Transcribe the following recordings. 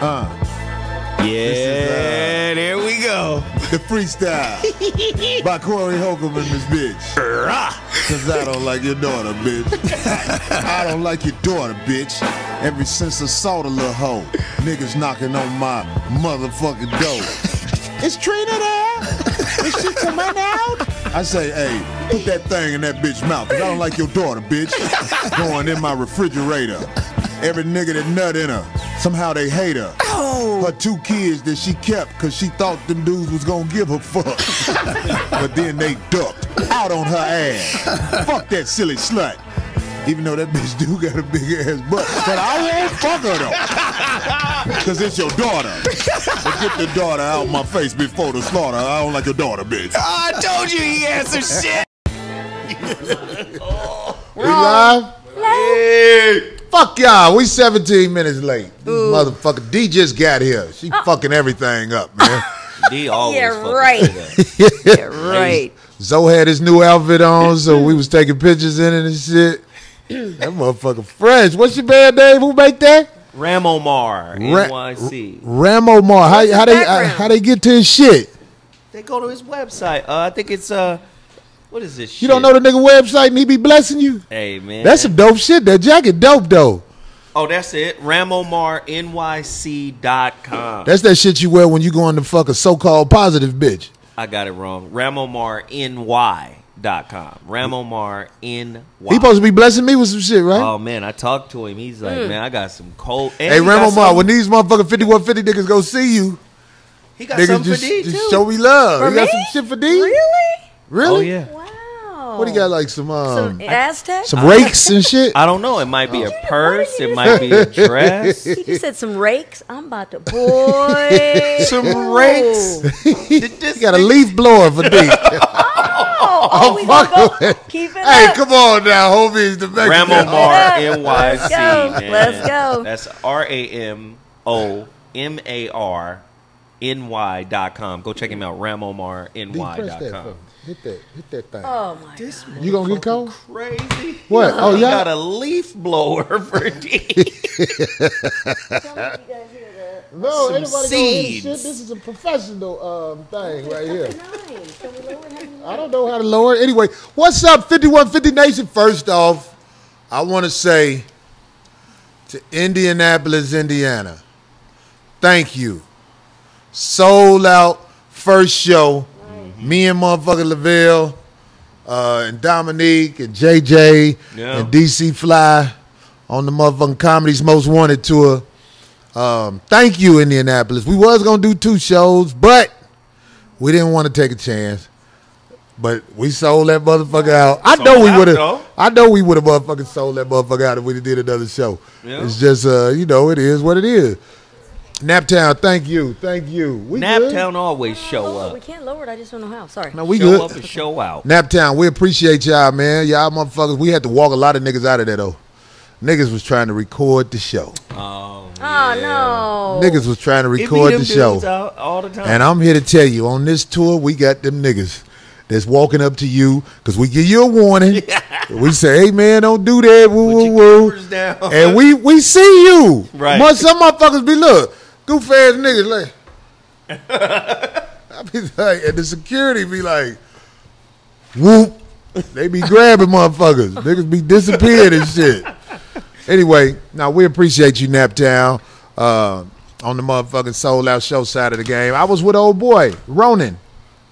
Uh, Yeah, is, uh, there we go. the freestyle by Corey Holcomb and this bitch. Cause I don't like your daughter, bitch. I don't like your daughter, bitch. Ever since I saw the little hoe, niggas knocking on my motherfucking door. Is Trina there? Is she coming out? I say, hey, put that thing in that bitch mouth, cause I don't like your daughter, bitch. Going in my refrigerator. Every nigga that nut in her, somehow they hate her. Her two kids that she kept cause she thought them dudes was gonna give her fuck. but then they ducked out on her ass. Fuck that silly slut. Even though that bitch do got a big ass butt. But I won't fuck her though. Cause it's your daughter. But get the daughter out of my face before the slaughter. I don't like your daughter, bitch. Ah, I told you he had some shit. Oh, we live? Fuck y'all. We 17 minutes late. This motherfucker D just got here. She fucking everything up, man. D always Yeah, right. Yeah, right. Zoe had his new outfit on, so we was taking pictures in it and shit. That motherfucker fresh. What's your band name? Who make that? Ramomar, Ra- NYC. Ramo Mar. How, how they uh, how they get to his shit? They go to his website. Uh, I think it's uh, what is this? Shit? You don't know the nigga website and he be blessing you? Hey man, That's some dope shit. That jacket dope though. Oh, that's it. RamomarNYC.com. That's that shit you wear when you go on the fuck a so-called positive bitch. I got it wrong. RamomarNY.com. RamomarNY. He supposed to be blessing me with some shit, right? Oh man, I talked to him. He's like, hmm. man, I got some cold. and hey, he got Ramo Mar, some- when these motherfucking 5150 niggas go see you, he got niggas something just, for D just show me love. For you got some shit for D? Really? Really? Oh yeah. Wow. What do you got, like some um, Some Aztec? some rakes and shit? I don't know. It might be a purse. It might be a dress. He just said some rakes. I'm about to boy. Some Ooh. rakes. you got a leaf blower for D. Oh, oh, we gonna go. Keep it hey, up. come on now, homie. It's the Mexican. Ramomar Let's NYC. go. man. Let's go. That's R A M O M A R N Y dot com. Go check him out. Ramomar D, NY press dot that for Hit that. Hit that thing. Oh my god. you gonna get cold? Crazy. What? Oh, He yeah? got a leaf blower for D. No, Some ain't nobody gonna hear seeds. shit. This is a professional um thing right here. I don't know how to lower it. Anyway, what's up, 5150 Nation? First off, I want to say to Indianapolis, Indiana, thank you. Sold out first show. Me and motherfucker Lavelle uh, and Dominique and JJ Yeah. and DC Fly on the motherfucking Comedy's Most Wanted tour. Um, thank you, Indianapolis. We was gonna do two shows, but we didn't want to take a chance. But we sold that motherfucker out. I Sold know we would have. I know we would have motherfucking sold that motherfucker out if we did another show. Yeah. It's just, uh, you know, it is what it is. Naptown, thank you, thank you. We good? Naptown always show up. we can't lower it. I just don't know how. Sorry. No, we show good. up and show out. Naptown, we appreciate y'all, man. Y'all motherfuckers. We had to walk a lot of niggas out of there though. Niggas was trying to record the show. Oh, Oh no. Niggas was trying to record the show. dudes all the time. And I'm here to tell you, on this tour, we got them niggas that's walking up to you because we give you a warning. We say, hey man, don't do that. Woo, Put woo, your woo. down. And we we see you. Right. But some motherfuckers be look, goof ass niggas like. I be like, and the security be like, whoop. They be grabbing motherfuckers. Niggas be disappearing and shit. Anyway, now we appreciate you, Naptown, uh, on the motherfucking sold out show side of the game. I was with old boy Ronan.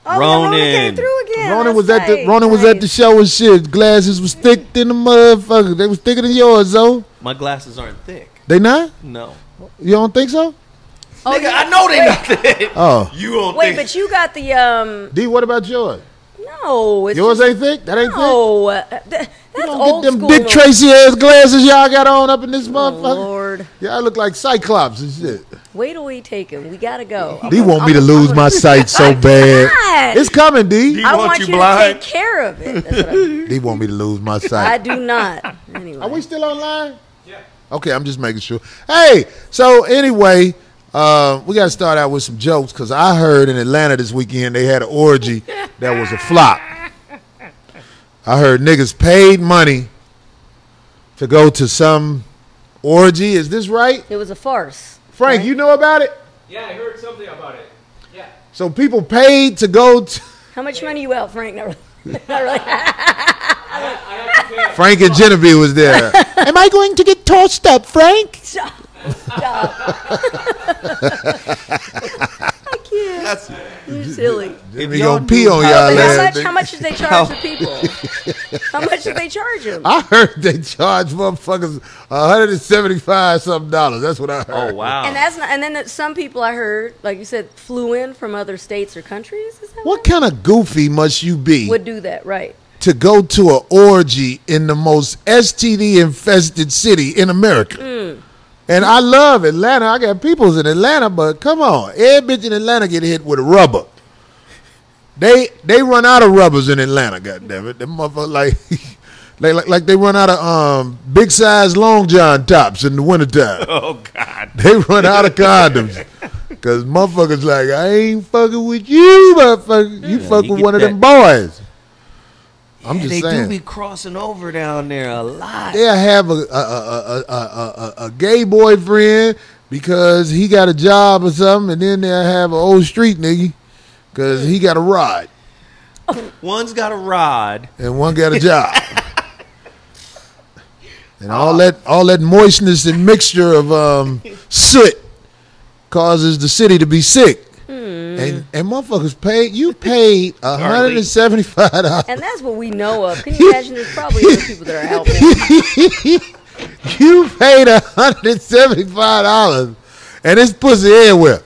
Oh, yeah, Ronan Ronan. came through again. Ronan That's was at the right. Ronan was at the show and shit. Glasses was thick in the motherfucker. They was thicker than yours, though. My glasses aren't thick. They not? No. You don't think so? Oh, Nigga, yeah. I know they Wait, not thick. Oh, You don't Wait, think. but you got the um. D. What about yours? No, it's Yours just, ain't thick. That ain't thick. no. uh, th- that's Don't old get them school. Dick no- Tracy ass glasses y'all got on up in this Oh, motherfucker. Lord, Y'all look like Cyclops and shit. wait till we take him. We gotta go. D want me to lose my sight so bad. cannot. It's coming, D. D- I want want you you, blind? to take care of it. That's what I, D want me to lose my sight. I do not. Anyway. Are we still online? Yeah. Okay, I'm just making sure. Hey, so anyway, uh, we got to start out with some jokes because I heard in Atlanta this weekend they had an orgy that was a flop. I heard niggas paid money to go to some orgy. Is this right? It was a farce. Frank, you know about it? Yeah, I heard something about it. Yeah. So people paid to go. To, How much money you out, Frank? Not really. Not really. Frank and Genevieve was there. Am I going to get tossed up, Frank? Stop. Stop. I can't. That's You're silly. if y'all gonna pee on how y'all how much? How much did they charge the people? How much did they charge them? I heard they charge motherfuckers 175 something dollars. That's what I heard. Oh wow. And that's not. And then some people I heard, like you said, flew in from other states or countries. Is that What kind of goofy must you be would do that? Right. to go to an orgy in the most STD infested city in America? Mm. And I love Atlanta. I got peoples in Atlanta, but come on, every bitch in Atlanta get hit with a rubber. They they run out of rubbers in Atlanta. God damn it, them motherfuckers like. Like, like, like they run out of um, big size long john tops in the wintertime. oh God. They run out of condoms. Cause motherfuckers like, I ain't fucking with you, motherfucker. You fuck you with one of them boys. I'm just they saying. do be crossing over down there a lot. They'll have a a, a, a, a, gay boyfriend because he got a job or something, and then they'll have an old street nigga because he got a rod One's got a rod. and one got a job. and all that all that moistness and mixture of um, soot causes the city to be sick. And and motherfuckers paid you paid hundred and seventy five dollars. And that's what we know of. Can you imagine? There's probably other people that are helping. you paid hundred and seventy five dollars, and it's pussy everywhere.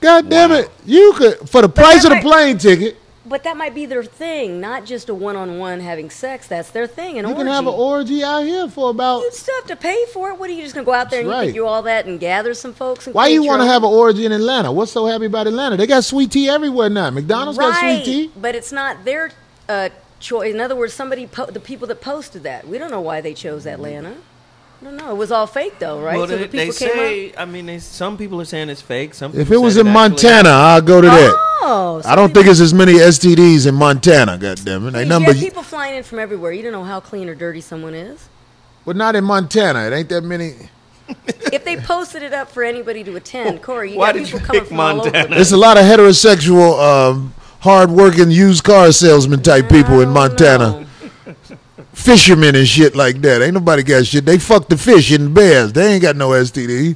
God damn it! You could for the price of the plane ticket. But that might be their thing, not just a one-on-one having sex. That's their thing. And You orgy. can have an orgy out here for about. You still have to pay for it. What are you just gonna go out there and That's you can do all that and gather some folks? And Why you want to have an orgy in Atlanta? What's so happy about Atlanta? They got sweet tea everywhere now. McDonald's got sweet tea. But it's not their uh, choice. In other words, somebody, po- the people that posted that, we don't know why they chose Atlanta. Don't know. It was all fake though, right? Well, so they, the people they came say. I mean, they, some people are saying it's fake. Some If it was in actually Montana, I'll go to that. Oh, so I don't think it's as many STDs in Montana. God damn it! They You number, have people flying in from everywhere. You don't know how clean or dirty someone is. but not in Montana. It ain't that many. If they posted it up for anybody to attend, Corey, you Why got did people you coming pick from all over. Montana? There's a lot of heterosexual, um, hard-working used car salesman type people in Montana. know. Fishermen and shit like that. Ain't nobody got shit. They fuck the fish and bears. They ain't got no STD.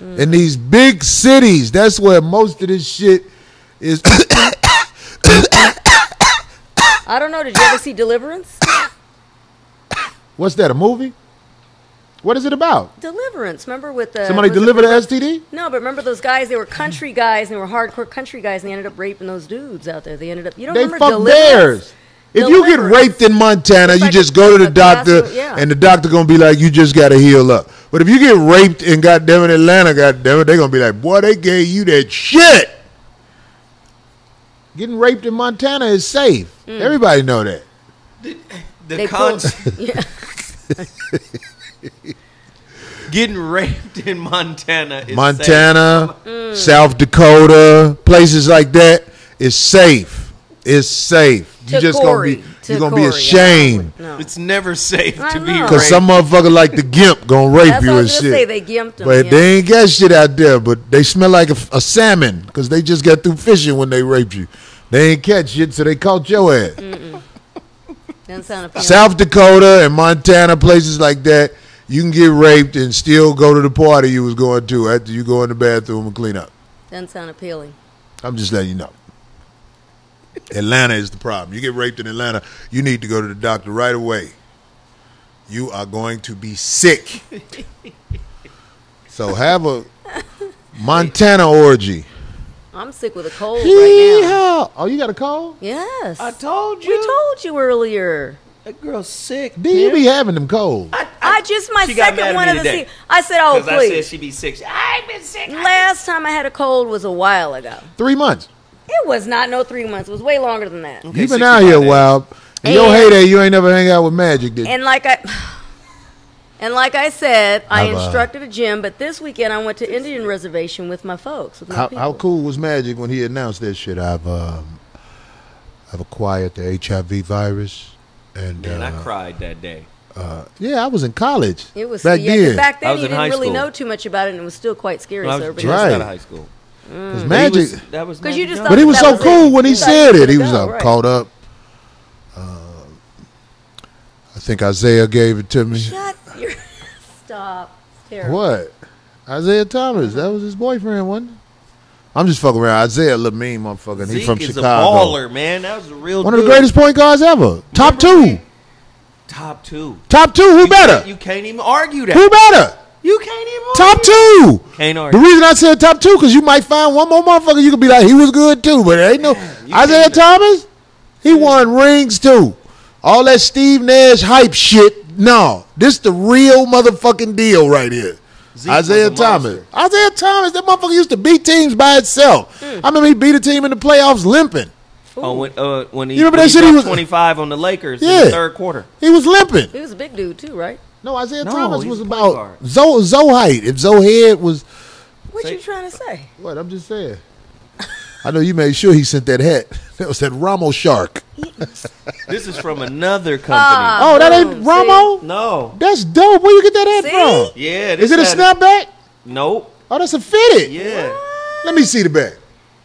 In mm. these big cities, that's where most of this shit is. I don't know. Did you ever see Deliverance? What's that? A movie? What is it about? Deliverance. Remember with the Somebody was it delivered a STD? No, but remember those guys? They were country guys, and they were hardcore country guys, and they ended up raping those dudes out there. They ended up. You don't They remember fuck Deliverance? bears. If you get raped in Montana, It's you like just go to the doctor, yeah. and the doctor gonna be like, "You just gotta heal up." But if you get raped in goddamn it Atlanta, goddamn it, they gonna be like, "Boy, they gave you that shit." Getting raped in Montana is safe. Mm. Everybody know that. The They con- yeah. getting raped in Montana. Is safe. Montana, Mm. South Dakota, places like that is safe. It's safe. You To just Corey. gonna be To you gonna Corey, be ashamed. know. safe. It's never safe I to be know. Cause some motherfucker like the gimp gonna rape That's you what and shit. say. They gimped them. But yeah. they ain't got shit out there. But they smell like a, a salmon because they just got through fishing when they raped you. They ain't catch shit, so they caught your ass. Doesn't sound appealing. South Dakota and Montana, places like that, you can get raped and still go to the party you was going to after you go in the bathroom and clean up. Doesn't sound appealing. I'm just letting you know. Atlanta is the problem. You get raped in Atlanta, you need to go to the doctor right away. You are going to be sick. so have a Montana orgy. I'm sick with a cold right now. Oh, you got a cold? Yes. I told you. we told you earlier. that girl's sick. Do you be having them colds? I just my She got mad second at one me of the today. season. I said, "Oh, Because I said please." she'd be sick. I've been sick. Last time I had a cold was a while ago. Three months. It was not no three months. It was way longer than that. Okay, You've been out here a days. while. In your heyday, you ain't never hang out with Magic, did you? And like I, and like I said, I I've, uh, instructed a gym. But this weekend I went to Indian Reservation with my folks. With my How, people. how cool was Magic when he announced that shit? I've um, I've acquired the HIV virus, and Man, I uh, cried that day. Yeah, I was in college. It was back yeah, 'cause then. Back I then, was you in didn't high really school. know too much about it, and it was still quite scary. I so was just everybody- Right. out of high school. 'Cause Magic, was- that was Because you just but he was so was cool it. when he You thought said you it. He was go, uh, right. caught up. Uh, I think Isaiah gave it to me. Shut your stop. It's terrible. What? Isaiah Thomas. That was his boyfriend, wasn't it? I'm just fucking around. Isaiah little mean motherfucker. and He Zeke from is Chicago. a baller, man. That was a real One of the greatest point guards ever. Top two. Remember Top two. Top two. Who You better? can't- You can't even argue that. Who better? You can't even Top two. Can't The reason I said top two because you might find one more motherfucker you could be like he was good too, but it ain't no you Isaiah can't- Thomas. He won rings too. All that Steve Nash hype shit. No, this the real motherfucking deal right here. Zeke Isaiah Thomas. monster. Isaiah Thomas. That motherfucker used to beat teams by itself. I remember he beat a team in the playoffs limping. Oh, when, uh, when he, You remember when that shit he was- 25 on the Lakers in Yeah. the third quarter. He was limping. He was a big dude too, right? No, Isaiah No, Thomas was about guard. Zoe Zoe height. If Zoe head was What Say- you trying to say? what? I'm just saying. I know you made sure he sent that hat. That was that Ramo shark. This is from another company. Ah. Oh, that boom, ain't Ramo. no. That's dope. Where you get that hat See? from? Yeah. This Is it a snapback? Nope. Oh, that's a fitted. Yeah. Let me see the back.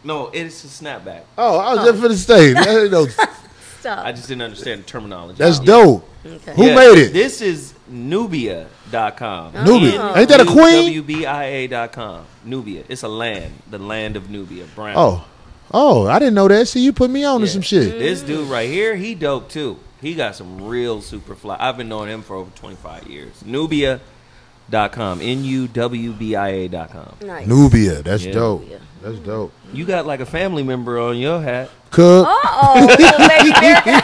No, it's a snapback. Oh, I was just for the state. That Stop. I just didn't understand the terminology. that's dope. Okay. Who Yeah, made it? This is Nuwbia.com. Nubia. Ain't that a queen? N-U-W-B-I-A.com. Nubia. It's a land. The land of Nubia. Brown. Oh, oh, I didn't know that. See, you put me on to some shit. This dude right here, he dope too. He got some real super fly. I've been knowing him for over 25 years. Nuwbia.com. N-U-W-B-I-A.com. Nice. Nubia. That's Yeah. dope. That's dope. You got like a family member on your hat. Cook. Uh oh, baby America.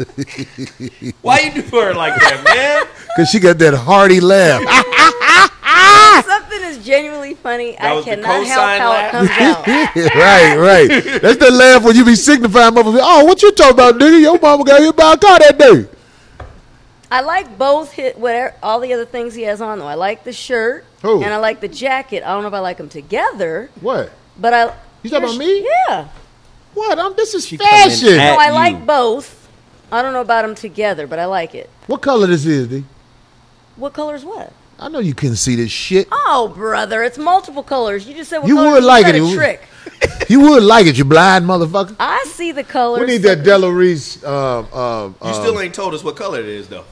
Why you do her like that, man? Cause she got that hearty laugh. Something is genuinely funny. That I was the cannot help cosign how laugh? it comes out. right, right. That's the laugh when you be signifying motherfucker. Oh, what you talking about, nigga? Your mama got hit by a car that day. I like both hit whatever all the other things he has on though. I like the shirt Who? and I like the jacket. I don't know if I like them together, What? but I. You talking about me? Yeah. What? I'm, this is She fashion. No, I you. like both. I don't know about them together, but I like it. What color this is, D? What color is what? I know you couldn't see this shit. Oh, brother, it's multiple colors. You just said what You color would like trying it. to It would- trick. You would like it, you blind motherfucker. I see the colors. We need that Della Reese. Um, um, You still ain't told us what color it is, though.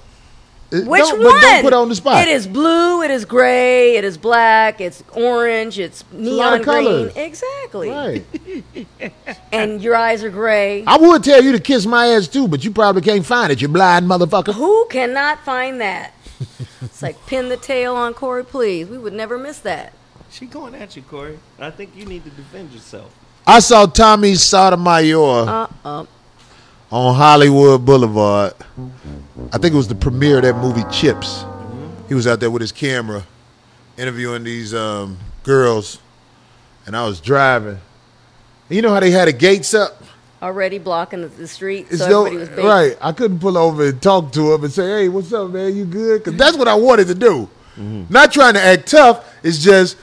Which don't, one? But don't put it on the spot. It is blue. It is gray. It is black. It's orange. It's lot neon of green. colors. Exactly. Right. And your eyes are gray. I would tell you to kiss my ass too, but you probably can't find it, you blind motherfucker. Who cannot find that? it's like pin the tail on Corey, please. We would never miss that. She going at you, Corey. I think you need to defend yourself. I saw Tommy Sotomayor Uh uh on Hollywood Boulevard. I think it was the premiere of that movie Chips. He was out there with his camera interviewing these um, girls, and I was driving. You know how they had the gates up? Already blocking the, the street, so no- everybody was baiting. right. I couldn't pull over and talk to him and say, "Hey, what's up, man? You good?" Because that's what I wanted to do. Not trying to act tough. It's just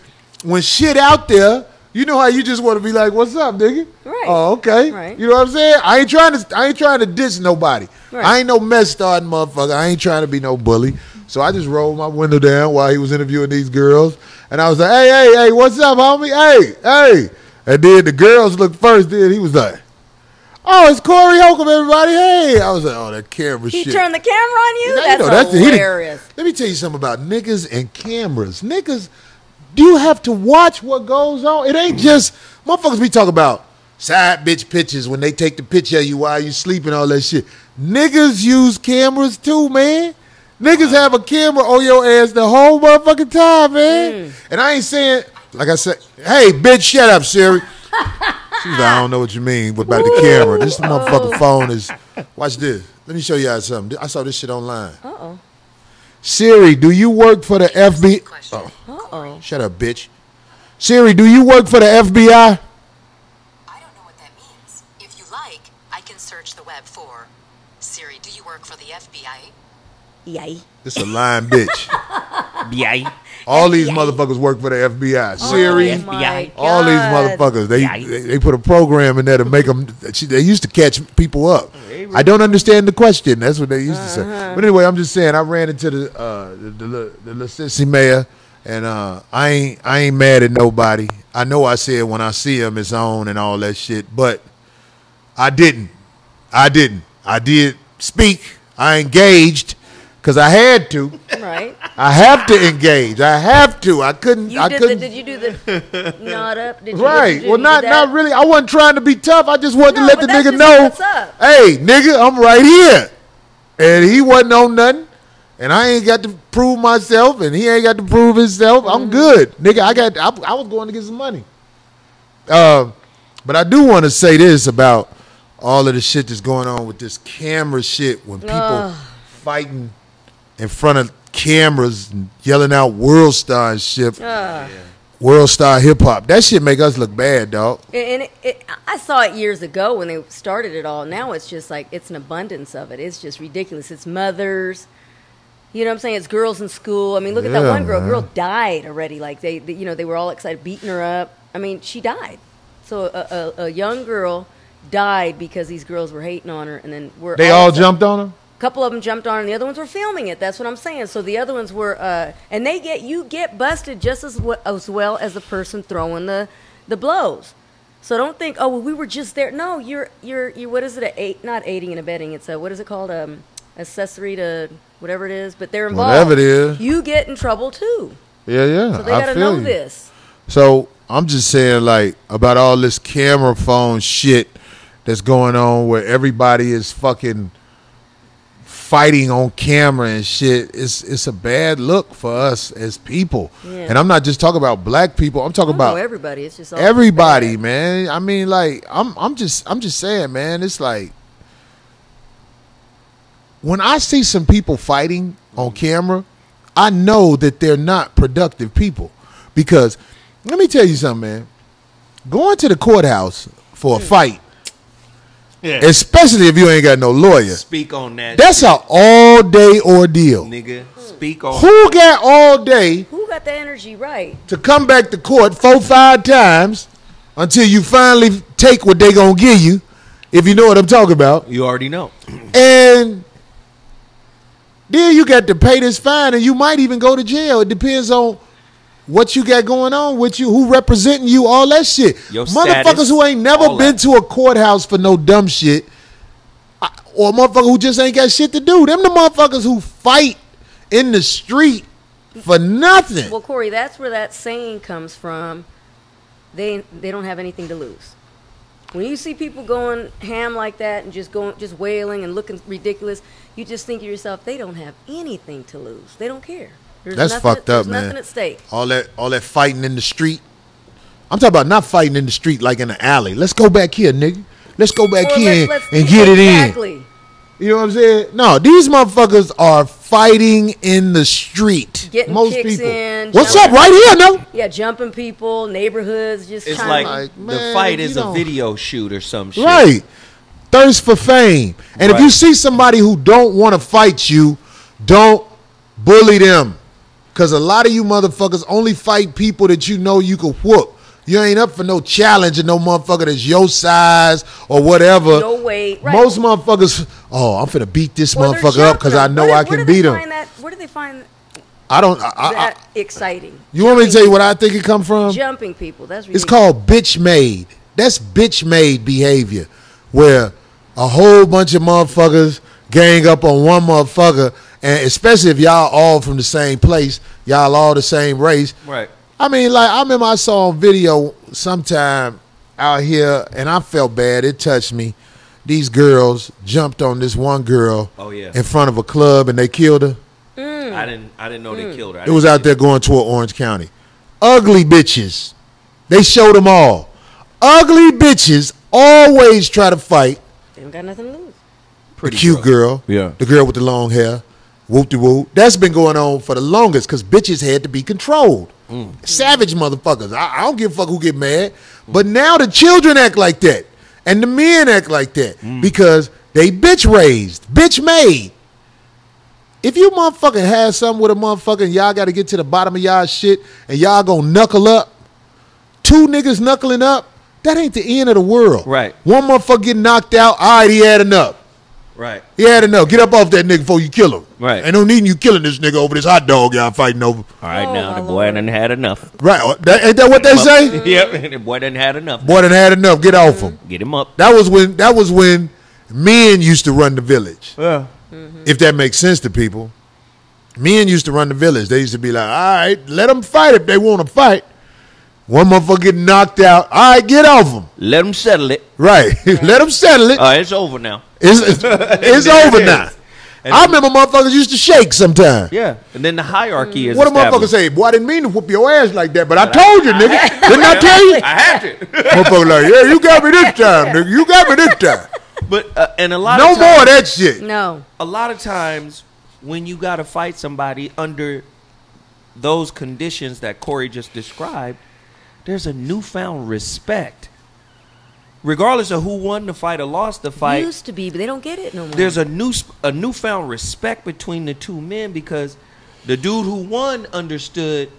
when shit out there, you know how you just want to be like, "What's up, nigga?" Right. Oh, okay. Right. You know what I'm saying? I ain't trying to. I ain't trying to diss nobody. Right. I ain't no mess starting motherfucker. I ain't trying to be no bully. So I just rolled my window down while he was interviewing these girls, and I was like, "Hey, hey, hey, what's up, homie? Hey, hey." And then the girls looked first. Then he was like. Oh, it's Corey Holcomb, everybody. Hey. I was like, oh, that camera He shit. He turned the camera on you? Now, you That's know, that's- hilarious. Let me tell you something about niggas and cameras. Niggas, you have to watch what goes on? It ain't just, motherfuckers be talking about side bitch pictures when they take the picture of you while you sleeping, all that shit. Niggas use cameras too, man. Niggas have a camera on your ass the whole motherfucking time, man. And I ain't saying, like I said, hey, bitch, shut up, Siri. She was like, I don't know what you mean about the camera. This motherfucking phone is. Watch this. Let me show y'all something. I saw this shit online. Uh oh. Siri, do you work for the FBI? Oh, Uh oh. shut up, bitch. Siri, do you work for the FBI? I don't know what that means. If you like, I can search the web for Siri, do you work for the FBI? Yay. This is a lying bitch. Yeah. All these motherfuckers work for the FBI. Siri, Oh my all these motherfuckers. They, they they put a program in there to make them. They used to catch people up. I don't understand the question. That's what they used to say. But anyway, I'm just saying. I ran into the uh, the the, the, the mayor, and uh, I ain't I ain't mad at nobody. I know I said when I see him it's on and all that shit, but I didn't. I didn't. I did speak. I engaged because I had to. Right. I have to engage. I have to. I couldn't. You I did couldn't. did you do the nod up? Did you, Right. You, Well, not not really. I wasn't trying to be tough. I just wanted No, to let the nigga know, hey, nigga, I'm right here, and he wasn't on nothing, and I ain't got to prove myself, and he ain't got to prove himself. Mm-hmm. I'm good, nigga. I got. I, I was going to get some money. Uh, but I do want to say this about all of the shit that's going on with this camera shit when people Ugh. fighting in front of cameras and yelling out world star and shit. World star hip hop. That shit make us look bad, dog. And it, it, I saw it years ago when they started it all. Now it's just like it's an abundance of it. It's just ridiculous. It's mothers. You know what I'm saying? It's girls in school. I mean, look at that one girl. man. Girl died already. Like they, they, you know, they were all excited, beating her up. I mean, she died. So a, a, a young girl died because these girls were hating on her, and then we're They all jumped on him. A couple of them jumped on, and the other ones were filming it. That's what I'm saying. So the other ones were, uh, and they get you get busted just as w- as well as the person throwing the the blows. So don't think, oh, well, we were just there. No, you're you're you. What is it? A not aiding and abetting. It's a what is it called? Um, accessory to whatever it is. But they're involved. Whatever it is. you get in trouble too. Yeah, yeah. So they I got to feel know you. this. So I'm just saying, like, about all this camera phone shit that's going on where everybody is fucking fighting on camera and shit. It's it's a bad look for us as people. Yeah. And I'm not just talking about black people. I'm talking about everybody. It's just everybody, bad. man. I mean, like, I'm I'm just I'm just saying, man. It's like when I see some people fighting on camera, I know that they're not productive people. Because let me tell you something, man. Going to the courthouse for a fight, Yeah. especially if you ain't got no lawyer, Speak on that. that's shit, a all day ordeal. nigga. Speak on. Who got all day Who got the energy right? to come back to court four, five times until you finally take what they gonna give you, if you know what I'm talking about. You already know. And then you got to pay this fine, and you might even go to jail. It depends on what you got going on with you, who representing you, all that shit. Your Motherfuckers status, who ain't never been that. to a courthouse for no dumb shit, or a motherfucker who just ain't got shit to do. Them the motherfuckers who fight in the street for nothing. Well, Corey, that's where that saying comes from. They they don't have anything to lose. When you see people going ham like that and just going just wailing and looking ridiculous, you just think to yourself, they don't have anything to lose. They don't care. There's That's nothing, fucked up, there's man. Nothing at stake. all that all that fighting in the street. I'm talking about not fighting in the street like in the alley. Let's go back here, nigga. Let's go back Well, here let's- let's- and get it in. Exactly. You know what I'm saying? No, these motherfuckers are fighting in the street. Getting Most kicks people. in, What's jumping- up right here, no? Yeah, jumping people, neighborhoods, just It's trying like, to- Like, the fight you is a don't- video shoot or some shit. Right. Thirst for fame. And if you see somebody who don't want to fight you, don't bully them. Cause a lot of you motherfuckers only fight people that you know you can whoop. You ain't up for no challenge and no motherfucker that's your size or whatever. no weight. Right. Most motherfuckers, oh, I'm finna beat this Or they're motherfucker up because I know them. I Where do- can where do beat they him. find that- Where do they find I don't. I, I, I, that exciting? you want me to tell you what I think it come from? Jumping people. That's It's called bitch made. That's bitch made behavior, where a whole bunch of motherfuckers gang up on one motherfucker, and especially if y'all all from the same place, y'all all the same race. Right. I mean, like I remember I saw a video sometime out here, and I felt bad. It touched me. These girls jumped on this one girl Oh, yeah. in front of a club, and they killed her. I didn't. I didn't know they killed her. I It was out there going toward Orange County. Ugly bitches. They showed them all. Ugly bitches always try to fight They don't got nothing to lose. the Pretty cute girl. Yeah. The girl with the long hair. Whoop de whoop. That's been going on for the longest because bitches had to be controlled. Mm. Savage motherfuckers. I, I don't give a fuck who get mad. But now the children act like that. And the men act like that. Mm. Because they bitch raised, bitch made. If you motherfucking have something with a motherfucker and y'all got to get to the bottom of y'all shit and y'all gonna knuckle up, two niggas knuckling up, that ain't the end of the world. Right. One motherfucker get knocked out, all right, he had enough. Right. He had enough. Get up off that nigga before you kill him. Right. Ain't no need you killing this nigga over this hot dog y'all fighting over. All right, Oh, now the boy Lord. done had enough. Right. uh, That, ain't that what they say? yep, the boy done had enough. Boy done had enough. Get off him. Get him up. That was when that was when men used to run the village. Yeah. If that makes sense to people. Men used to run the village. They used to be like, all right, let them fight if they want to fight. One motherfucker get knocked out. All right, get off him. Let him settle it. Right. let them settle it. Uh, it's over now. It's, it's, it's There it over is. now. And- I remember motherfuckers used to shake sometimes. Yeah, and then the hierarchy is What a motherfucker say? Boy, I didn't mean to whoop your ass like that, but I told you, nigga. Didn't I tell you? I had to. Motherfucker like, yeah, you got me this time, nigga. You got me this time. but uh, and a lot No of more of that shit. No. a lot of times when you got to fight somebody under those conditions that Corey just described, there's a newfound respect. Regardless of who won the fight or lost the fight, Used to be, but they don't get it no more. there's a new sp- a newfound respect between the two men because the dude who won understood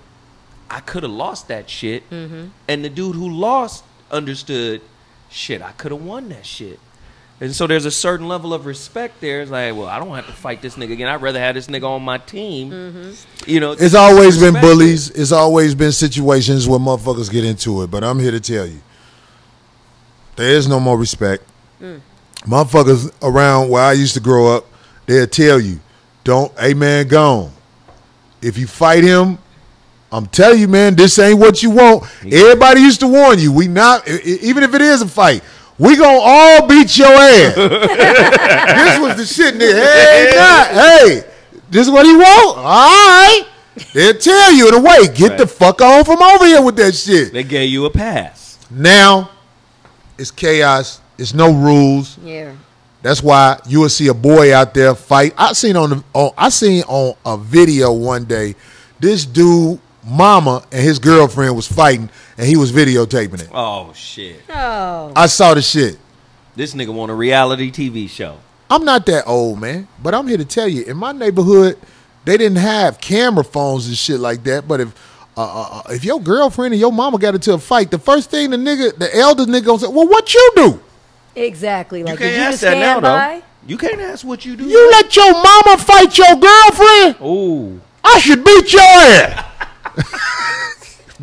I could have lost that shit, mm-hmm. and the dude who lost understood shit I could have won that shit. And so there's a certain level of respect there. It's like, well, I don't have to fight this nigga again. I'd rather have this nigga on my team. Mm-hmm. You know, It's always been respect there. bullies. It's always been situations where motherfuckers get into it. But I'm here to tell you, there is no more respect. Mm. Motherfuckers around where I used to grow up, they'll tell you, don't, a man, gone. If you fight him, I'm telling you, man, this ain't what you want. Everybody used to warn you. We not, even if it is a fight, we gonna all beat your ass. this was the shit, nigga. Hey, not, hey, this is what he want. All right. They'll tell you in a way, get Right. the fuck on from over here with that shit. They gave you a pass. Now, it's chaos. It's no rules. yeah. That's why you will see a boy out there fight. I seen on the on, I seen on a video one day, this dude, mama and his girlfriend was fighting, and he was videotaping it. Oh shit! Oh. I saw the shit. This nigga want a reality TV show. I'm not that old, man, but I'm here to tell you. In my neighborhood, they didn't have camera phones and shit like that. But if uh, uh, uh, if your girlfriend and your mama got into a fight, the first thing the nigga, the elder nigga, gonna say, "Well, what you do? Exactly. Like, you can't you ask just that now, by? though. You can't ask what you do. You let your mama fight your girlfriend? Ooh, I should beat your ass."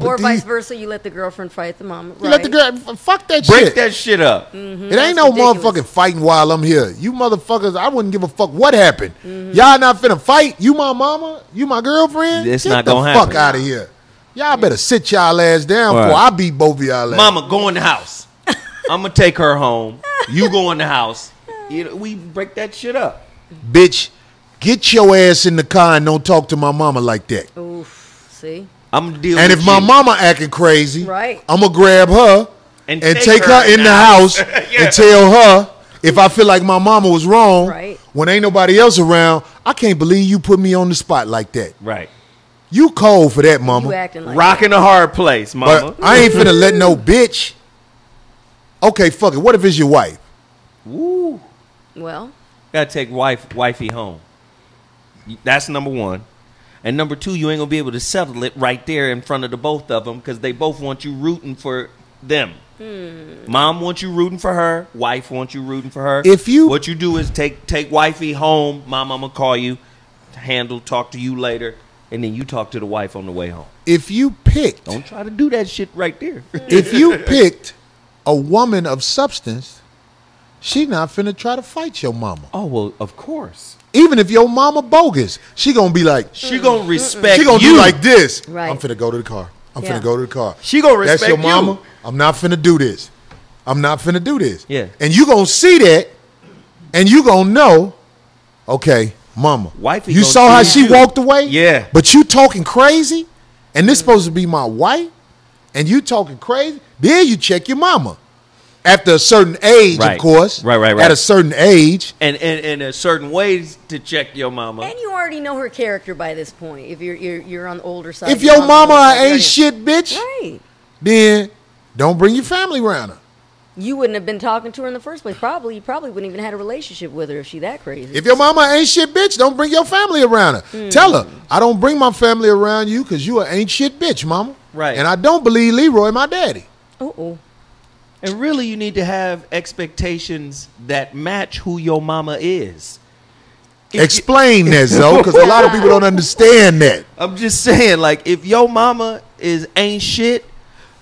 Or these- vice versa, you let the girlfriend fight the mom. You let the girl fuck that break shit. that shit up. It ain't no ridiculous. motherfucking fighting while I'm here. You motherfuckers, I wouldn't give a fuck what happened. Mm-hmm. Y'all not finna fight. You my mama. You my girlfriend. It's Get not gonna fuck happen. out of here. Y'all better sit y'all ass down Right. before I beat both of y'all ass. Mama, go in the house. I'm gonna take her home. You go in the house. You know, we break that shit up. bitch, get your ass in the car and don't talk to my mama like that. Oof. See? I'm gonna deal And with if my mama acting crazy, Right. I'm gonna grab her And and, take take, her her in in the the house Yeah. and tell her if I feel like my mama was wrong Right. when ain't nobody else around. I can't believe you put me on the spot like that. right, You cold for that, mama. You acting like rocking a hard place, mama. But I ain't finna let no bitch. Okay, fuck it. What if it's your wife? Woo. Well, Gotta take wife wifey home. That's number one. And number two, you ain't gonna be able to settle it right there in front of the both of them because they both want you rooting for them. Hmm. Mom wants you rooting for her. Wife wants you rooting for her. If you- what you do is take take wifey home. Mom, I'm gonna call you, handle, talk to you later, and then you talk to the wife on the way home. If you picked, Don't try to do that shit right there. if you picked a woman of substance, she not finna try to fight your mama. oh well, of course. Even if your mama bogus, she gonna be like, She gonna respect. she gonna you. do like this. Right. I'm finna go to the car. I'm Yeah. finna go to the car. She gonna respect That's your you. mama. I'm not finna do this. I'm not finna do this. Yeah. And you gonna see that, and you gonna know, okay, mama. Wifey you saw how she you. walked away. Yeah. But you talking crazy, and this supposed to be my wife, and you talking crazy. Then you check your mama. After a certain age, Right. of course. Right, right, right. At a certain age. and and and there's certain ways to check your mama. and you already know her character by this point. If you're you're, you're on the older side. If you're your on the mama older side, you ain't shit, bitch, Right. then don't bring your family around her. You wouldn't have been talking to her in the first place. Probably, you probably wouldn't even had a relationship with her if she that crazy. If your mama ain't shit bitch, don't bring your family around her. Hmm. Tell her, I don't bring my family around you because you a ain't shit bitch, mama. Right. And I don't believe Leroy, my daddy. oh, oh. And really, you need to have expectations that match who your mama is. If you- Explain that, though, because a lot of people don't understand that. I'm just saying, like, if your mama is ain't shit,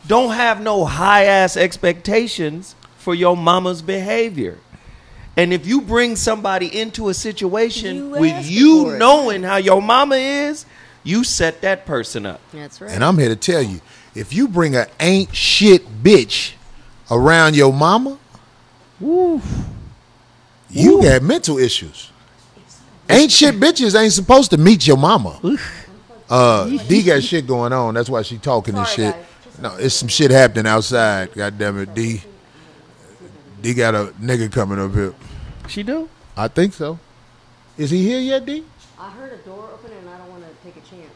don't have no high ass expectations for your mama's behavior. And if you bring somebody into a situation You with asking you it. knowing how your mama is, you set that person up. That's right. And I'm here to tell you, if you bring a ain't shit bitch around your mama, you got mental issues. Ain't shit bitches ain't supposed to meet your mama. Uh, D got shit going on. That's why she talking this Sorry, shit. guys. No, it's some shit happening outside. God damn it, D. D got a nigga coming up here. She do? I think so. Is he here yet, D? I heard a door open and I don't want to take a chance.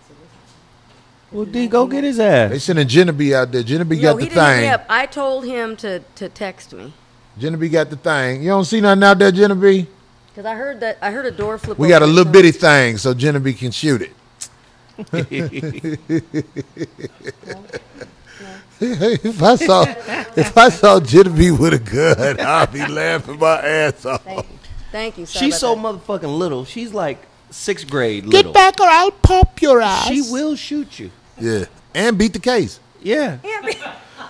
Well, D, go get his ass. They sending Genevieve out there. Genevieve No, got he the didn't thing. up. I told him to to text me Genevieve got the thing. You don't see nothing out there, Genevieve? because I heard that I heard a door flip. We got a little bitty thing so Genevieve can shoot it. if I saw if I saw Genevieve with a gun, I'd be laughing my ass off. Thank you. Thank you. Sorry She's so about uh, motherfucking little. She's like sixth grade little. Get back or I'll pop your ass. She will shoot you. Yeah. And beat the case. Yeah. that. Yeah, be-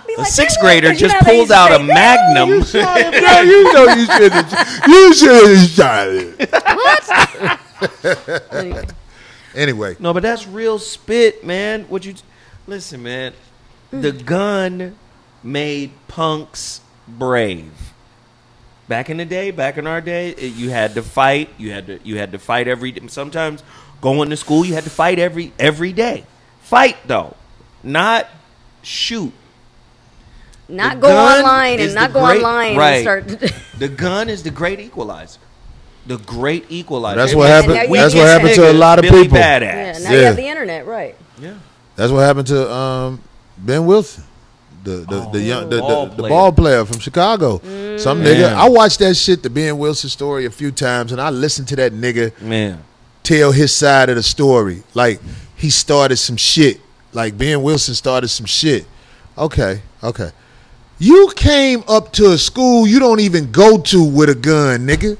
be A like, sixth "Damn, grader you know just pulled used to out a say, magnum. Girl, you know you should have you should have shot it. Anyway, Anyway, No, but that's real spit, man. What you listen, man? The gun made punks brave. Back in the day, back in our day, it- you had to fight. You had to you had to fight every. Sometimes going to school, you had to fight every every day. Fight though, not shoot. not The go online and not go great- online right. and start. The gun is the great equalizer. The great equalizer. That's It what happened- the that's what happened to a lot of Billy people. yeah, Badass. now you have the internet, right? Yeah. that's what happened to um, Ben Wilson. The the, the oh, young the, ball the, the player. ball player from Chicago. Mm. Some nigga. Man. I watched that shit, the Ben Wilson story, a few times, and I listened to that nigga Man. tell his side of the story. Like he started some shit. Like Ben Wilson started some shit. Okay, okay. You came up to a school you don't even go to with a gun, nigga.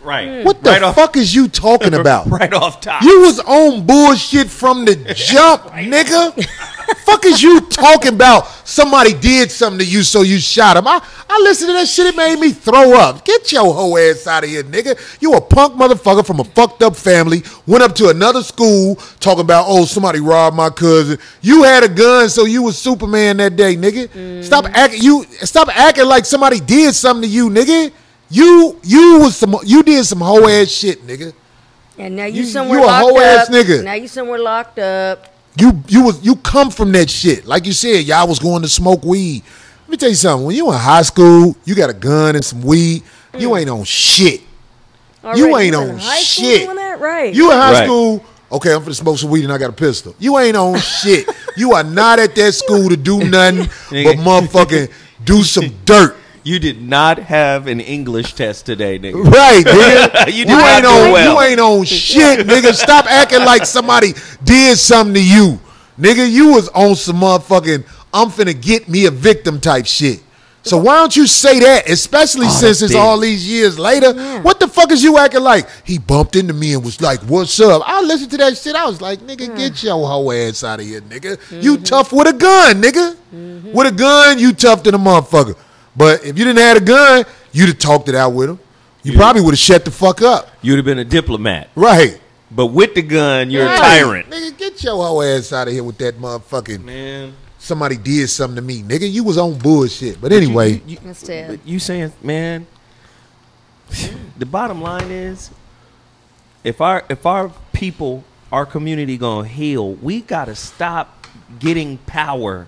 Right. Hmm. What the Right off- fuck is you talking about? right off top. You was on bullshit from the jump, nigga. Fuck is you talking about? Somebody did something to you, so you shot him. I, I listened to that shit. It made me throw up. Get your hoe ass out of here, nigga. You a punk motherfucker from a fucked up family. Went up to another school talking about, oh, somebody robbed my cousin. You had a gun, so you was Superman that day, nigga. Stop mm. acting. You stop acting like somebody did something to you, nigga. You you was some you did some hoe ass shit, nigga. And now you, You- somewhere you a hoe ass nigga. Now you somewhere locked up. You you was you come from that shit. Like you said, y'all was going to smoke weed. Let me tell you something. When you in high school, you got a gun and some weed. You hmm. ain't on shit. Already. You ain't was on shit. that? Right. You in high Right. school? Okay, I'm finna smoke some weed and I got a pistol. You ain't on shit. You are not at that school to do nothing but motherfucking do some dirt. You did not have an English test today, nigga. Right, nigga. You you, ain't on well. you ain't on shit, nigga. Stop acting like somebody did something to you. Nigga, you was on some motherfucking I'm finna get me a victim type shit. So why don't you say that, especially Oh, since it's big. all these years later? What the fuck is you acting like? He bumped into me and was like, "What's up?" I listened to that shit. I was like, "Nigga, get your hoe ass out of here, nigga. You Mm-hmm. tough with a gun, nigga. With a gun, you tough than a motherfucker. But if you didn't have a gun, you'd have talked it out with him. You probably would have shut the fuck up. You'd have been a diplomat. Right. But with the gun, you're Right. a tyrant. Nigga, get your hoe ass out of here with that motherfucking Man. somebody did something to me. Nigga, you was on bullshit. But anyway, You, you, That's but you saying, man, the bottom line is if our if our people, our community gonna heal, we gotta stop getting power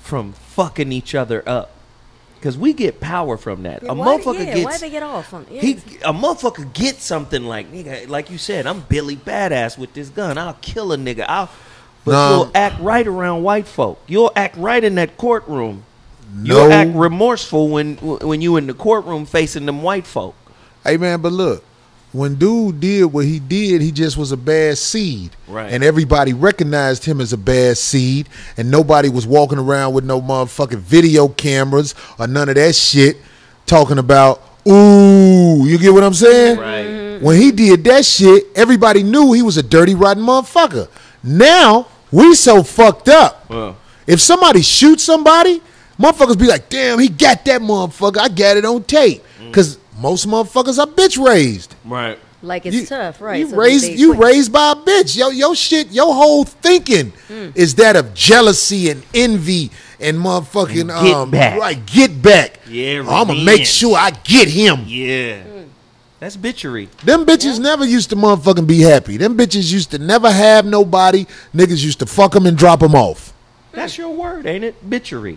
from fucking each other up. Cause we get power from that. Yeah, a why, motherfucker yeah, gets why they get off on? Yeah, he a motherfucker gets something like nigga, like you said, I'm Billy Badass with this gun. I'll kill a nigga. I'll but No. you'll act right around white folk. You'll act right in that courtroom. No. You'll act remorseful when when you in the courtroom facing them white folk. Hey man, but look, when dude did what he did, he just was a bad seed. Right. And everybody recognized him as a bad seed, and nobody was walking around with no motherfucking video cameras or none of that shit talking about, ooh, you get what I'm saying? Right. Mm-hmm. When he did that shit, everybody knew he was a dirty, rotten motherfucker. Now, we so fucked up. Well. If somebody shoots somebody, motherfuckers be like, damn, he got that motherfucker. I got it on tape. Mm. Because most motherfuckers are bitch raised. Right. Like it's You- tough, right? You So raised you quit. raised by a bitch. Yo, your shit, your whole thinking is that of jealousy and envy and motherfucking And get um back. right, get back. Yeah, I'm gonna make sure I get him. Yeah. That's bitchery. Them bitches never used to motherfucking be happy. Them bitches used to never have nobody. Niggas used to fuck them and drop them off. That's your word, ain't it? Bitchery.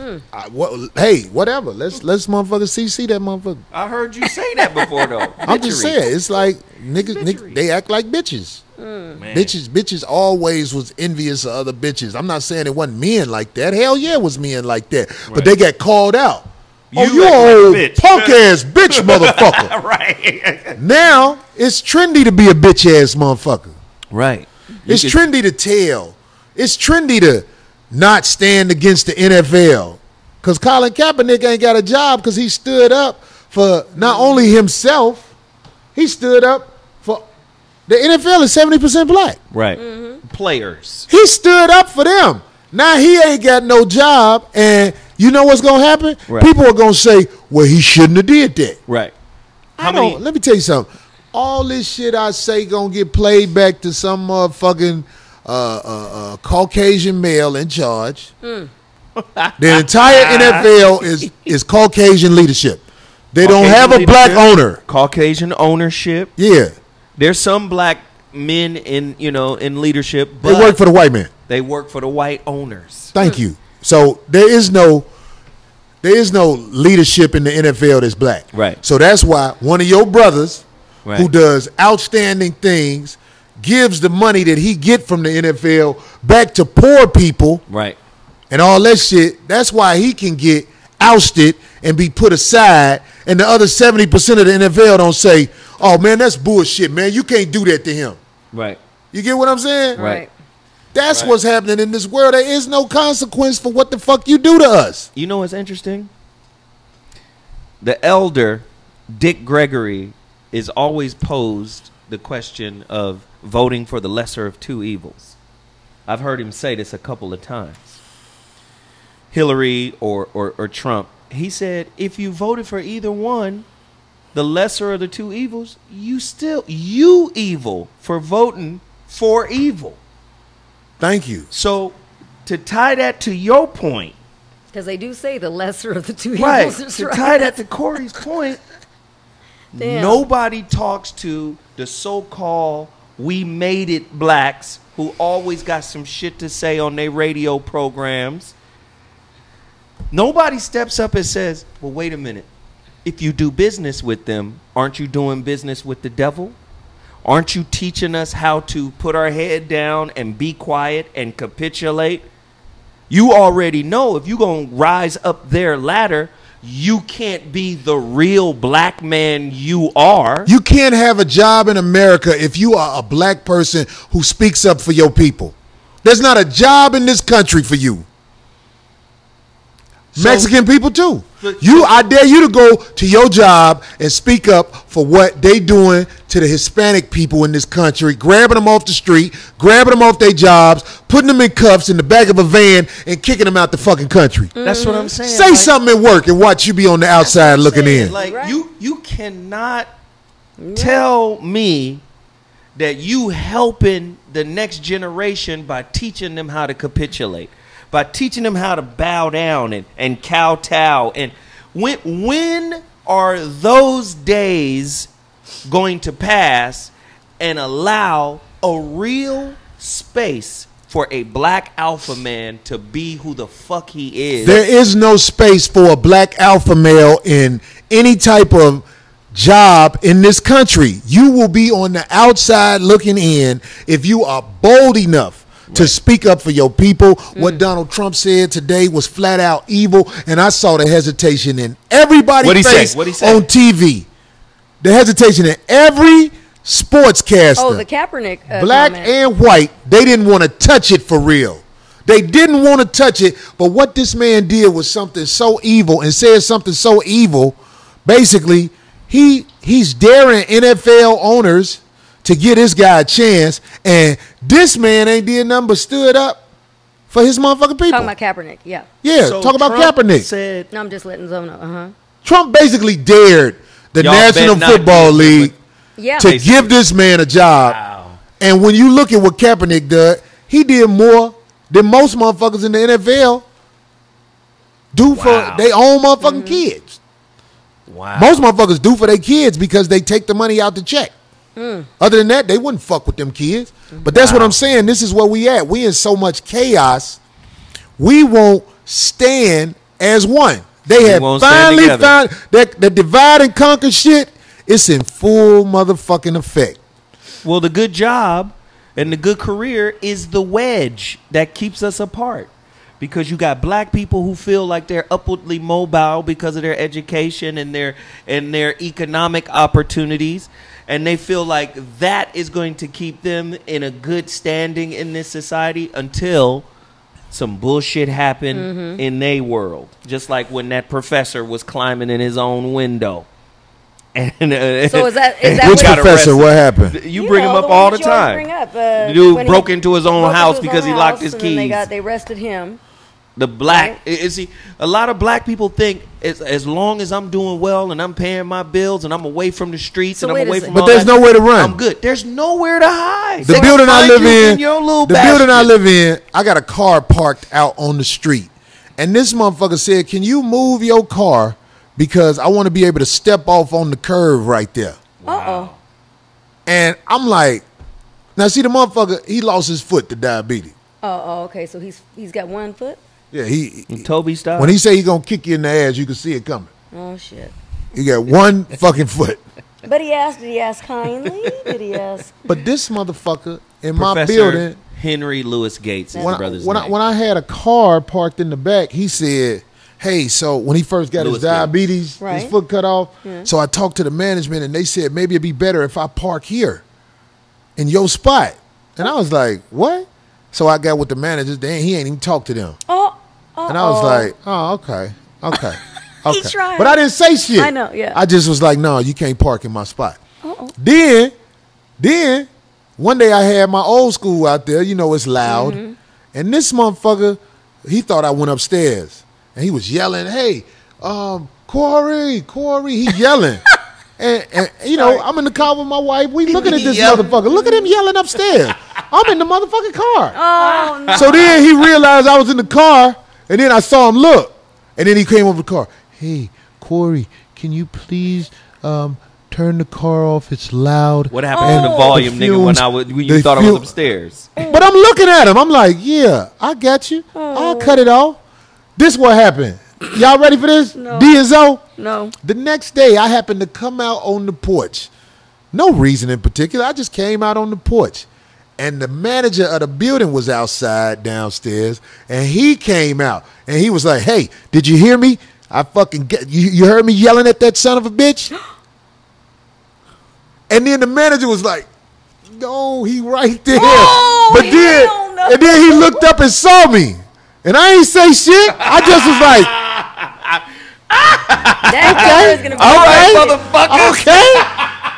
Mm. I, what, hey, whatever. Let's let's motherfucker CC that motherfucker. I heard you say that before, though. I'm just saying, it's like niggas, niggas they act like bitches. Mm. Man. Bitches, bitches always was envious of other bitches. I'm not saying it wasn't men like that. Hell yeah, it was men like that. But they got called out. oh, You you act like old punk ass bitch motherfucker. right. now it's trendy to be a bitch ass motherfucker. right. It's could- trendy to tell. It's trendy to not stand against the NFL. Cause Colin Kaepernick ain't got a job because he stood up for not only himself, he stood up for the NFL is 70% black. Right. Mm-hmm. Players. He stood up for them. Now he ain't got no job, and you know what's gonna happen? Right. People are gonna say, "Well, he shouldn't have did that." Right. I How don't- many? Let me tell you something. All this shit I say gonna get played back to some motherfucking uh, uh, uh, Caucasian male in charge. the entire NFL is is Caucasian leadership. They don't Caucasian have a black owner. Caucasian ownership. Yeah, There's some black men in you know in leadership, But they work for the white man. they work for the white owners. Thank you. So there is no there is no leadership in the NFL that's black. Right. So that's why one of your brothers Right. who does outstanding things gives the money that he get from the NFL back to poor people Right. and all that shit. That's why he can get ousted and be put aside and the other 70% of the NFL don't say, "Oh man, that's bullshit, man. You can't do that to him." Right. You get what I'm saying? Right. That's Right. what's happening in this world. There is no consequence for what the fuck you do to us. You know what's interesting? The elder Dick Gregory is always posed the question of voting for the lesser of two evils. I've heard him say this a couple of times. Hillary or, or, or Trump, he said, if you voted for either one, the lesser of the two evils, you still, you evil for voting for evil. Thank you. So to tie that to your point, Because they do say the lesser of the two right, evils is to right. tie that to Corey's point, Damn. nobody talks to the so-called "we made it" blacks who always got some shit to say on their radio programs. Nobody steps up and says, "Well, wait a minute. If you do business with them, aren't you doing business with the devil? Aren't you teaching us how to put our head down and be quiet and capitulate? You already know if you're going to rise up their ladder, you can't be the real black man you are. You can't have a job in America if you are a black person who speaks up for your people. There's not a job in this country for you. Mexican people too. But- You, I dare you to go to your job and speak up for what they doing to the Hispanic people in this country, grabbing them off the street, grabbing them off their jobs, putting them in cuffs in the back of a van, and kicking them out the fucking country. Mm-hmm. That's what I'm saying. Say Like- something at work and watch you be on the outside looking saying, in. Like Right. you, you cannot tell me that you helping the next generation by teaching them how to capitulate, by teaching them how to bow down and, and kowtow. And when when are those days going to pass and allow a real space for a black alpha man to be who the fuck he is? There is no space for a black alpha male in any type of job in this country. You will be on the outside looking in if you are bold enough to speak up for your people. What mm. Donald Trump said today was flat out evil, and I saw the hesitation in everybody's What'd he say? face What'd he say? on TV. The hesitation in every sportscaster Oh, the Kaepernick. Uh, black comment. and white, they didn't want to touch it for real. They didn't want to touch it, but what this man did was something so evil and said something so evil. Basically, he he's daring NFL owners to give this guy a chance, and this man ain't did nothing but stood up for his motherfucking people. Talking about Kaepernick. Yeah. yeah, So talk about Trump Kaepernick. Said No, I'm just letting Zoe know. Uh huh. Trump basically dared the Y'all National Football give him a- League Yeah. to Basically. give this man a job. Wow. And when you look at what Kaepernick did, he did more than most motherfuckers in the NFL do Wow. for their own motherfucking mm-hmm. kids. Wow. Most motherfuckers do for their kids because they take the money out the check. Mm. Other than that, they wouldn't fuck with them kids. But that's what I'm saying. This is where we at. We in so much chaos. We won't stand as one. They have finally found that the divide and conquer shit. It's in full motherfucking effect. Well, the good job and the good career is the wedge that keeps us apart. Because you got black people who feel like they're upwardly mobile because of their education and their and their economic opportunities, and they feel like that is going to keep them in a good standing in this society until some bullshit happen Mm-hmm. in their world. Just like when that professor was climbing in his own window. And uh, So is that is that Which what professor? What happened? You bring know, him up one all the time. Bring up, uh, The dude broke into his own house his because own he locked house, his and then They keys. got they arrested him. The black Right. is see a lot of black people think as, as long as I'm doing well and I'm paying my bills and I'm away from the streets So and I'm away from But there's that, nowhere to run. I'm good. There's nowhere to hide. The They building I live you in, your little the building I live in, I got a car parked out on the street, and this motherfucker said, "Can you move your car because I want to be able to step off on the curve right there?" Uh oh. And I'm like, "Now see the motherfucker, he lost his foot to diabetes. Oh, oh, okay. So he's he's got one foot. Yeah, he Toby style. when he say he gonna kick you in the ass, you can see it coming. Oh shit. He got one fucking foot." But he asked. Did he ask kindly? did he ask? But this motherfucker in my building, Henry Louis Gates is when the I, brother's when, I, name. when I had a car parked in the back, he said, "Hey, so when he first got Louis his diabetes, Right. his foot cut off, so I talked to the management and they said maybe it'd be better if I park here in your spot." And I was like, "What?" So I got with the managers. Then he ain't even talked to them, Oh. oh and I was like, "Oh, okay, okay." Okay. tried. But I didn't say shit. I know, yeah. I just was like, no, you can't park in my spot. Uh-oh. Then, then one day I had my old school out there. You know, it's loud, Mm-hmm. and this motherfucker, he thought I went upstairs, and he was yelling, "Hey, um, Corey, Corey!" He yelling. And, and you know, I'm in the car with my wife. We looking at this Yelling. motherfucker. Look at him yelling upstairs. I'm in the motherfucking car. Oh no. So then he realized I was in the car, and then I saw him look, and then he came over the car. Hey, Corey, can you please um, turn the car off? It's loud. what happened to the Oh. volume, The nigga, when I was when you thought I was upstairs? But I'm looking at him. I'm like, yeah, I got you. I'll cut it off. This what happened. Y'all ready for this? No. D and Zo. No. The next day, I happened to come out on the porch. No reason in particular. I just came out on the porch. And the manager of the building was outside downstairs. And he came out. And he was like, hey, did you hear me? I fucking get you, you heard me yelling at that son of a bitch? and then the manager was like, no, he right there. Oh, but then no. and then he looked up and saw me. And I ain't say shit. I just was like, That car is gonna be all right, motherfucker. Okay.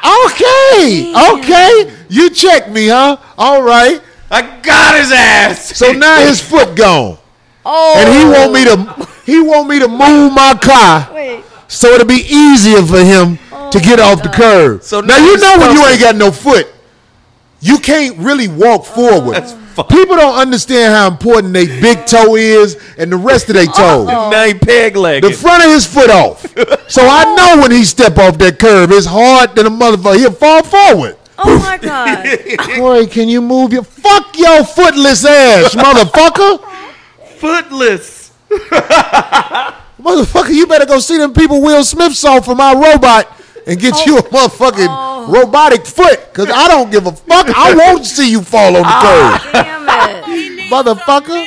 Okay. Okay. You checked me, huh? All right. I got his ass. So now his foot gone. Oh. And he want me to he want me to move my car Wait. so it'll be easier for him to oh get off the curb. So now now you know when you ain't got no foot, you can't really walk forward. Oh. Fucked. People don't understand how important their big toe is and the rest of their toe. Now he peg legged. The front of his foot off. So I know when he step off that curb, it's hard than a motherfucker. He'll fall forward. Oh my god. Corey, can you move your fuck your footless ass, motherfucker? Footless. Motherfucker, you better go see them people Will Smith saw from my robot and get oh. you a motherfucking oh. robotic foot. Cause I don't give a fuck. I won't see you fall on the ah, curb. Damn Motherfucker.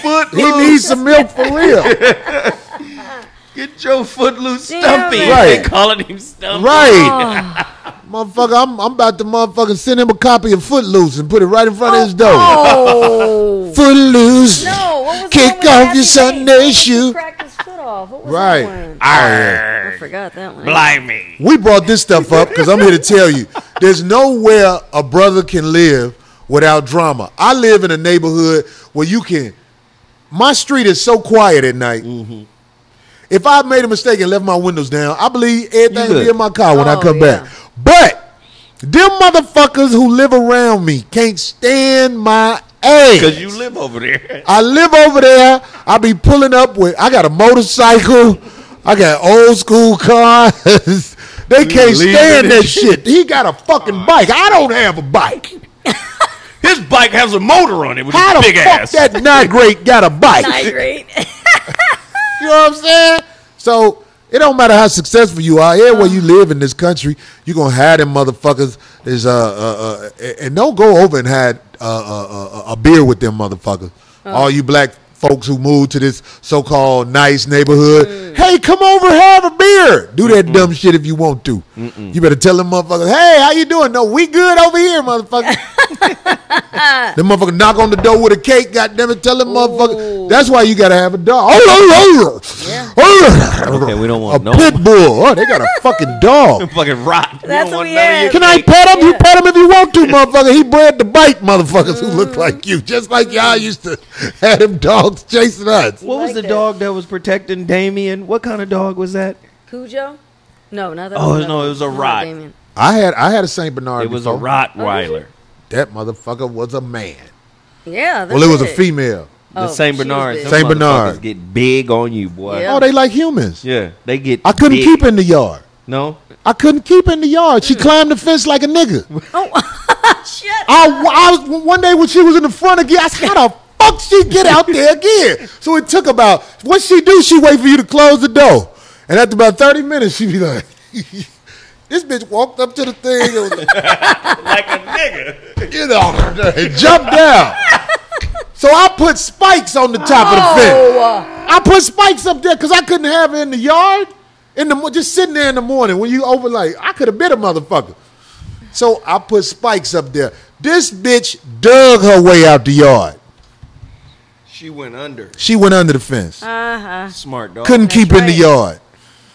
Foot He needs some milk for real. Get your footloose Damn Stumpy. it. They Right. calling him Stumpy. Right. Oh. Motherfucker, I'm, I'm about to motherfucking send him a copy of Footloose and put it right in front of his oh, door. Oh. Footloose. No, what was the Kick one with off Happy your Days? Sunday He shoe. cracked his foot off. What was Right. that one? I forgot that one. Blimey. We brought this stuff up because I'm here to tell you there's nowhere a brother can live without drama. I live in a neighborhood where you can. My street is so quiet at night. Mm-hmm. If I made a mistake and left my windows down, I believe everything will be in my car when I Oh, come yeah. back. But them motherfuckers who live around me can't stand my ass. Because you live over there. I live over there. I be pulling up with. I got a motorcycle. I got old school cars. they can't stand that shit. He got a fucking oh. bike. I don't have a bike. His bike has a motor on it with How his the big fuck ass. that not great got a bike? Nitrate. You know what I'm saying? So it don't matter how successful you are. Everywhere you live in this country, you gonna have them motherfuckers. Is uh, uh, uh and don't go over and had uh, uh, uh, a beer with them motherfuckers. All you black folks who moved to this so-called nice neighborhood. Hey, come over, have a beer. Do that dumb shit if you want to. You better tell them motherfuckers, hey, how you doing? No, we good over here, motherfucker. them motherfucker knock on the door with a cake. Goddamn it, tell them motherfucker. That's why you gotta have a dog. Okay, we don't a want no pit bull. Oh, they got a fucking dog. fucking rot. That's what we none of had. Can I pet him? You pet him if you want to, motherfucker. He bred to bite motherfuckers who look mm. like you, just like y'all used to have them dogs chasing us. What was the that. dog that was protecting Damien? What kind of dog was that? Cujo? No, not that. Oh, one. no, it was a rot. I had I had a Saint Bernard. It was a before. Rottweiler. Oh, That motherfucker was a man. Yeah. Well, it was a female. Oh, the Oh, Saint she was Bernards. big. them Saint Bernard. get big on you, boy. Yeah. Oh, they like humans. Yeah, they get. I couldn't big. keep in the yard. No, I couldn't keep in the yard. She climbed the fence like a nigga. Oh, shut I, I was one day when she was in the front again. I said, "How the fuck she get out there again?" So it took about what she do. She wait for you to close the door, and after about thirty minutes, she be like, "This bitch walked up to the thing, and was like, like a nigga. you know, and jumped down." So I put spikes on the top of the fence. Oh, I put spikes up there because I couldn't have it in the yard. In the just sitting there in the morning when you over like I could have been a motherfucker. So I put spikes up there. This bitch dug her way out the yard. She went under. She went under the fence. uh-huh. Smart dog. Couldn't keep in the yard.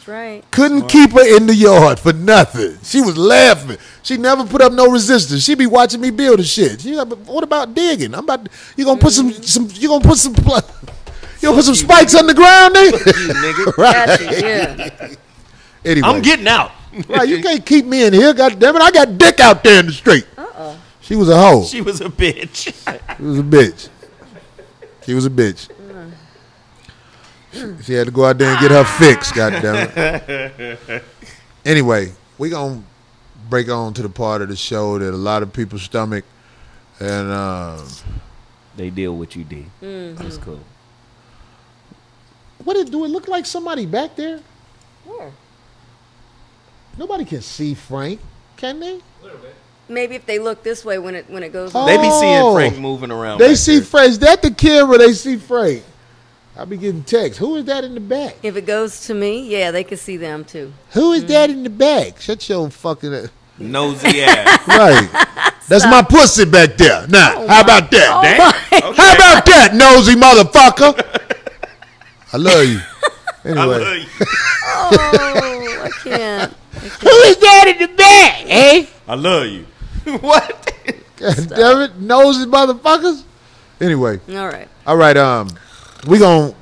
That's right. Couldn't keep her in the yard for nothing. She was laughing. She never put up no resistance. She be watching me build the shit. She like, "But what about digging? I'm about. To, you gonna put some mm-hmm. some. You gonna put some. pl- You gonna put some spikes on the ground, nigga? You nigga. Got you, yeah. Anyway, I'm getting out. Right, you can't keep me in here. God damn it, I got dick out there in the street. Uh-oh. She was a hoe. She She was a bitch. She was a bitch. She was a bitch. She had to go out there and get her fix. God damn it. Anyway, we gonna break on to the part of the show that a lot of people stomach, and um, they deal with you, D. Mm-hmm. That's cool. what it do? It look like somebody back there? Where? Nobody can see Frank, can they? Maybe if they look this way when it when it goes. Oh. They be seeing. Frank moving around. They see there. Frank. Is that the camera? They see Frank. I be getting texts. Who is that in the back? If it goes to me, yeah, they can see them too. Who is that Mm-hmm. in the back? Shut your fucking nosy ass. right. That's my pussy back there. Now, how about that? Oh Damn. my! How about that, nosy motherfucker? I love you. I love you. Oh, I can't. who is that in the back? Eh? I love you. what? God damn it, nosy motherfuckers. Anyway, All right. all right. Um, we gonna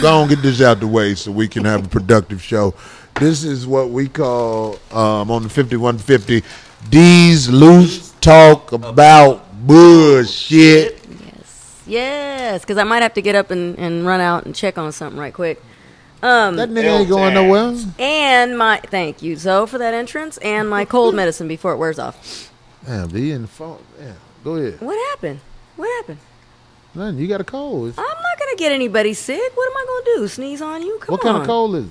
go and get this out the way so we can have a productive show. This is what we call um on the fifty one fifty. D's loose talk about bullshit. Yes, yes, because I might have to get up and, and run out and check on something right quick. Um, That nigga ain't going nowhere. and my thank you, Zoe, for that entrance, and my cold medicine before it wears off. Damn, be in the phone. Yeah, go ahead. What happened? What happened? Nothing. You got a cold. It's- I'm not gonna get anybody sick. What am I gonna do? Sneeze on you? Come what on. What kind of cold is it?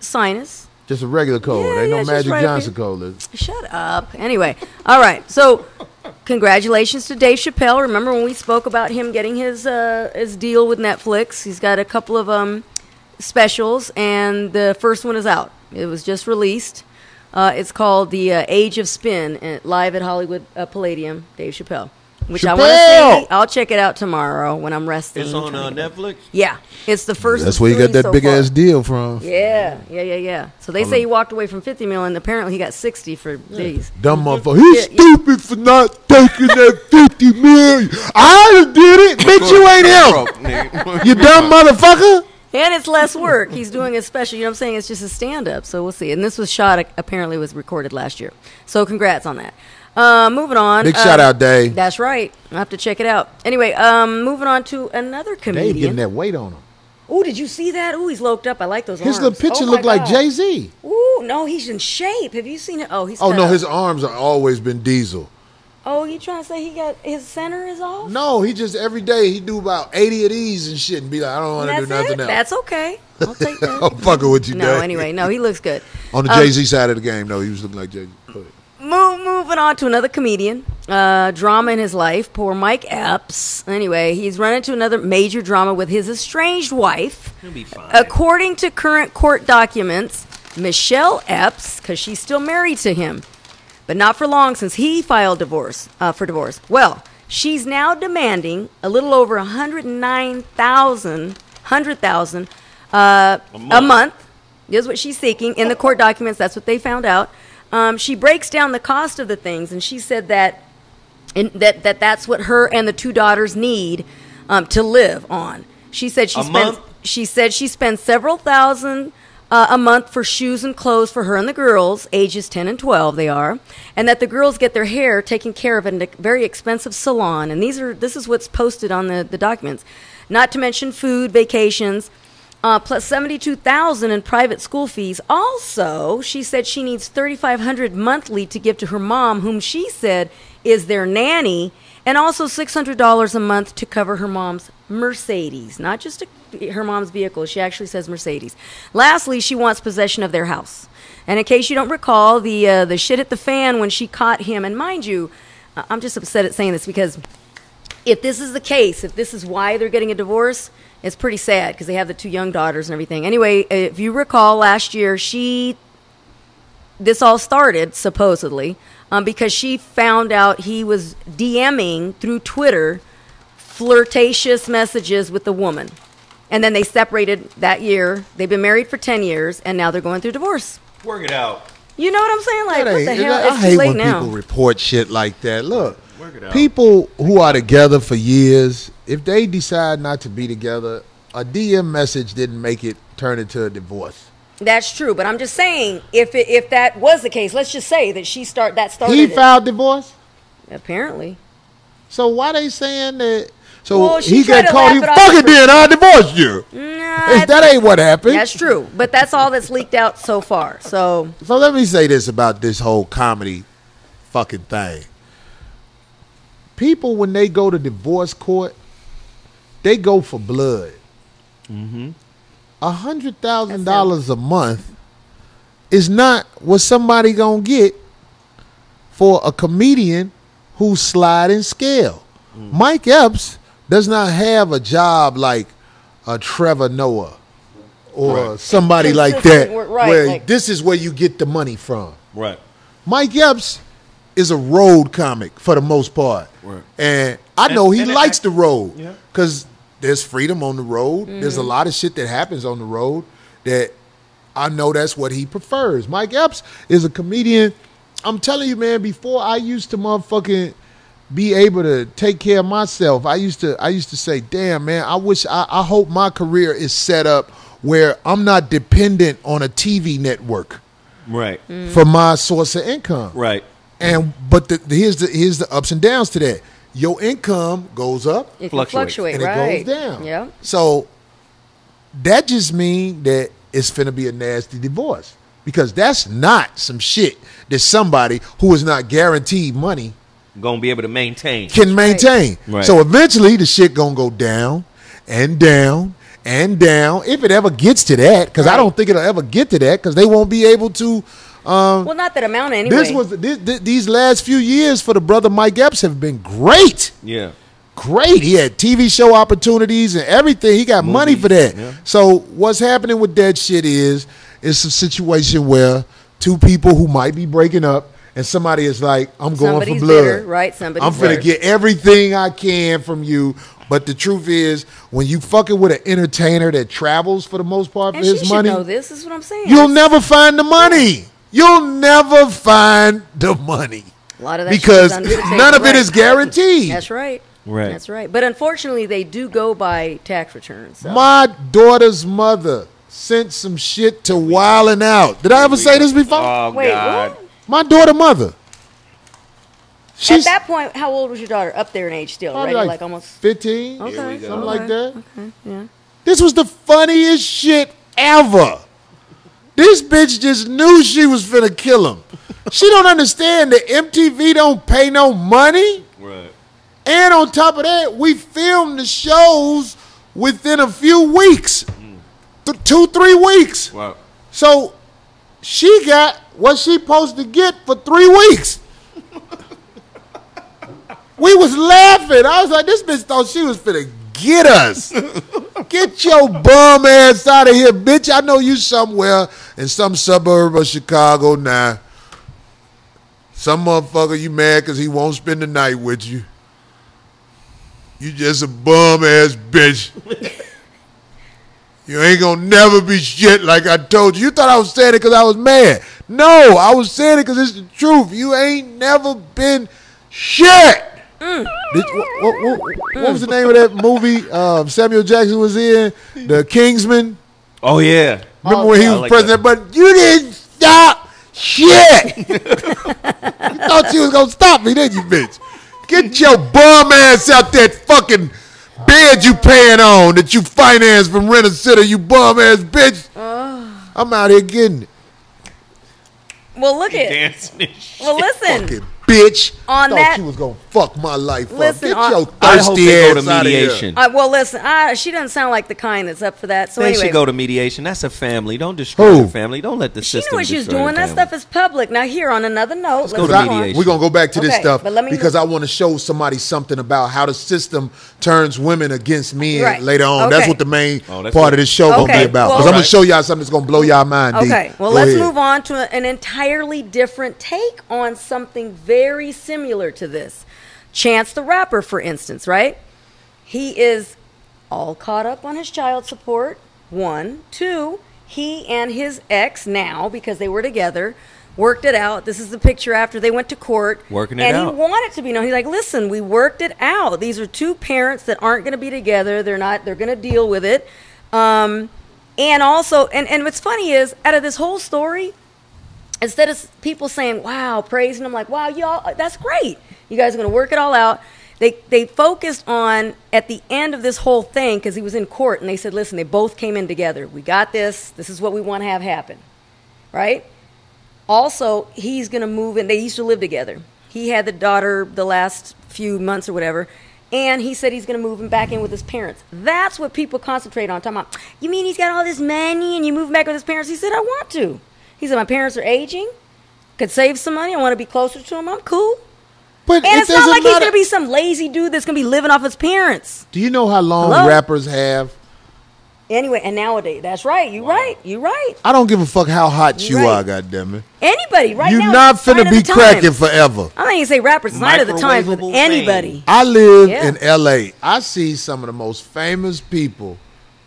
Sinus. Just a regular cold. Yeah, Ain't yeah, no Magic right Johnson here. cola. Shut up. Anyway, all right. So, congratulations to Dave Chappelle. Remember when we spoke about him getting his uh, his deal with Netflix? He's got a couple of um specials, and the first one is out. It was just released. Uh, it's called The uh, Age of Spin, uh, live at Hollywood uh, Palladium. Dave Chappelle. Which I want to see. I'll check it out tomorrow when I'm resting. It's on uh, trying to get- Netflix. Yeah, it's the first. That's where you got that so big far. ass deal from. Yeah, yeah, yeah, yeah. So they say he walked away from 50 million. Apparently, he got 60 for these. Dumb motherfucker. He's Yeah, yeah. stupid for not taking that 50 million. I done did it. Bitch, you ain't him. You dumb motherfucker. And it's less work. He's doing a special. You know what I'm saying? It's just a stand up. So we'll see. And this was shot, apparently, was recorded last year. So congrats on that. Uh, moving on. Big uh, shout out, Dave. That's right. I have to check it out. Anyway, um, moving on to another Dave getting that weight on him. Oh, did you see that? Oh, he's loked up. I like those His arms. little picture Oh, looked like Jay Z. Ooh, no, he's in shape. Have you seen it? Oh, he's. Oh no, up. his arms are always been diesel. Oh, you trying to say he got his center is off? No, he just every day he do about eighty of these and shit and be like, I don't want to do nothing it. else. That's okay. I'll take that. I'm fucking with you, no, Dave. anyway, no, he looks good. On the Um, Jay Z side of the game, though, he was looking like Jay Z. Move, moving on to another comedian. Uh, drama in his life. Poor Mike Epps. Anyway, he's run into another major drama with his estranged wife. He'll be fine. According to current court documents, Michelle Epps, because she's still married to him, but not for long since he filed divorce uh, for divorce. Well, she's now demanding a little over 109,000, 100,000 uh, a month. month. Is what she's seeking in the court documents. That's what they found out. Um, she breaks down the cost of the things, and she said that and that, that that's what her and the two daughters need um, to live on. She said she A spends. month? She said she spends several thousand uh, a month for shoes and clothes for her and the girls, ages ten and twelve. They are, and that the girls get their hair taken care of in a very expensive salon. And these are this is what's posted on the the documents. Not to mention food, vacations. Uh, plus 72,000 in private school fees. Also, she said she needs 3,500 monthly to give to her mom, whom she said is their nanny, and also $600 a month to cover her mom's Mercedes, not just a, her mom's vehicle. She actually says Mercedes. Lastly, she wants possession of their house. And in case you don't recall, the uh, the shit at the fan when she caught him, and mind you, I'm just upset at saying this because if this is the case, if this is why they're getting a divorce, it's pretty sad because they have the two young daughters and everything. Anyway, if you recall last year, she this all started supposedly um, because she found out he was DMing through Twitter flirtatious messages with the woman. And then they separated that year. They've been married for 10 years and now they're going through divorce. Work it out. You know what I'm saying? Like, what the ain't- hell? I It's too hate late when now. people report shit like that. Look, Work it out. People who are together for years, if they decide not to be together, a DM message didn't make it turn into a divorce. That's true, but I'm just saying if it, if that was the case, let's just say that she start that started. He it. filed divorce. apparently. So why they saying that? So Well, he got to caught. He fucking for- did. I divorced you. Nah, that ain't what happened. that's true, but that's all that's leaked out so far. So So let me say this about this whole comedy fucking thing. People, when they go to divorce court, they go for blood. Mm-hmm. A hundred thousand dollars a month is not what somebody gonna get for a comedian who's sliding scale. Mm. Mike Epps does not have a job like a Trevor Noah or somebody like that, right, where like- this is where you get the money from. Right. Mike Epps is a road comic for the most part, Right. and I And- know he and likes I- the road Yeah. because there's freedom on the road. There's Mm-hmm. a lot of shit that happens on the road that I know that's what he prefers. Mike Epps is a comedian. I'm telling you, man. Before I used to motherfucking be able to take care of myself, I used to I used to say, "Damn, man, I wish I, I hope my career is set up where I'm not dependent on a TV network Right. for my source of income." Right. And but the, here's the here's the ups and downs to that. Your income goes up it Fluctuates. fluctuate, and right? it goes down. Yeah. So that just means that it's gonna be a nasty divorce because that's not some shit that somebody who is not guaranteed money Gonna be able to maintain. can maintain. Right. So eventually the shit gonna go down and down and down if it ever gets to that. Because I don't think it'll ever get to that because they won't be able to. Um, Well, not that amount anyway. this was this, this, these last few years for the brother Mike Epps have been great Yeah. great. He had TV show opportunities and everything. He got money for that. yeah. So what's happening with that shit is it's a situation where two people who might be breaking up and somebody is like, I'm going Somebody's for blood. bitter, right? Somebody's I'm finna bitter. get everything I can from you. But the truth is, when you fucking with an entertainer that travels for the most part for and she his should money, know this. This is what I'm saying. you'll never find the money. You'll never find the money a lot of that because is under the table, none of it right. is guaranteed. That's right. Right. That's right. But unfortunately, they do go by tax returns. So. My daughter's mother sent some shit to Wildin' Out. Did I ever say this before? Oh Wait, God. what? My daughter mother. At that point, how old was your daughter? Up there in age still, right? like, Like, almost. 15, Okay, something okay, like that. Okay, yeah. This was the funniest shit ever. This bitch just knew she was finna kill him. she don't understand that MTV don't pay no money. Right. And on top of that, we filmed the shows within a few weeks. Mm. Th- two, three weeks. Wow. So she got what she supposed to get for three weeks. we was laughing. I was like, this bitch thought she was finna get us. get your bum ass out of here, bitch. I know you somewhere in some suburb of Chicago now. Some motherfucker you mad because he won't spend the night with you. You just a bum ass bitch. You ain't gonna never be shit like I told you. You thought I was saying it because I was mad. No, I was saying it because it's the truth. You ain't never been shit. Did- what, what- what- what was the name of that movie um, Samuel Jackson was in? The Kingsman. Oh yeah. Remember when he was like president? But you didn't stop shit. you thought you was gonna stop me, didn't you, bitch? Get your bum ass out that fucking bed you paying on that you financed from Rent-A-Center, you bum ass bitch. I'm out here getting it. Well, look at. Dancing and shit. Well, listen. Fucking bitch. On thought that- you was gonna fuck my life Listen, up. on- Get your I hope thirsty they go ass to out of here. mediation. Uh, well, listen. I, she doesn't sound like the kind that's up for that. So They anyway, should go to mediation. That's a family. Don't destroy Who? the family. Don't let the she system. knew what she was destroy doing. That stuff is public. Now, here on another note, let's, go to mediation. on. We're gonna go back to this Okay, stuff but let me- because I want to show somebody something about how the system turns women against men Right. later on. That's what the main Oh, part good. of this show gonna be about. well- Because I'm gonna show y'all something that's gonna blow y'all mind. D. Okay, well, Go let's ahead. move on to an entirely different take on something very similar to this. Chance the Rapper, for instance, right? He is all caught up on his child support. One. Two, he and his ex now, because they were together, worked it out. This is the picture after they went to court. Working it and out. he wanted to be known. He's like, listen, we worked it out. These are two parents that aren't going to be together. They're not, they're going to deal with it. Um, and also, and, and what's funny is, out of this whole story, instead of people saying wow praise, and I'm like wow y'all uh, that's great. You guys are going to work it all out. They they focused on at the end of this whole thing because he was in court and they said listen they both came in together. We got this. This is what we want to have happen. Right? Also he's going to move in they used to live together. He had the daughter the last few months or whatever and he said he's going to move him back in with his parents. That's what people concentrate on talking about you mean he's got all this money and you move back with his parents? He said i want to he said my parents are aging could save some money i want to be closer to them i'm cool But and it it's not doesn't like he's going to be some lazy dude that's going to be living off his parents Do you know how long Hello? rappers have? anyway and nowadays that's right you right you right I don't give a fuck how hot you Right. are, goddamn it. anybody right You're now not it's sign finna be cracking forever. I think you say rappers sign of the times with Microwavable anybody. fame. I live Yeah. in L.A. I see some of the most famous people,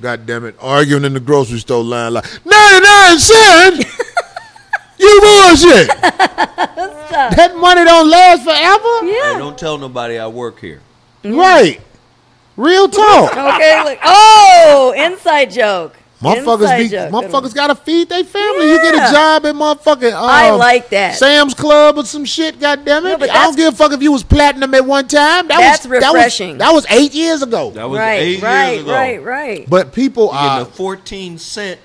goddamn it, arguing in the grocery store line like ninety nine cent. You bullshit. that money don't last forever. Hey, don't tell nobody I work here. Right. Real talk. Okay. Look. Oh, inside joke. Motherfuckers Inside be joke. motherfuckers gotta feed their family. You get a job at motherfucking um, I like that. Sam's Club or some shit, goddamn it. No, I that's- don't give a fuck if you was platinum at one time. That That's was, refreshing. That was, that was eight years ago. That was Right. eight Right. years ago. Right. Right. right. but people Getting are a 14 cent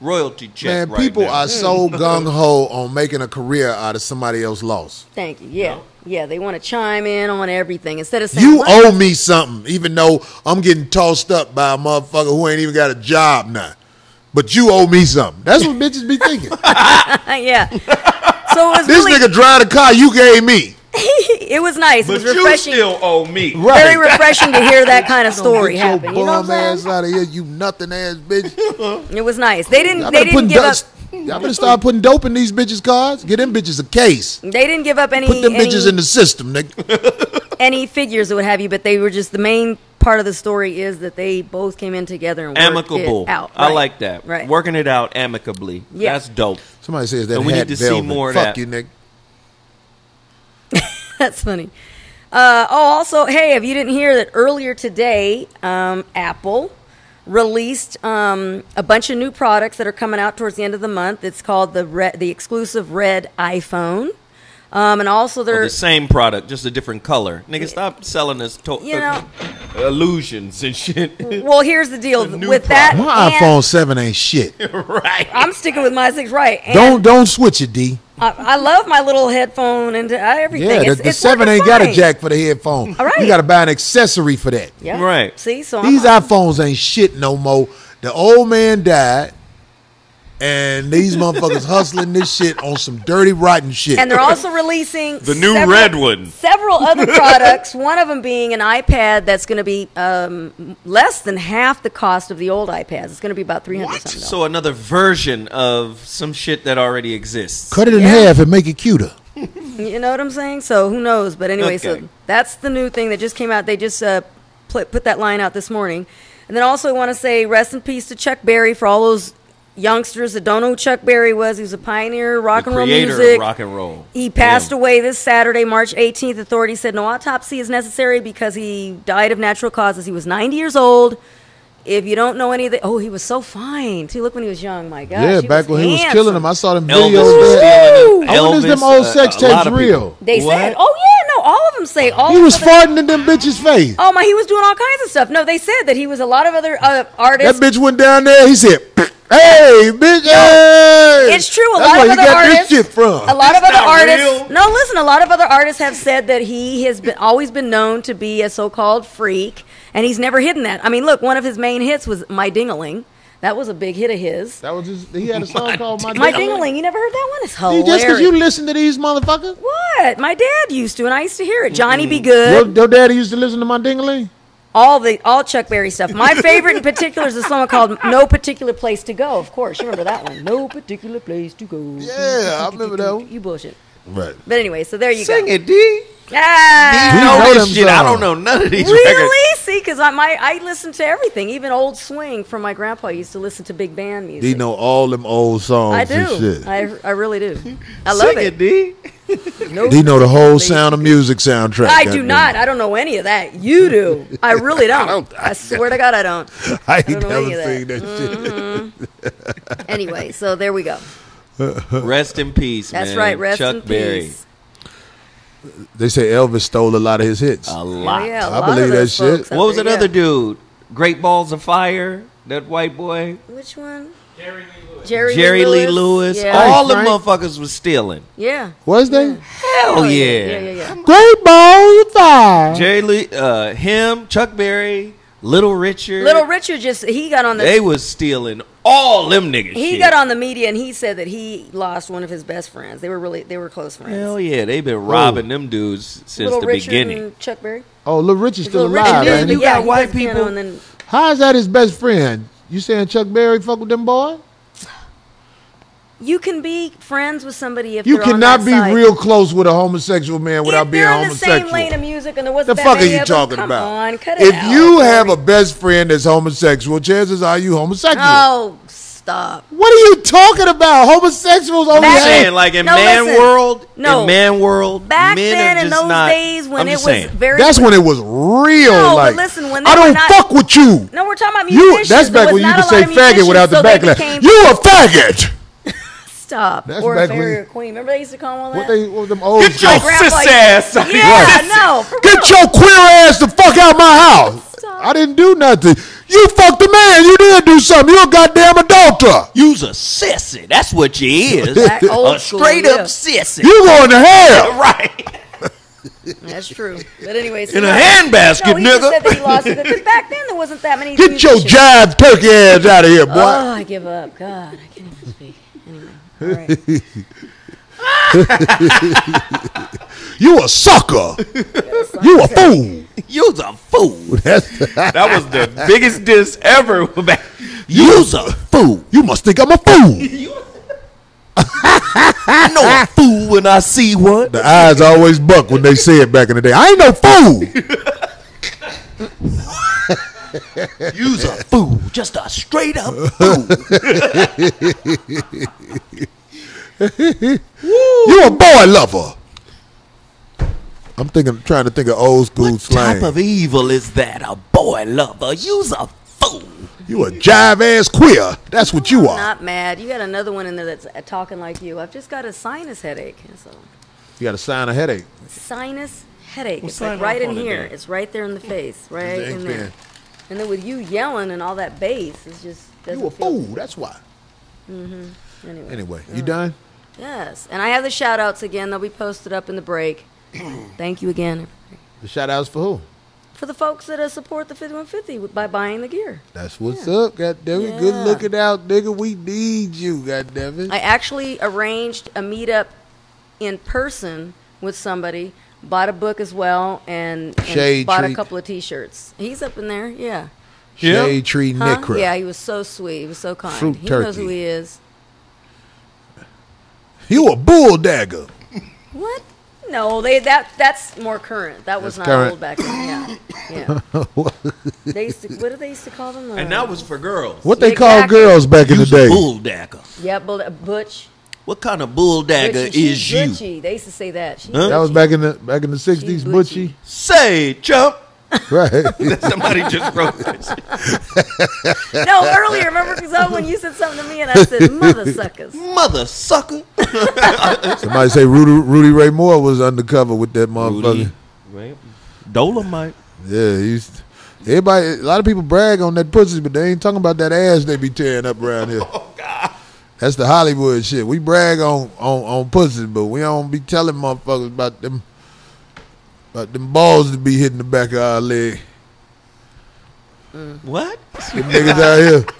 royalty check. Man, right people now. are so gung ho on making a career out of somebody else's loss. Thank you. Yeah, yeah. They want to chime in on everything instead of saying You "What?" owe me something, even though I'm getting tossed up by a motherfucker who ain't even got a job now. But you owe me something. That's what bitches be thinking. yeah. So it was this really, nigga drive the car you gave me. it was nice. But it was you refreshing. still owe me. Right. very refreshing to hear that kind of story Get your happen. You know what bum I'm ass saying? out of here, you nothing ass bitch. It was nice. They didn't. Y'all They better, put didn't give up. dust, y'all better start putting dope in these bitches' cars. Get them bitches a case. They didn't give up any Put them any, bitches in the system, nigga. any figures or what have you. But they were just the main part of the story is that they both came in together and worked Amicable. it out. I like that. Right. Working it out amicably. Yeah. That's dope. Somebody says that And we hat need to see velvet. more of that. Fuck that. you, nigga. That's funny. Uh, oh, also, hey, if you didn't hear that earlier today, um, Apple released um, a bunch of new products that are coming out towards the end of the month. It's called the red, the exclusive red iPhone, um, and also Or they're the same product, just a different color. Nigga, stop selling us to- You know- illusions and shit. well. Here's the deal The new with that. My and- iPhone 7 ain't shit. right. I'm sticking with my six right. And Don't don't switch it, D. I, I love my little headphone and uh, everything. Yeah, the, it's, the it's 7 working ain't got a jack for the headphone. All right. You got to buy an accessory for that. Yeah. Right. See, so These I'm, iPhones ain't shit no more. The old man died, and these motherfuckers hustling this shit on some dirty, rotten shit. and they're also releasing The new several- red one. Several other products. One of them being an iPad that's going to be um, less than half the cost of the old iPads. It's going to be about three hundred something. So another version of some shit that already exists. Cut it in Yeah. half and make it cuter. You know what I'm saying? So who knows? But anyway, Okay. so that's the new thing that just came out. They just uh, pl- put that line out this morning. And then also I want to say rest in peace to Chuck Berry for all those youngsters that don't know who Chuck Berry was. He was a pioneer of rock the and roll music. of rock and roll. He passed Him. away this Saturday, March 18th. Authorities said no autopsy is necessary because he died of natural causes. He was 90 years old. If you don't know any of the, oh, he was so fine. See, look when he was young. My gosh, yeah, back when he was killing them, I saw them Elvis videos. was there. stealing it. I wonder if them old uh, sex a tapes real. They What? said, oh yeah, no, all of them say all. He was the- farting in them bitches' face. Oh my, he was doing all kinds of stuff. No, they said that he was a lot of other uh, That artists. bitch went down there. He said, "Hey, bitch, hey." It's true. A That's lot where of you other got artists. this shit from. A lot of other artists. real. No, listen. A lot of other artists have said that he has been always been known to be a so-called freak, and he's never hidden that. I mean, look, one of his main hits was "My Dingaling." That was a big hit of his. That was just, he had a song called My, My Dingaling. Dingaling. You never heard that one? It's See, hilarious. Just because you listen to these motherfuckers. what? My dad used to, and I used to hear it. Johnny Be Your, Good. your daddy used to listen to My Dingaling? all the all Chuck Berry stuff. My favorite in particular is a song called "No Particular Place to Go." Of course, you remember that one. No particular place to go. Yeah, I remember that one. You bullshit. Right. But anyway, so there you Sing go. Sing it, D. You Ah, know know them this shit. I don't know none of these records. really? See, because I my I listen to everything, even old swing from my grandpa. used to listen to big band music. He know all them old songs I and do. shit. I, I really do. I love Sing it. it, D. No he know the whole Sound of Music soundtrack. I do not. I don't know any of that. You do. I really don't. I, swear to God, I don't. I don't ain't know any never of seen that shit. Anyway, so there we go. Rest in peace, That's man. right. Rest Chuck in Berry. peace. They say Elvis stole a lot of his hits. A lot. Yeah, yeah, a I lot believe that shit. What was there, that other yeah. dude? Great Balls of Fire? That white boy? Which one? Jerry, Jerry Lee Lewis. Yeah. All the motherfuckers was stealing. yeah. Was they? Hell yeah. Yeah, yeah, yeah. Great balls of fire. Jerry Lee, uh, him, Chuck Berry, Little Richard. Little Richard just he got on the They was stealing all them niggas. he shit. got on the media and he said that he lost one of his best friends. They were really they were close friends. Hell yeah, they been robbing them dudes since Little the Richard beginning. and Chuck Berry. Oh, Little Richard's still Little alive, did, ain't? You yeah, got he white plays piano people- And then, How is that his best friend? You saying Chuck Berry fuck with them boys? You can be friends with somebody if You they're on cannot that be side. real close with a homosexual man without if being they're in the homosexual. same lane of music and there the wasn't that fuck are you of them, talking come about? On, cut it if out. you have a best friend that's homosexual, chances are you homosexual. oh stop. What are you talking about? Homosexuals only Back I'm saying like in No, man listen. world, No. in man world, Back men then are in just those not, days when I'm it was saying. very That's when it was real. No, but like, listen, when they I don't not- fuck with you. No, we're talking about You. musicians. That's back when you not could a say lot of faggot without the musicians, so they backlash. became- You a faggot. Stop. That's or a back fairy when- or queen. Remember they used to call them all that? What they? What them old? Get your My grandpa sis used- ass out yeah, here. no. For Get real. your queer ass the fuck out my house. Stop. I didn't do nothing. You fucked the man. You did do something. You a goddamn adulterer. You's a sissy. That's what you is. Back old a school, straight yeah. up sissy. You going to hell. right. That's true. But anyways, In a no, handbasket, no, he just nigga. said that he lost it. But back then there wasn't that many. Get your musicians. jive turkey ass out of here, boy. Oh, I give up. God, I can't even speak. Anyway, all right. You a sucker. you a fool. You's a fool. That was the biggest diss ever. You's a fool. you must think I'm a fool. I know a fool when I see one. The eyes always buck when they say it back in the day. I ain't no fool. You's a fool. Just a straight up fool. You a boy lover. I'm thinking, trying to think of old school What slang. type of evil is that? A boy lover. You's a fool. you a jive ass queer. That's what you I'm are. not mad. You got another one in there that's uh, talking like you. I've just got a sinus headache. So You got a sinus headache. sinus headache. Well, it's like right in on it here. It's right there in the face. Right in there. And then with you yelling and all that bass, it's just You a fool. That's why. Anyway. Anyway, you done? Yes, and I have the shout outs again. They'll be posted up in the break. Thank you again The shout outs for who? for the folks that uh, support the 5150 with- by buying the gear. That's what's up, God damn it. Good looking out, nigga. We need you, God damn it. I actually arranged a meetup in person with somebody. Bought a book as well, and, and Shade bought a couple of T-shirts. He's up in there, yeah. Shade Tree Huh? Necra. Yeah, he was so sweet. He was so kind. Fruit he knows who turkey. he is. You a bull dagger. What? No, they that that's more current. That was That's not current. old back then. Yeah, yeah. they used to, what did they used to call them? And Uh, that was for girls. What they call Exactly. girls back in the day? bull dagger. Yeah, bull, uh, Butch. What kind of bull dagger Butchie. She's is you? Butchie. They used to say that. She's Huh? That was back in the back in the sixties, She Butchie. Say, chump. Right. Somebody just wrote that shit. No, earlier, remember, because when you said something to me and I said, mother suckers. Mother sucker. Somebody say Rudy, Rudy Ray Moore was undercover with that motherfucker. Right. Dolomite. Yeah, he's everybody. A lot of people brag on that pussy, but they ain't talking about that ass they be tearing up around here. God. That's the Hollywood shit. We brag on on on pussy, but we don't be telling motherfuckers about them about them balls to be hitting the back of our leg. What? Them niggas out here.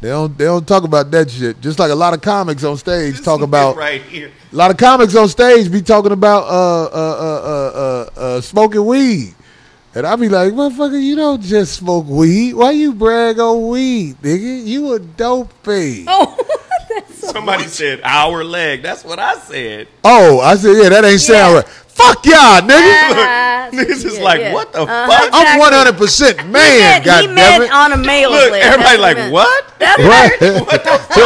They don't they don't talk about that shit. Just like a lot of comics on stage talk about right here. a lot of comics on stage be talking about uh uh uh uh uh, uh smoking weed. And I be like, motherfucker, you don't just smoke weed. Why you brag on weed, nigga? You a dopey. Oh, Somebody said our leg. That's what I said. Oh, I said, yeah, that ain't sound Yeah. right. Fuck y'all, nigga. Ah, Niggas is yeah, like, yeah. what the Uh-huh, fuck? I'm 100% He man, meant, he goddamn meant on a male Look, leg. everybody That's like, he meant. what? That's Right. right. So,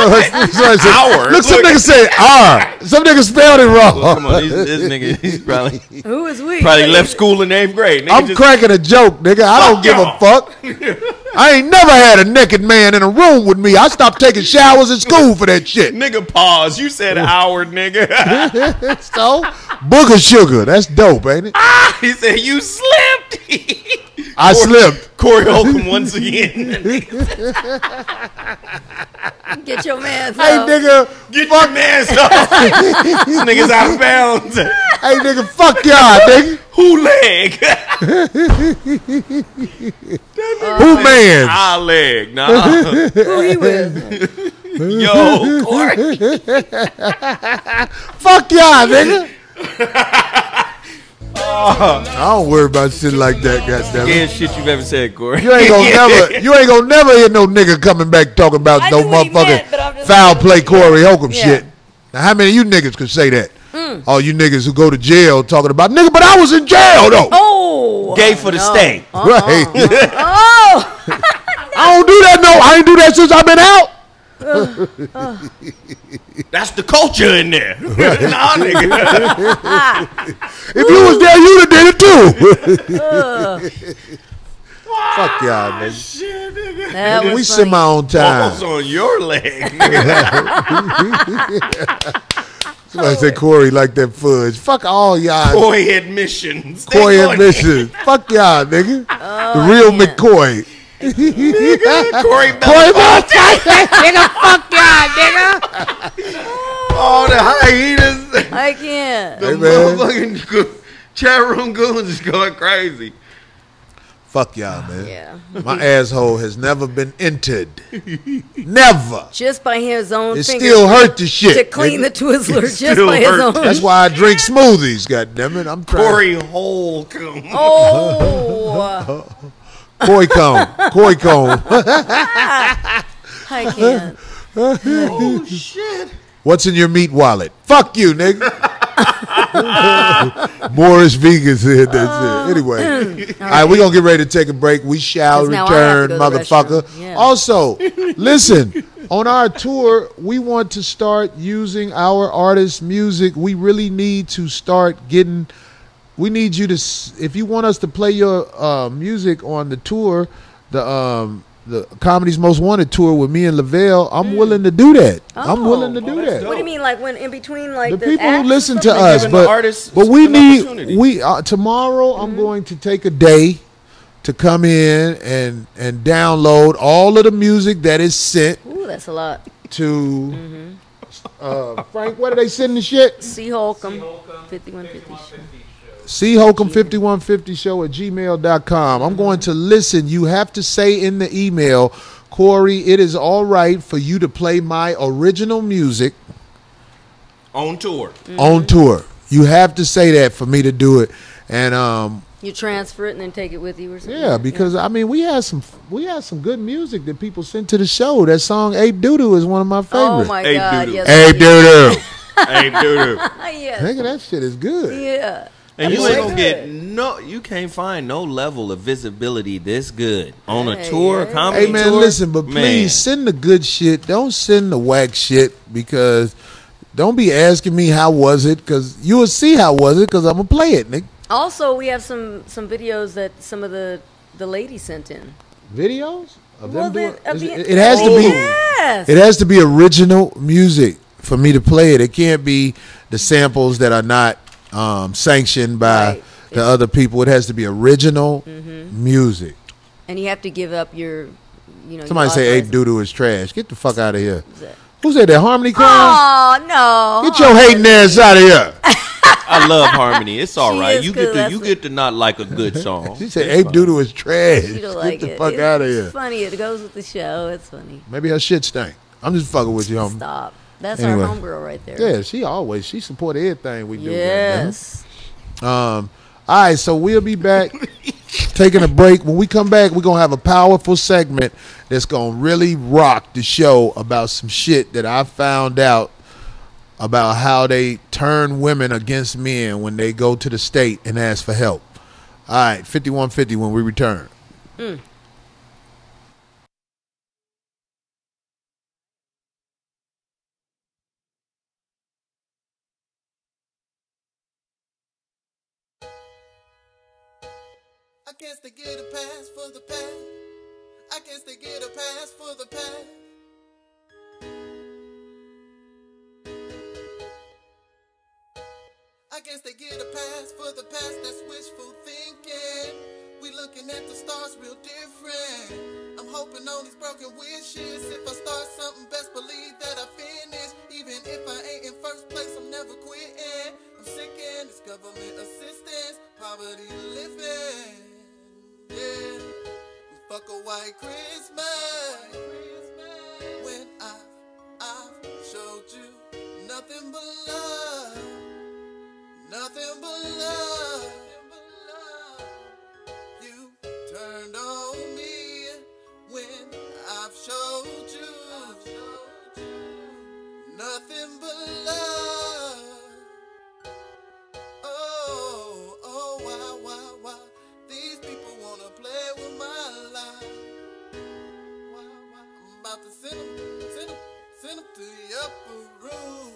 so, so, Our. Look, some Look. nigga said R. Some nigga spelled it wrong. Come on, he's, this nigga, he's probably Who is we? probably left school in eighth grade. Nigga I'm just- cracking a joke, nigga. I don't give y'all. a fuck. I ain't never had a naked man in a room with me. I stopped taking showers in school for that shit. Nigga, pause. You said our nigga. So, booger sugar. That's dope, ain't it? Ah, he said you slipped. I slipped. Corey Holcomb once again. Get your man. Hey, nigga. Get your man's off. this nigga's out of bounds. Hey, nigga. Fuck y'all, nigga. Who leg? Who man? Our leg. Nah. Who he with? Yo, Corey. Fuck y'all, nigga. I don't worry about shit like that, goddamn. it. Yeah, shit you've ever said, Corey. You ain't gonna never, you ain't gonna never hear no nigga coming back talking about I no knew what he meant, motherfucking foul like, play Corey Holcomb Yeah. shit. Now, how many of you niggas could say that? Hmm. All you niggas who go to jail talking about nigga, but I was in jail though. Oh. Gay for the no. stay. Right? Oh. I don't do that. No, I ain't do that since I've been out. That's the culture in there. nah, nigga. If you was there, you'd have did it too. Fuck y'all, ah, nigga. Shit, nigga. That We was semi funny. on time. Almost on your leg. nigga. Somebody say Corey like that fudge. Fuck all y'all. Corey admissions. Stay Corey going. admission. Fuck y'all, nigga. Oh, the real McCoy. Corey Corey Bell. All oh, the hyenas. I can't. The Hey, motherfucking go- chat room goons is going crazy. Fuck y'all, man. Yeah. My asshole has never been entered. never. Just by his own It still hurt the shit. to clean the Twizzler just by his own. That's why I drink smoothies. God damn it, I'm trying. Corey Holcomb. Oh, Koi cone. Koi cone. I can't. Oh shit. What's in your meat wallet? Fuck you, nigga. Morris Vegan said that's it. Uh, anyway, all right, we're gonna get ready to take a break. We shall now to return, to motherfucker. Yeah. Also, listen, on our tour, we want to start using our artists' music. We really need to start getting. We need you to, if you want us to play your uh, music on the tour, the um, the Comedy's Most Wanted tour with me and Lavell, I'm willing to do that. I'm Oh. willing to do that's that dope. What do you mean, like when in between, like the the, people who listen to us, but but we need we uh, tomorrow. I'm going to take a day to come in and and download all of the music that is sent? Ooh, that's a lot. to uh, Frank. What are they sending the shit? C Holcomb, fifty-one fifty. C Holcomb 5150 show at gmail.com. I'm going to listen. You have to say in the email, Corey, it is all right for you to play my original music On tour. on tour. You have to say that for me to do it. And um, You transfer it and then take it with you or something. Yeah, because I mean, we had some we had some good music that people sent to the show. That song "Ape Doodoo" is one of my favorites. Oh my Hey, God! doo-doo. Yes. Ape Doodoo, hey, dude. Ah, yes. nigga, that shit is good. Yeah. And you ain't gonna get no. You can't find no level of visibility this good on a Hey, tour, hey. comedy Hey man, tour. listen, but Man. please send the good shit. Don't send the whack shit because don't be asking me how was it because you will see how was it because I'm gonna play it, Nick. Also, we have some some videos that some of the the ladies sent in. Videos of Well, them doing. then, of is the- it, it has to be. Yes. It has to be original music for me to play it. It can't be the samples that are not um, sanctioned by Right. the other people. It has to be original Mm-hmm. music. and you have to give up your, you know. Somebody say authorized- "Ape Doodoo is trash." Get the fuck out of here. Who's that? Who said that? Harmony Crown? Oh no! Get your hating ass out of here. I love harmony. It's all She right. You get to you get to not like a good song. She said It's "Ape fine. Doodoo is trash." You Get don't like the it. fuck It's out of here. It's funny, it goes with the show. It's funny. Maybe her shit stank. I'm just fucking with you, homie. Stop. That's Anyway. our homegirl right there. Yeah, she always she support everything we do. Yes. Um, all right, so we'll be back taking a break. When we come back, we're gonna have a powerful segment that's gonna really rock the show about some shit that I found out about how they turn women against men when they go to the state and ask for help. All right, fifty one fifty when we return. I Guess they get a pass for the past. That's wishful thinking. We looking at the stars real different. I'm hoping on these broken wishes. If I start something, best believe that I finish. Even if I ain't in first place, I'm never quitting. I'm sick in this government assistance, poverty living. Yeah, we fuck a white Christmas. When I've, I've showed you nothing but love, nothing but love. You turned on me when I've showed you nothing but love. Oh, oh, why, why, why? These people wanna play with my life. Why, why? I'm about to send them, send them, send them to the upper room.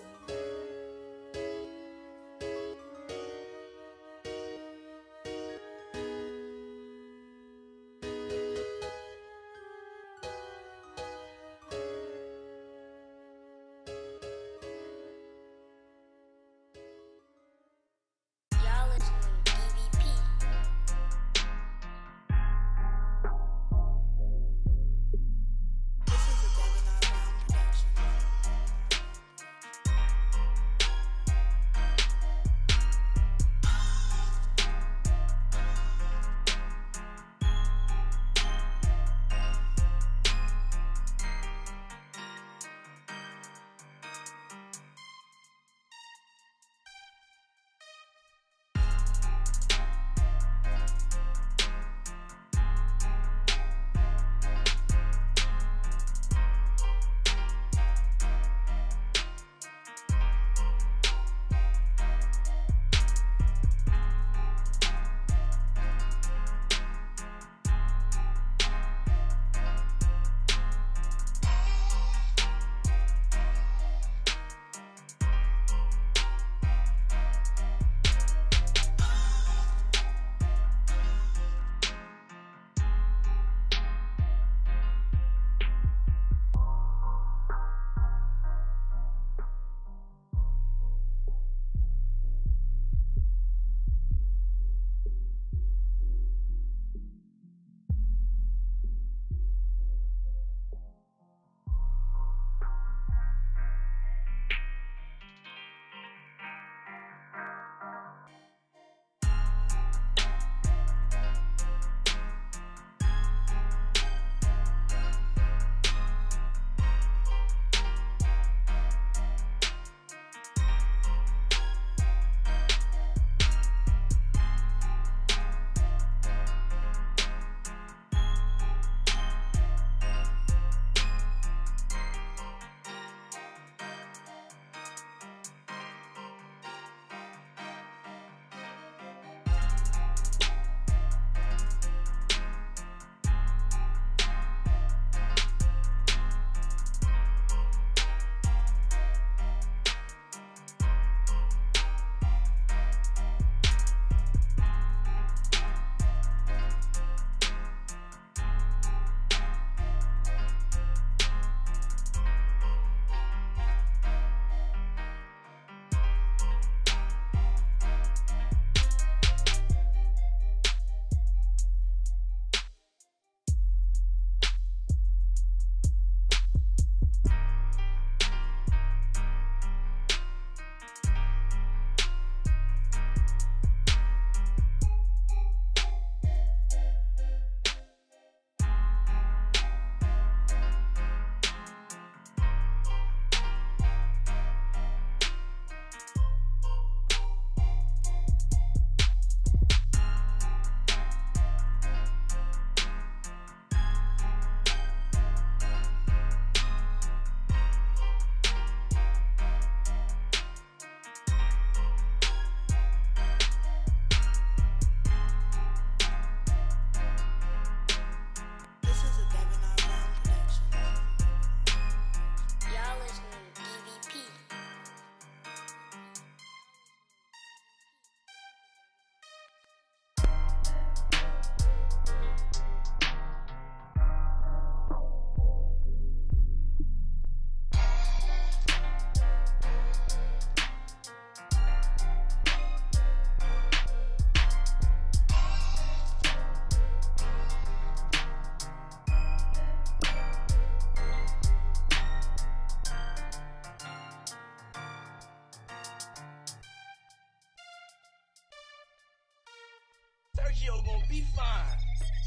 Tokyo gonna be fine.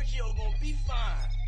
Sergio gonna be fine.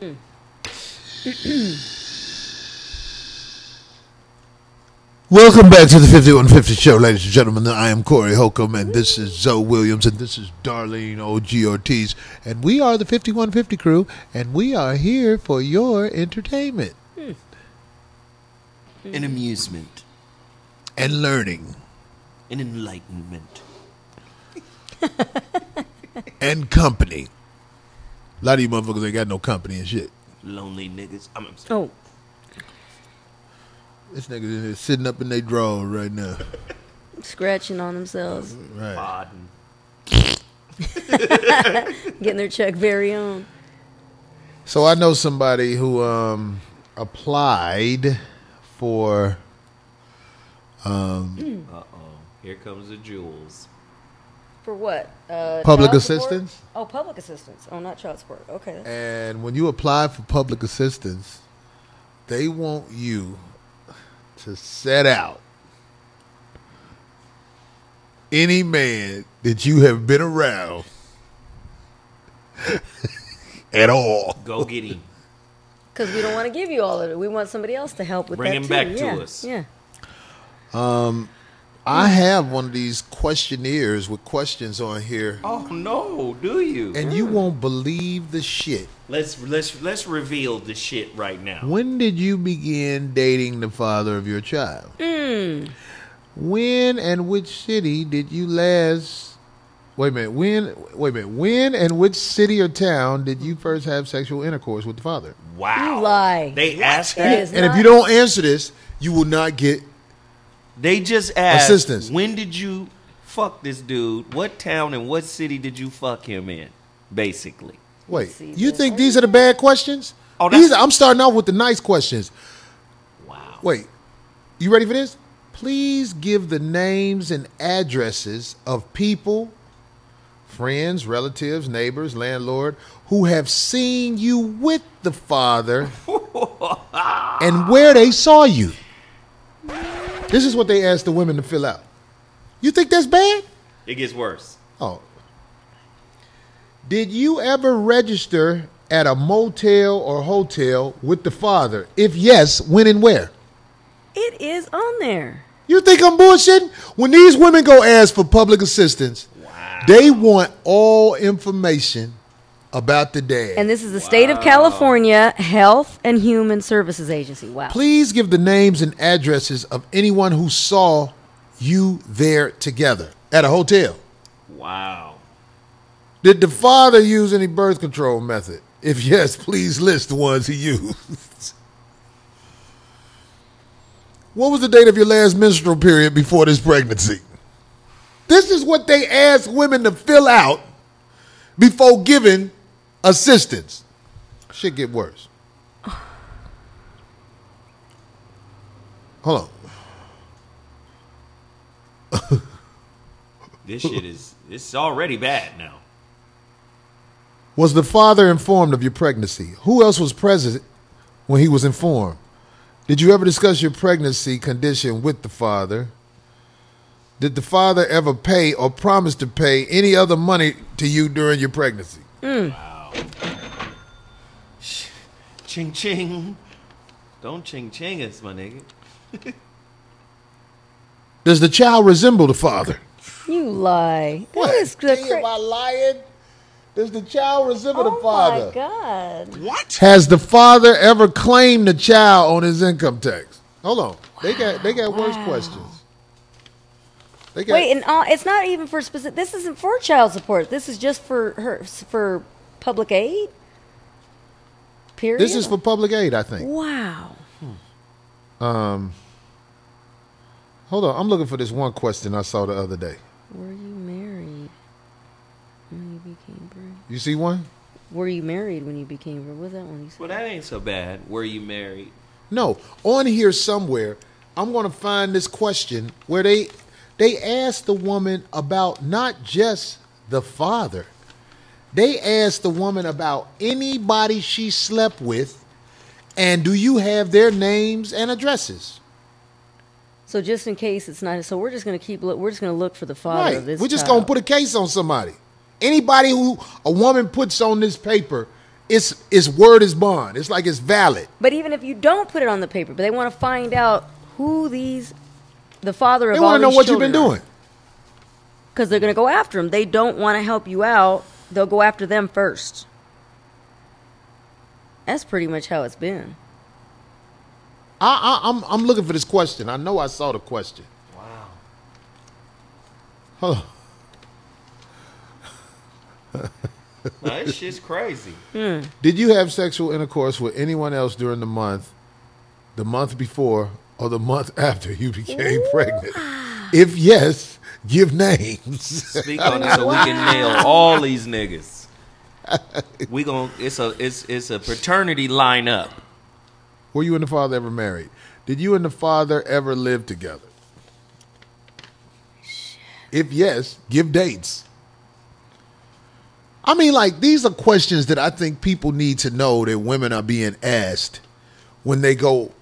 Hmm. Welcome back to the 5150 show, ladies and gentlemen. I am Corey Holcomb, and this is Zoe Williams, and this is Darlene O.G. Ortiz. And we are the 5150 crew, and we are here for your entertainment hmm. and amusement, and learning and enlightenment. and company. A lot of you motherfuckers ain't got no company and shit. Lonely niggas. I'm, I'm sorry. Oh, This nigga in here sitting up in their drawer right now. scratching on themselves, Right. Getting their check very own. So I know somebody who um, applied for um, Uh oh. Here comes the jewels. For what? Uh, Public child support? assistance? Oh, public assistance. Oh, not child support. Okay. And when you apply for public assistance, they want you to set out any man that you have been around at all. Go get him. Because we don't want to give you all of it. We want somebody else to help with Bring that him too. back to us. Yeah. I have one of these questionnaires with questions on here, Oh no, do you? and you won't believe the shit. let's let's let's reveal the shit right now. When did you begin dating the father of your child? Hmm. When and which city did you last? Wait a minute. When? Wait a minute. When and which city or town did you first have sexual intercourse with the father? Wow. You lie. They asked That that. is And if you don't answer this, you will not get. They just asked Assistance. When did you fuck this dude? What town and what city did you fuck him in? Basically. Wait. You think these are the bad questions? Oh, these. I'm starting off with the nice questions. Wow. Wait. You ready for this? Please give the names and addresses of people, friends, relatives, neighbors, landlord, who have seen you with the father and where they saw you. This is what they asked the women to fill out. You think that's bad? It gets worse. Oh. Did you ever register at a motel or hotel with the father? If yes, when and where? It is on there. You think I'm bullshitting? When these women go ask for public assistance, they want all information about the dad. And this is the state of California Health and Human Services Agency. Wow. Please give the names and addresses of anyone who saw you there together at a hotel. Wow. Did the father use any birth control method? If yes, please list the ones he used. What was the date of your last menstrual period before this pregnancy? This is what they ask women to fill out before giving assistance. Shit get worse. Hold on. This shit is it's already bad now. Was the father informed of your pregnancy? Who else was present when he was informed? Did you ever discuss your pregnancy condition with the father? Did the father ever pay or promise to pay any other money to you during your pregnancy? Mm. Ching ching. Don't ching ching us, my nigga. Does the child resemble the father? You lie. That is the Damn, cra- am I lying? Does the child resemble oh the father? Oh my God. What? Has the father ever claimed the child on his income tax? Hold on. They got they got worse questions. They got Wait, and uh, it's not even for specific. This isn't for child support. This is just for her for public aid. Period. this is for public aid, I think. Wow. Um, hold on, I'm looking for this one question I saw the other day. Were you married when you became pregnant? You see one? Were you married when you became pregnant? What was that one you said? Well, that ain't so bad. Were you married? No, on here somewhere, I'm going to find this question where they they asked the woman about not just the father. They asked the woman about anybody she slept with, and do you have their names and addresses? So just in case it's not, so we're just gonna keep. Look, we're just gonna look for the father Right. of this. We're just gonna put a case on somebody. Anybody who a woman puts on this paper it's it's word is bond. It's like it's valid. But even if you don't put it on the paper, but they want to find out who these, the father of They all want to know what you've been doing. because they're going to go after him. They don't want to help you out. They'll go after them first. That's pretty much how it's been. I, I I'm I'm looking for this question. I know I saw the question. Wow. Hold on. No, this shit's crazy. Hmm. Did you have sexual intercourse with anyone else during the month, the month before, or the month after you became pregnant? If yes, give names. Speak on it so we can nail all these niggas. We gon' it's a it's it's a paternity lineup. Were you and the father ever married? Did you and the father ever live together? If yes, give dates. I mean, like, these are questions that I think people need to know that women are being asked when they go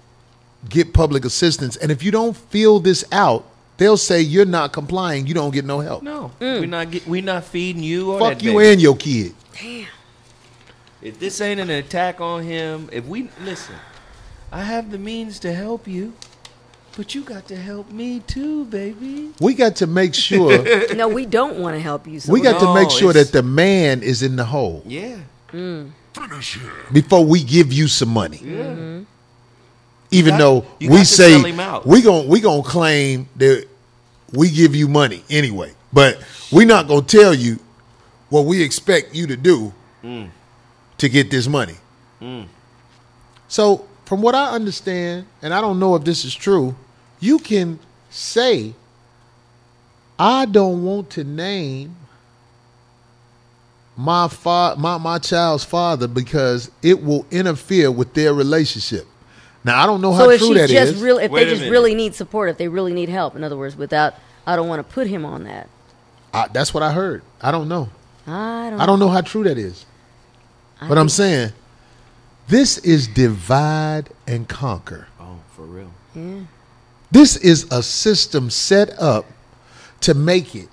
get public assistance. And if you don't fill this out, they'll say you're not complying, you don't get no help. No, mm. we're not get, we not feeding you or Fuck that you baby. and your kid. Damn. If this ain't an attack on him, if we listen, I have the means to help you, but you got to help me too, baby. We got to make sure no, we don't want to help you. So we got to make sure that the man is in the hole Yeah, mm. before we give you some money. yeah. Mm-hmm. Even got- though we say sell him out. we gon' we gonna claim that we give you money anyway, but we not gonna tell you what we expect you to do Mm. to get this money. So, from what I understand, and I don't know if this is true, you can say, "I don't want to name." My, fa- my my child's father because it will interfere with their relationship. Now I don't know how So if true she that just is. really, if Wait they just minute. really need support, if they really need help, in other words, without, I don't want to put him on that. I, that's what I heard. I don't know. I don't. I don't know how true that is. I But I'm saying this is divide and conquer. Oh, for real. Yeah. This is a system set up to make it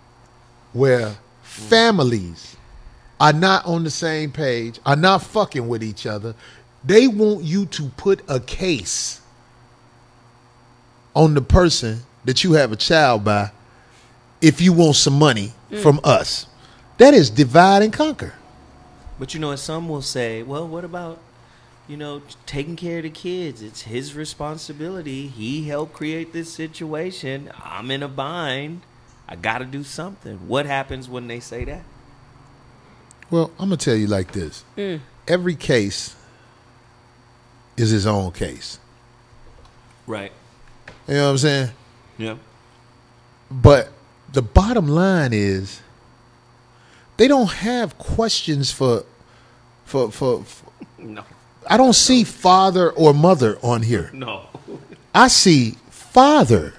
where mm. families are not on the same page, are not fucking with each other. They want you to put a case on the person that you have a child by if you want some money mm. from us. That is divide and conquer. But you know, some will say, well, what about, you know, taking care of the kids? It's his responsibility. He helped create this situation. I'm in a bind. I got to do something. What happens when they say that? Well, I'm gonna tell you like this: mm. every case is his own case. Right. You know what I'm saying? Yeah. But the bottom line is, they don't have questions for, for, for. for No. I don't see father or mother on here. No. I see father.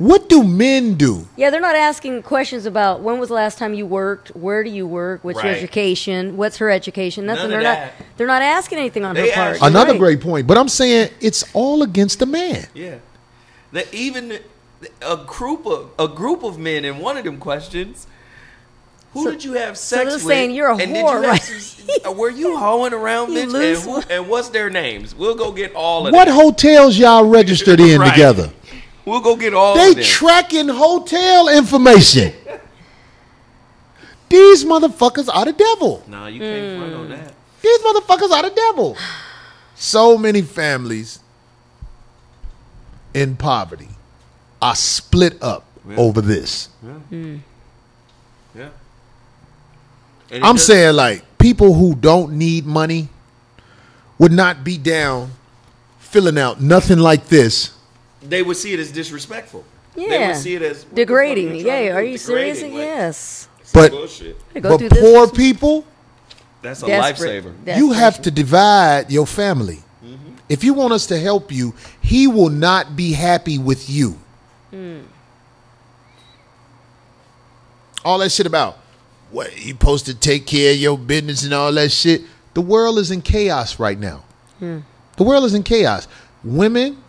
What do men do? Yeah, they're not asking questions about when was the last time you worked, where do you work, what's your Right. education, what's her education. Nothing. None of they're that. not. They're not asking anything on They her part. ask- You're Another right. great point. But I'm saying it's all against the man. Yeah. That even a group of a group of men in one of them questions. Who So- did you have so sex they're with? saying you're a and did whore, you have right? some- uh, were you hoeing around, You bitch? And, loose who, one. and what's their names? We'll go get all of What them. hotels y'all registered in Right. together? We'll go get all They of them. tracking hotel information. These motherfuckers are the devil. nah, you can't front Hmm. on that. These motherfuckers are the devil. So many families in poverty are split up Yeah. over this. Yeah. And it I'm does- saying like people who don't need money would not be down filling out nothing like this. They would see it as disrespectful. Yeah. They would see it as what the fuck Degrading. Yeah, are you serious? Like, yes. But- bullshit. To go but through this. poor people, That's a Desperate. lifesaver. you have to divide your family. Mm-hmm. If you want us to help you, he will not be happy with you. Hmm. All that shit about what you supposed to take care of your business and all that shit. The world is in chaos right now. Hmm. The world is in chaos. Women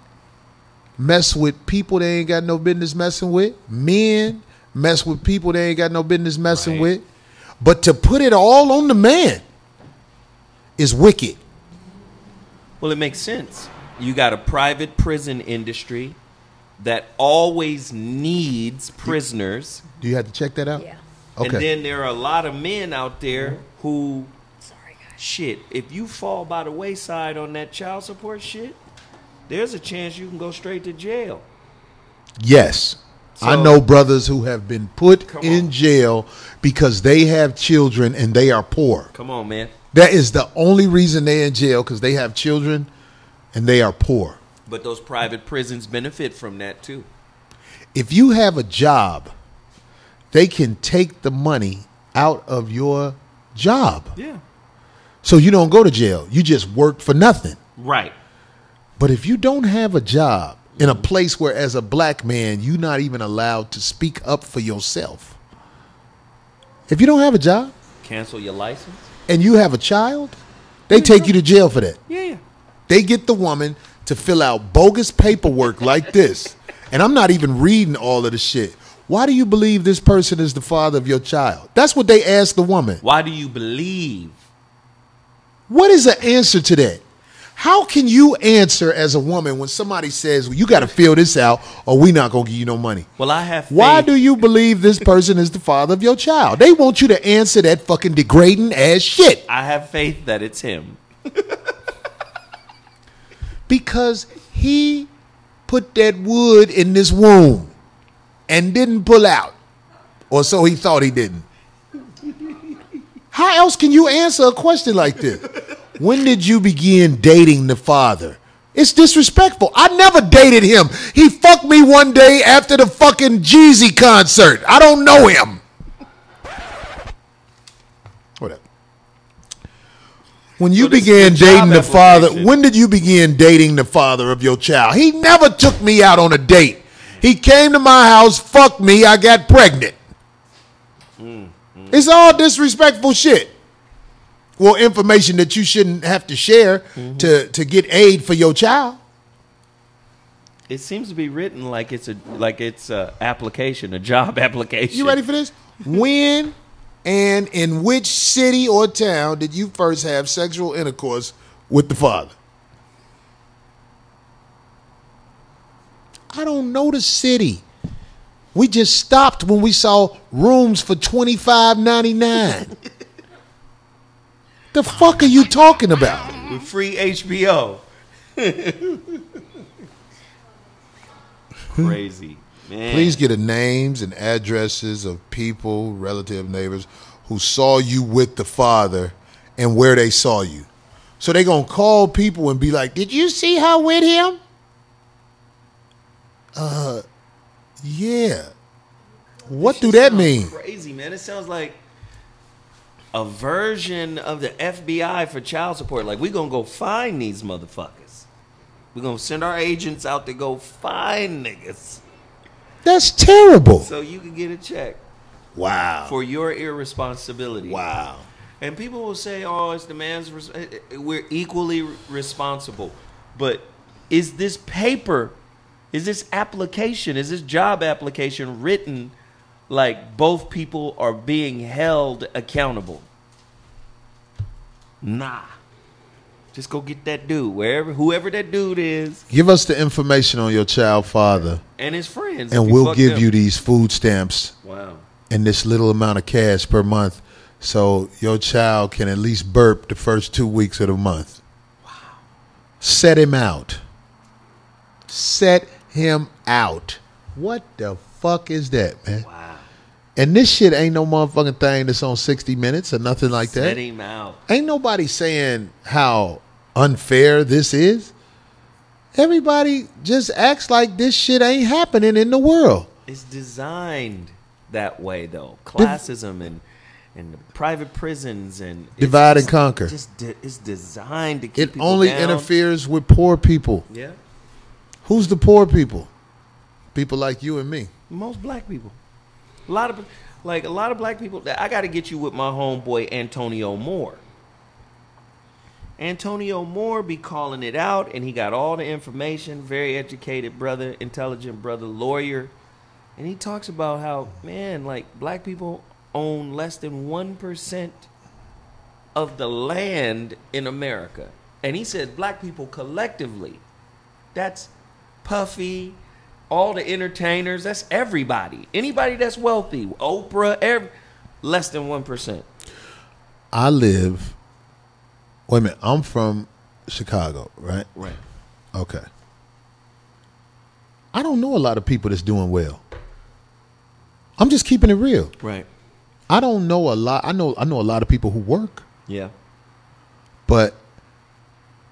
mess with people they ain't got no business messing with. Men mess with people they ain't got no business messing Right. with. But to put it all on the man, is wicked. Well, it makes sense. You got a private prison industry that always needs prisoners. Do you have to check that out? Yeah. Okay. And then there are a lot of men out there mm-hmm. who, Sorry, guys. shit, if you fall by the wayside on that child support shit, there's a chance you can go straight to jail. Yes. I know brothers who have been put in on. jail because they have children and they are poor. Come on, man. That is the only reason they're in jail because they have children and they are poor. But those private prisons benefit from that too. If you have a job, they can take the money out of your job. Yeah. So you don't go to jail. You just work for nothing. Right. But if you don't have a job in a place where, as a black man, you're not even allowed to speak up for yourself, if you don't have a job Cancel your license. and you have a child, they take you to jail for that. Yeah. They get the woman to fill out bogus paperwork like this. And I'm not even reading all of the shit. Why do you believe this person is the father of your child? That's what they ask the woman. Why do you believe? What is the answer to that? How can you answer as a woman when somebody says, well, you got to fill this out or we not going to give you no money? Well, I have. Faith. Why do you believe this person is the father of your child? They want you to answer that fucking degrading ass shit I have faith that it's him? because he put that wood in this womb and didn't pull out. Or so he thought he didn't. How else can you answer a question like this? When did you begin dating the father? It's disrespectful. I never dated him. He fucked me one day after the fucking Jeezy concert. I don't know him. Whatever. When you began the job dating the father, application. when did you begin dating the father of your child? He never took me out on a date. He came to my house, fucked me, I got pregnant. Mm, mm. It's all disrespectful shit. Well, information that you shouldn't have to share mm-hmm. to, to get aid for your child. It seems to be written like it's a like it's a application, a job application. You ready for this? when and in which city or town did you first have sexual intercourse with the father? I don't know the city. We just stopped when we saw rooms for twenty five ninety nine. the fuck are you talking about? With free HBO. Crazy man. Please get the names and addresses of people, relative neighbors who saw you with the father and where they saw you. So they gonna call people and be like, "Did you see her with him?" Uh, yeah. What do that mean? Crazy man. It sounds like a version of the FBI for child support. Like we're gonna go find these motherfuckers. We're gonna send our agents out to go find niggas That's terrible. so you can get a check Wow. for your irresponsibility. wow. And people will say, "Oh, it's the man's. Res- eh, eh, we're equally responsible." But is this paper, is this application, is this job application written like both people are being held accountable? Nah. Just go get that dude wherever, whoever that dude is, Give us the information on your child father, and his friends, and we'll give them. you these food stamps Wow. and this little amount of cash per month so your child can at least burp the first two weeks of the month. Wow. Set him out. Set him out. What the fuck is that, man? Wow. And this shit ain't no motherfucking thing that's on 60 Minutes or nothing like Set that. him out. Ain't nobody saying how unfair this is. Everybody just acts like this shit ain't happening in the world. It's designed that way, though. Classism and and the private prisons and Divide and conquer. Just de- it's designed to keep It only down. interferes with poor people. Yeah, Who's the poor people? People like you and me. most black people. A lot of like a lot of black people. I got to get you with my homeboy Antonio Moore. Antonio Moore be calling it out, and he got all the information. Very educated brother, intelligent brother, lawyer, and he talks about how man, like black people own less than one percent of the land in America. And he says black people collectively. That's Puffy, all the entertainers, that's everybody. Anybody that's wealthy, Oprah, every, less than 1%. I live. Wait a minute. I'm from Chicago, right? Right. Okay. I don't know a lot of people that's doing well. I'm just keeping it real. Right. I don't know a lot. I know I know a lot of people who work, Yeah. but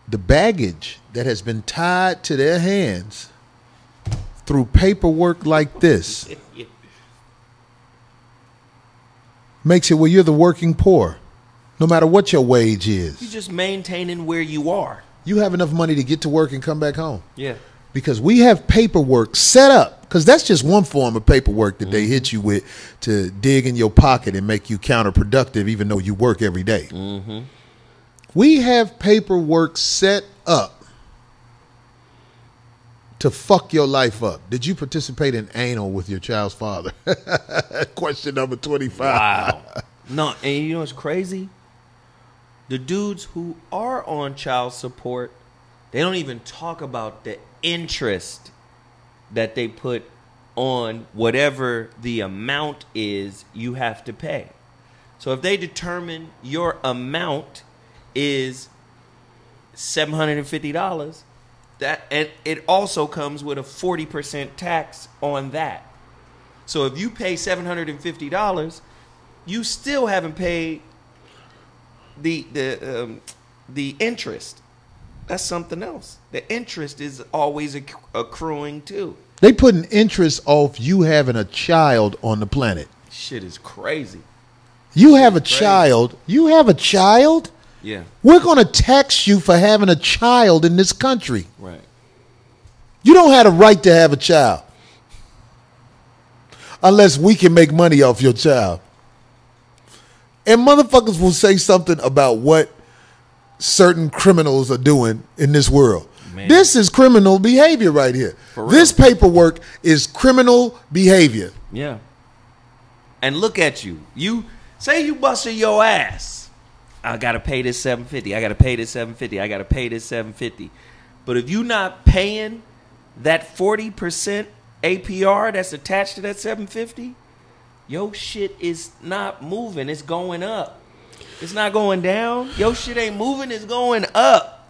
the baggage that has been tied to their hands through paperwork like this makes it where you're the working poor, no matter what your wage is. You're just maintaining where you are. You have enough money to get to work and come back home. Yeah. because we have paperwork set up because that's just one form of paperwork that they mm-hmm. hit you with to dig in your pocket and make you counterproductive even though you work every day. Mm-hmm. we have paperwork set up to fuck your life up. Did you participate in anal with your child's father? Question number 25. Wow. No, and you know what's crazy? The dudes who are on child support, they don't even talk about the interest that they put on whatever the amount is you have to pay. So if they determine your amount is $750, that and it also comes with a forty percent tax on that. So if you pay seven hundred and fifty dollars, you still haven't paid the the um, the interest. That's something else. The interest is always acc- accruing too. they putting interest off you having a child on the planet Shit is crazy. you have a crazy. child you have a child Yeah. We're going to tax you for having a child in this country. Right. You don't have a right to have a child unless we can make money off your child. And motherfuckers will say something about what certain criminals are doing in this world. Man. This is criminal behavior right here. This paperwork is criminal behavior. Yeah. And look at you. You say you busted your ass. I gotta pay this seven fifty. I gotta pay this seven fifty. I gotta pay this seven fifty. But if you're not paying that forty percent APR that's attached to that seven fifty, your shit is not moving. It's going up. It's not going down. Your shit ain't moving. It's going up.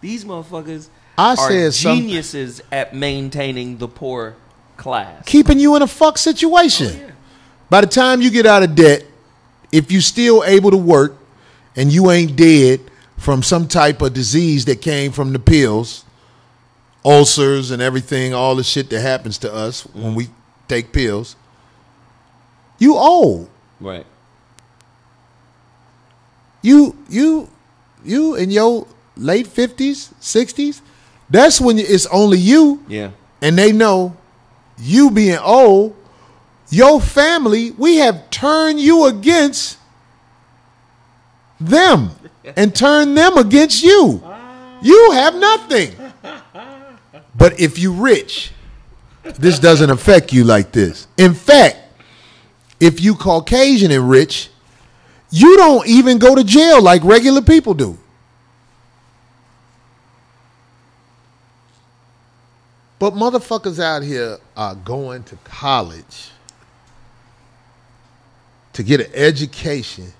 These motherfuckers I are geniuses at maintaining the poor class. Keeping you in a fuck situation. Oh, yeah. By the time you get out of debt, if you're still able to work and you ain't dead from some type of disease that came from the pills, ulcers and everything, all the shit that happens to us when we take pills, you old. Right. You you you in your late fifties, sixties. That's when it's only you, Yeah. and they know you being old. Your family, we have turned you against them and turn them against you. You have nothing. But if you rich, this doesn't affect you like this. In fact, if you Caucasian and rich, you don't even go to jail like regular people do. But motherfuckers out here are going to college to get an education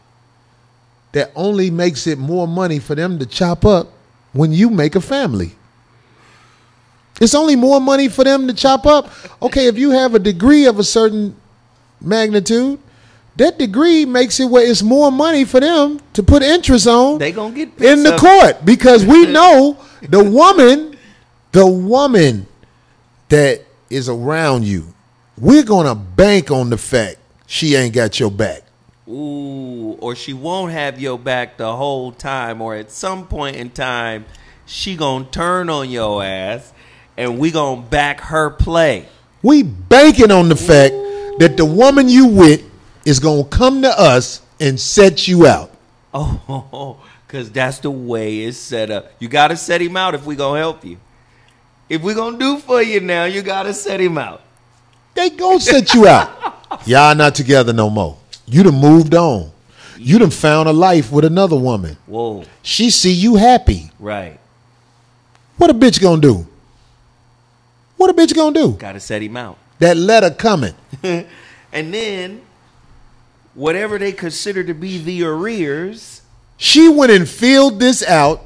that only makes it more money for them to chop up when you make a family. It's only more money for them to chop up. Okay, if you have a degree of a certain magnitude, that degree makes it where it's more money for them to put interest on They gonna get in the of- court because we know the woman, the woman that is around you, we're gonna bank on the fact she ain't got your back. Ooh, or she won't have your back the whole time, or at some point in time, she gonna turn on your ass, and we gonna back her play. We banking on the fact that the woman you with is gonna come to us and set you out. Oh, cause that's the way it's set up. You gotta set him out if we gonna help you. If we gonna do for you now, you gotta set him out. They gonna set you out. Y'all not together no more. You done moved on. You done found a life with another woman. Whoa. She see you happy. Right. What a bitch gonna do? What a bitch gonna do? Got to set him out. That letter coming. And then, whatever they consider to be the arrears, She went and filled this out,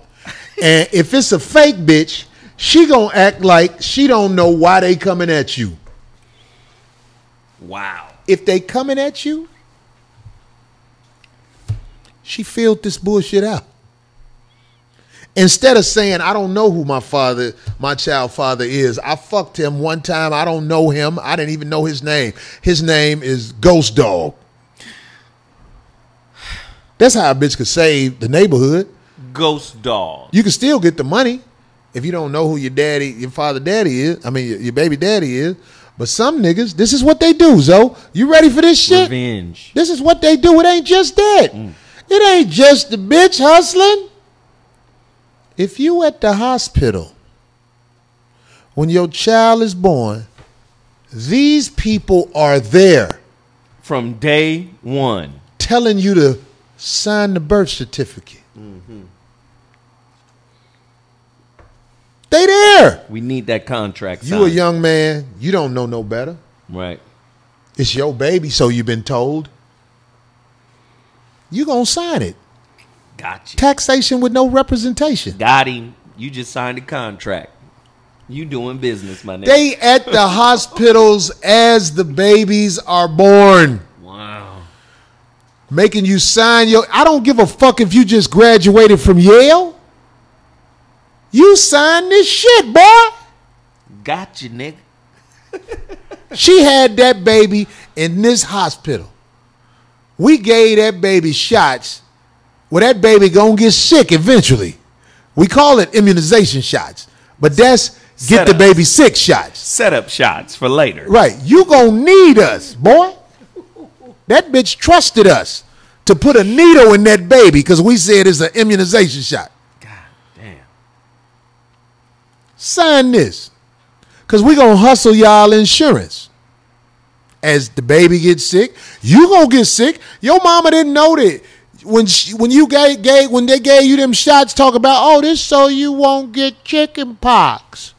and if it's a fake bitch, she gonna act like she don't know why they coming at you. wow. If they coming at you, she filled this bullshit out. Instead of saying, I don't know who my father, my child father is. I fucked him one time. I don't know him. I didn't even know his name. His name is Ghost Dog. That's how a bitch could save the neighborhood. Ghost dog. You can still get the money if you don't know who your daddy, your father daddy is. I mean, your, baby daddy is. But some niggas, this is what they do, Zo. You ready for this shit? Revenge. This is what they do. It ain't just that. Mm. It ain't just the bitch hustling. If you at the hospital when your child is born, these people are there From day one. telling you to sign the birth certificate. Mm-hmm. They there. We need that contract. You a young man, you don't know no better. Right. It's your baby, so you've been told. You gonna sign it. Got you. Taxation with no representation. Got him. You just signed a contract. You doing business, my nigga. They at the hospitals as the babies are born, wow. making you sign your. I don't give a fuck if you just graduated from Yale. You signed this shit, boy. Got you, nigga. She had that baby in this hospital. We gave that baby shots. Well, that baby gonna get sick eventually. We call it immunization shots, but that's get the Setups. baby sick shots. Setup shots for later. Right. You gonna need us, boy. That bitch trusted us to put a needle in that baby because we said it's an immunization shot. God damn. Sign this. Cause we gonna hustle y'all insurance. As the baby gets sick, you gonna get sick. Your mama didn't know that when she, when you gave, gave when they gave you them shots. Talk about oh this so you won't get chicken pox.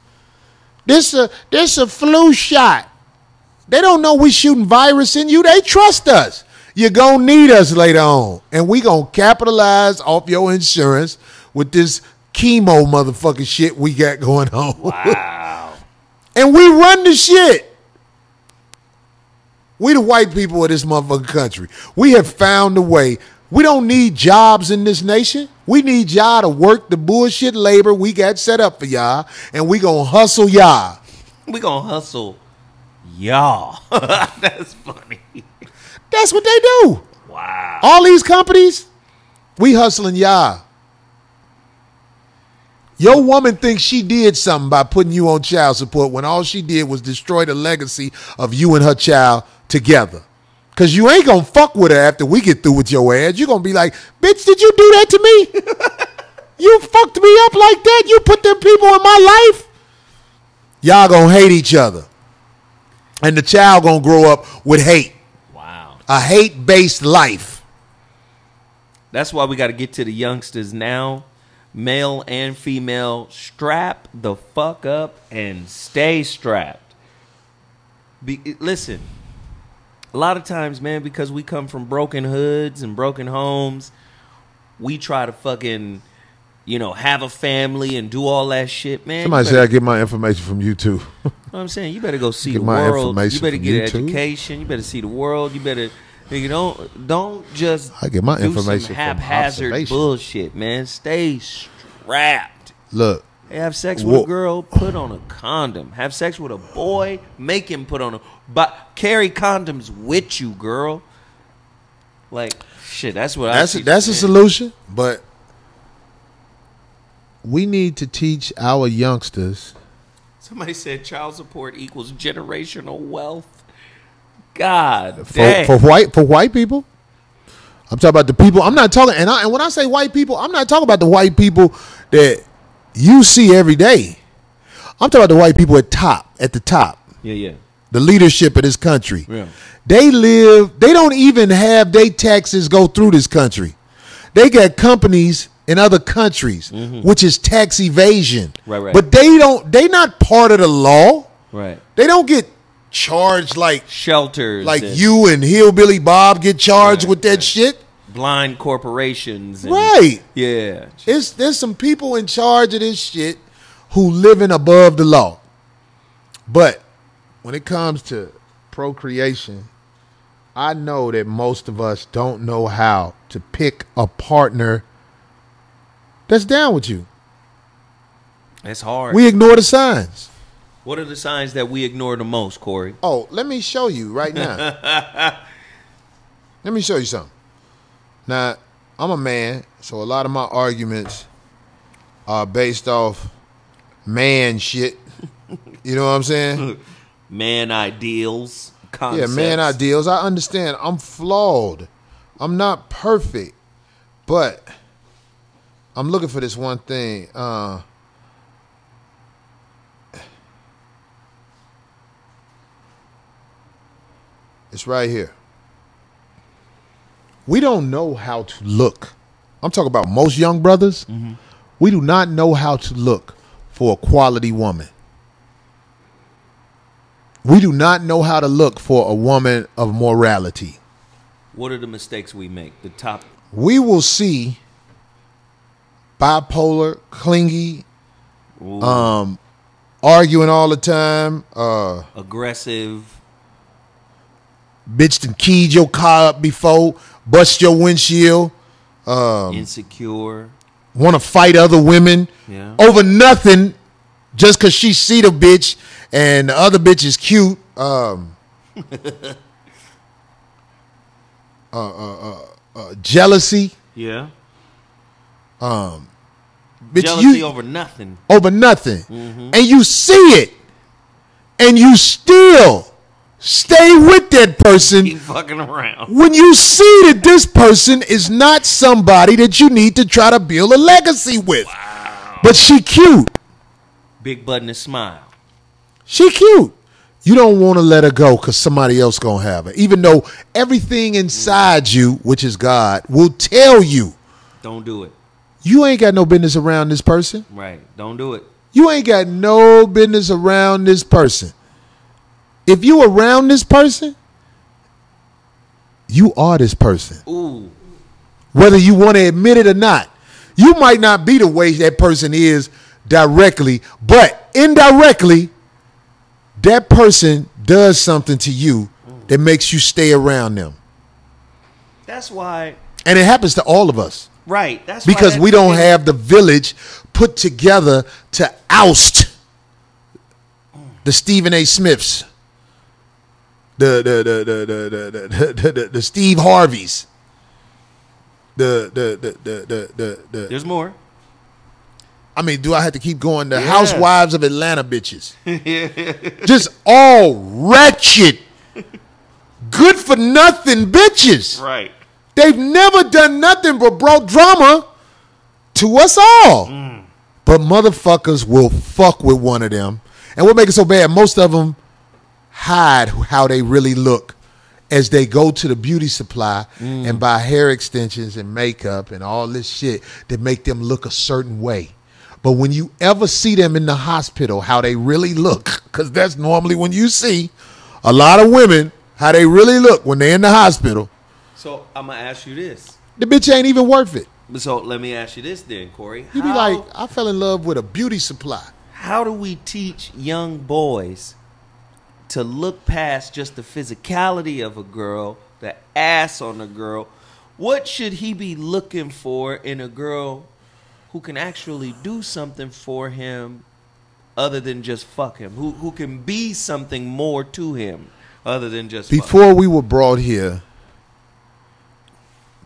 This a this a flu shot. They don't know we shooting virus in you. They trust us. You're gonna need us later on, and we gonna capitalize off your insurance with this chemo motherfucking shit we got going on. Wow. and we run the shit. We the white people of this motherfucking country. We have found a way. We don't need jobs in this nation. We need y'all to work the bullshit labor we got set up for y'all, and we gonna hustle y'all. we gonna hustle y'all. That's funny. That's what they do. Wow. All these companies, we hustling y'all. Your woman thinks she did something by putting you on child support when all she did was destroy the legacy of you and her child together. Cause you ain't gonna fuck with her after we get through with your ass. You're gonna be like, bitch, did you do that to me? you fucked me up like that? You put them people in my life? Y'all gonna hate each other. And the child gonna grow up with hate. Wow. A hate-based life. That's why we got to get to the youngsters now, male and female. Strap the fuck up and stay strapped. Be, listen, a lot of times, man, because we come from broken hoods and broken homes, we try to fucking, you know, have a family and do all that shit, man. Somebody you said I get my information from you too. I'm saying? You better go see Get the my world. You better get YouTube. education. You better see the world. You better. You don't don't just I get my do information some haphazard bullshit, man. Stay strapped. Look, Have sex with Whoa. a girl, put on a condom. Have sex with a boy, make him put on a but carry condoms with you, girl. Like shit, that's what that's I a, that's a solution, but we need to teach our youngsters. Somebody said child support equals generational wealth. God For, for white for white people, I'm talking about the people. I'm not talking, and, I, and when I say white people, I'm not talking about the white people that you see every day. I'm talking about the white people at top, at the top. yeah, yeah. the leadership of this country. Yeah. They live. They don't even have their taxes go through this country. They got companies in other countries, mm-hmm. which is tax evasion. Right, right. But they don't. They not part of the law. Right. They don't get charged like Shelters. like and you and Hillbilly Bob get charged Right, with that right. shit. Blind corporations. And, Right. Yeah. It's there's some people in charge of this shit who living above the law. But when it comes to procreation, I know that most of us don't know how to pick a partner that's down with you. It's hard. We ignore the signs. What are the signs that we ignore the most, Corey? Oh, let me show you right now. let me show you something. Now, I'm a man, so a lot of my arguments are based off man shit. You know what I'm saying? Man ideals. Yeah, man ideals. I understand. I'm flawed. I'm not perfect. But I'm looking for this one thing. Uh It's right here. We don't know how to look. I'm talking about most young brothers. We do not know how to look for a quality woman. We do not know how to look for a woman of morality. What are the mistakes we make? The top. We will see bipolar, clingy, Ooh, um, arguing all the time, uh, aggressive. Bitched and keyed your car up before, bust your windshield, Um, insecure. want to fight other women Yeah. over nothing just because she see the bitch and the other bitch is cute. Um, uh, uh, uh, uh, jealousy. Yeah. Bitch, Jealousy you- over nothing. over nothing. And you see it. And you still stay with that person Keep fucking around. when you see that this person is not somebody that you need to try to build a legacy with. But she cute. Big button and smile. She cute. You don't want to let her go because somebody else gonna have her. Even though everything inside you, which is God, will tell you Don't do it. you ain't got no business around this person. Right. Don't do it. You ain't got no business around this person. If you around this person, you are this person. Ooh. Whether you want to admit it or not. You might not be the way that person is directly, but indirectly, that person does something to you that makes you stay around them. That's why. And it happens to all of us Right. That's why because that we don't have the village put together to oust the Stephen A. Smiths, the the the the the the, the, the, the, the Steve Harveys, the the the the the, the, the There's more. I mean, do I have to keep going? The Yeah. Housewives of Atlanta bitches, just all wretched, good for nothing bitches. Right. They've never done nothing but brought drama to us all. But motherfuckers will fuck with one of them. And what makes it so bad, most of them hide how they really look as they go to the beauty supply mm. and buy hair extensions and makeup and all this shit that make them look a certain way. But when you ever see them in the hospital, how they really look, because that's normally when you see a lot of women, how they really look when they're in the hospital, So I'm gonna ask you this. the bitch ain't even worth it. So let me ask you this then, Corey. You be like, I fell in love with a beauty supply. how do we teach young boys to look past just the physicality of a girl, the ass on a girl? What should he be looking for in a girl who can actually do something for him other than just fuck him? Who who can be something more to him other than just fuck him? Before we were brought here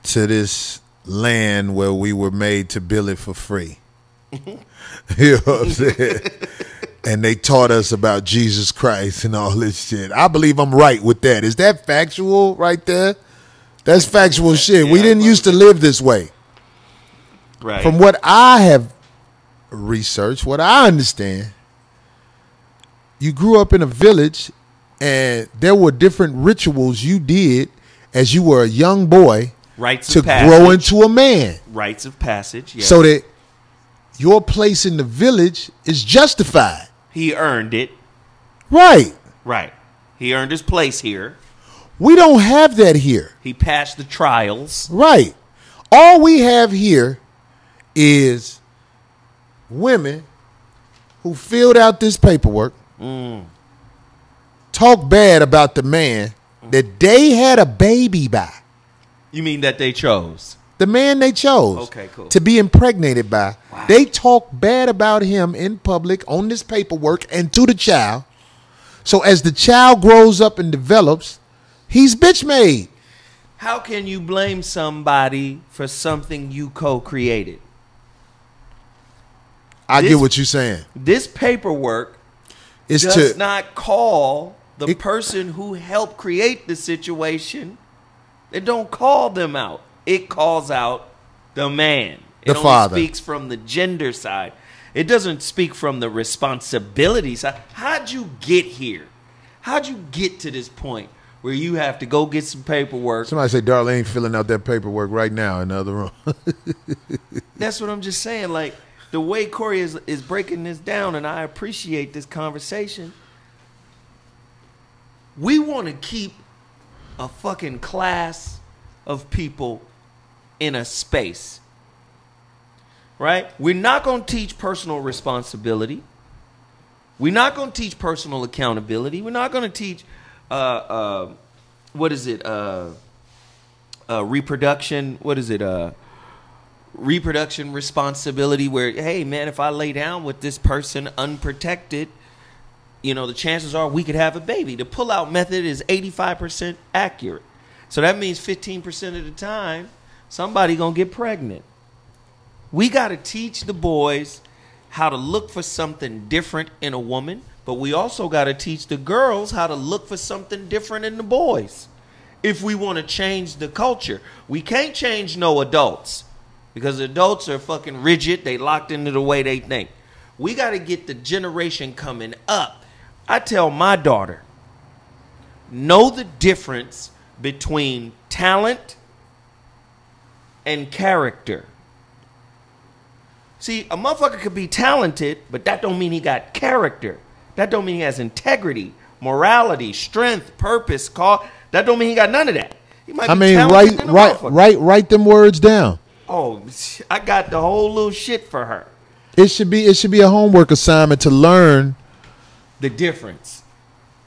to this land where we were made to bill it for free. you know what I'm saying? And they taught us about Jesus Christ and all this shit. I believe I'm right with that. Is that factual right there? That's factual shit. we didn't used to live this way. Right. From what I have researched, what I understand, you grew up in a village and there were different rituals you did as you were a young boy Rites to grow into a man, rites of passage. Yes. so that your place in the village is justified. He earned it. Right. Right. He earned his place here. We don't have that here. He passed the trials. Right. All we have here is women who filled out this paperwork, mm. talk bad about the man that they had a baby by. You mean that they chose? The man they chose Okay, cool. to be impregnated by. They talk bad about him in public on this paperwork and to the child. So as the child grows up and develops, he's bitch made. How can you blame somebody for something you co-created? I This- get what you're saying. This paperwork It's does to not call the It- person who helped create the situation. It don't call them out. It calls out the man. It The only father. speaks from the gender side. It doesn't speak from the responsibility side. How'd you get here? How'd you get to this point where you have to go get some paperwork? somebody say Darlene filling out that paperwork right now in the other room. That's what I'm just saying. Like the way Corey is is breaking this down, and I appreciate this conversation. We want to keep a fucking class of people in a space, right? We're not going to teach personal responsibility. We're not going to teach personal accountability. We're not going to teach, uh, uh, what is it? Uh, uh, reproduction. What is it? Uh, reproduction responsibility where hey man if i lay down with this person unprotected you know the chances are we could have a baby the pull-out method is 85% accurate so that means 15% of the time somebody gonna get pregnant we got to teach the boys how to look for something different in a woman but we also got to teach the girls how to look for something different in the boys if we want to change the culture we can't change no adults because adults are fucking rigid. They locked into the way they think. We got to get the generation coming up. I tell my daughter, know the difference between talent and character. See, a motherfucker could be talented, but that don't mean he got character. That don't mean he has integrity, morality, strength, purpose, call. That don't mean he got none of that. He might I be mean, talented write, than a write, write, write them words down. Oh, I got the whole little shit for her. It should be, it should be a homework assignment to learn The difference.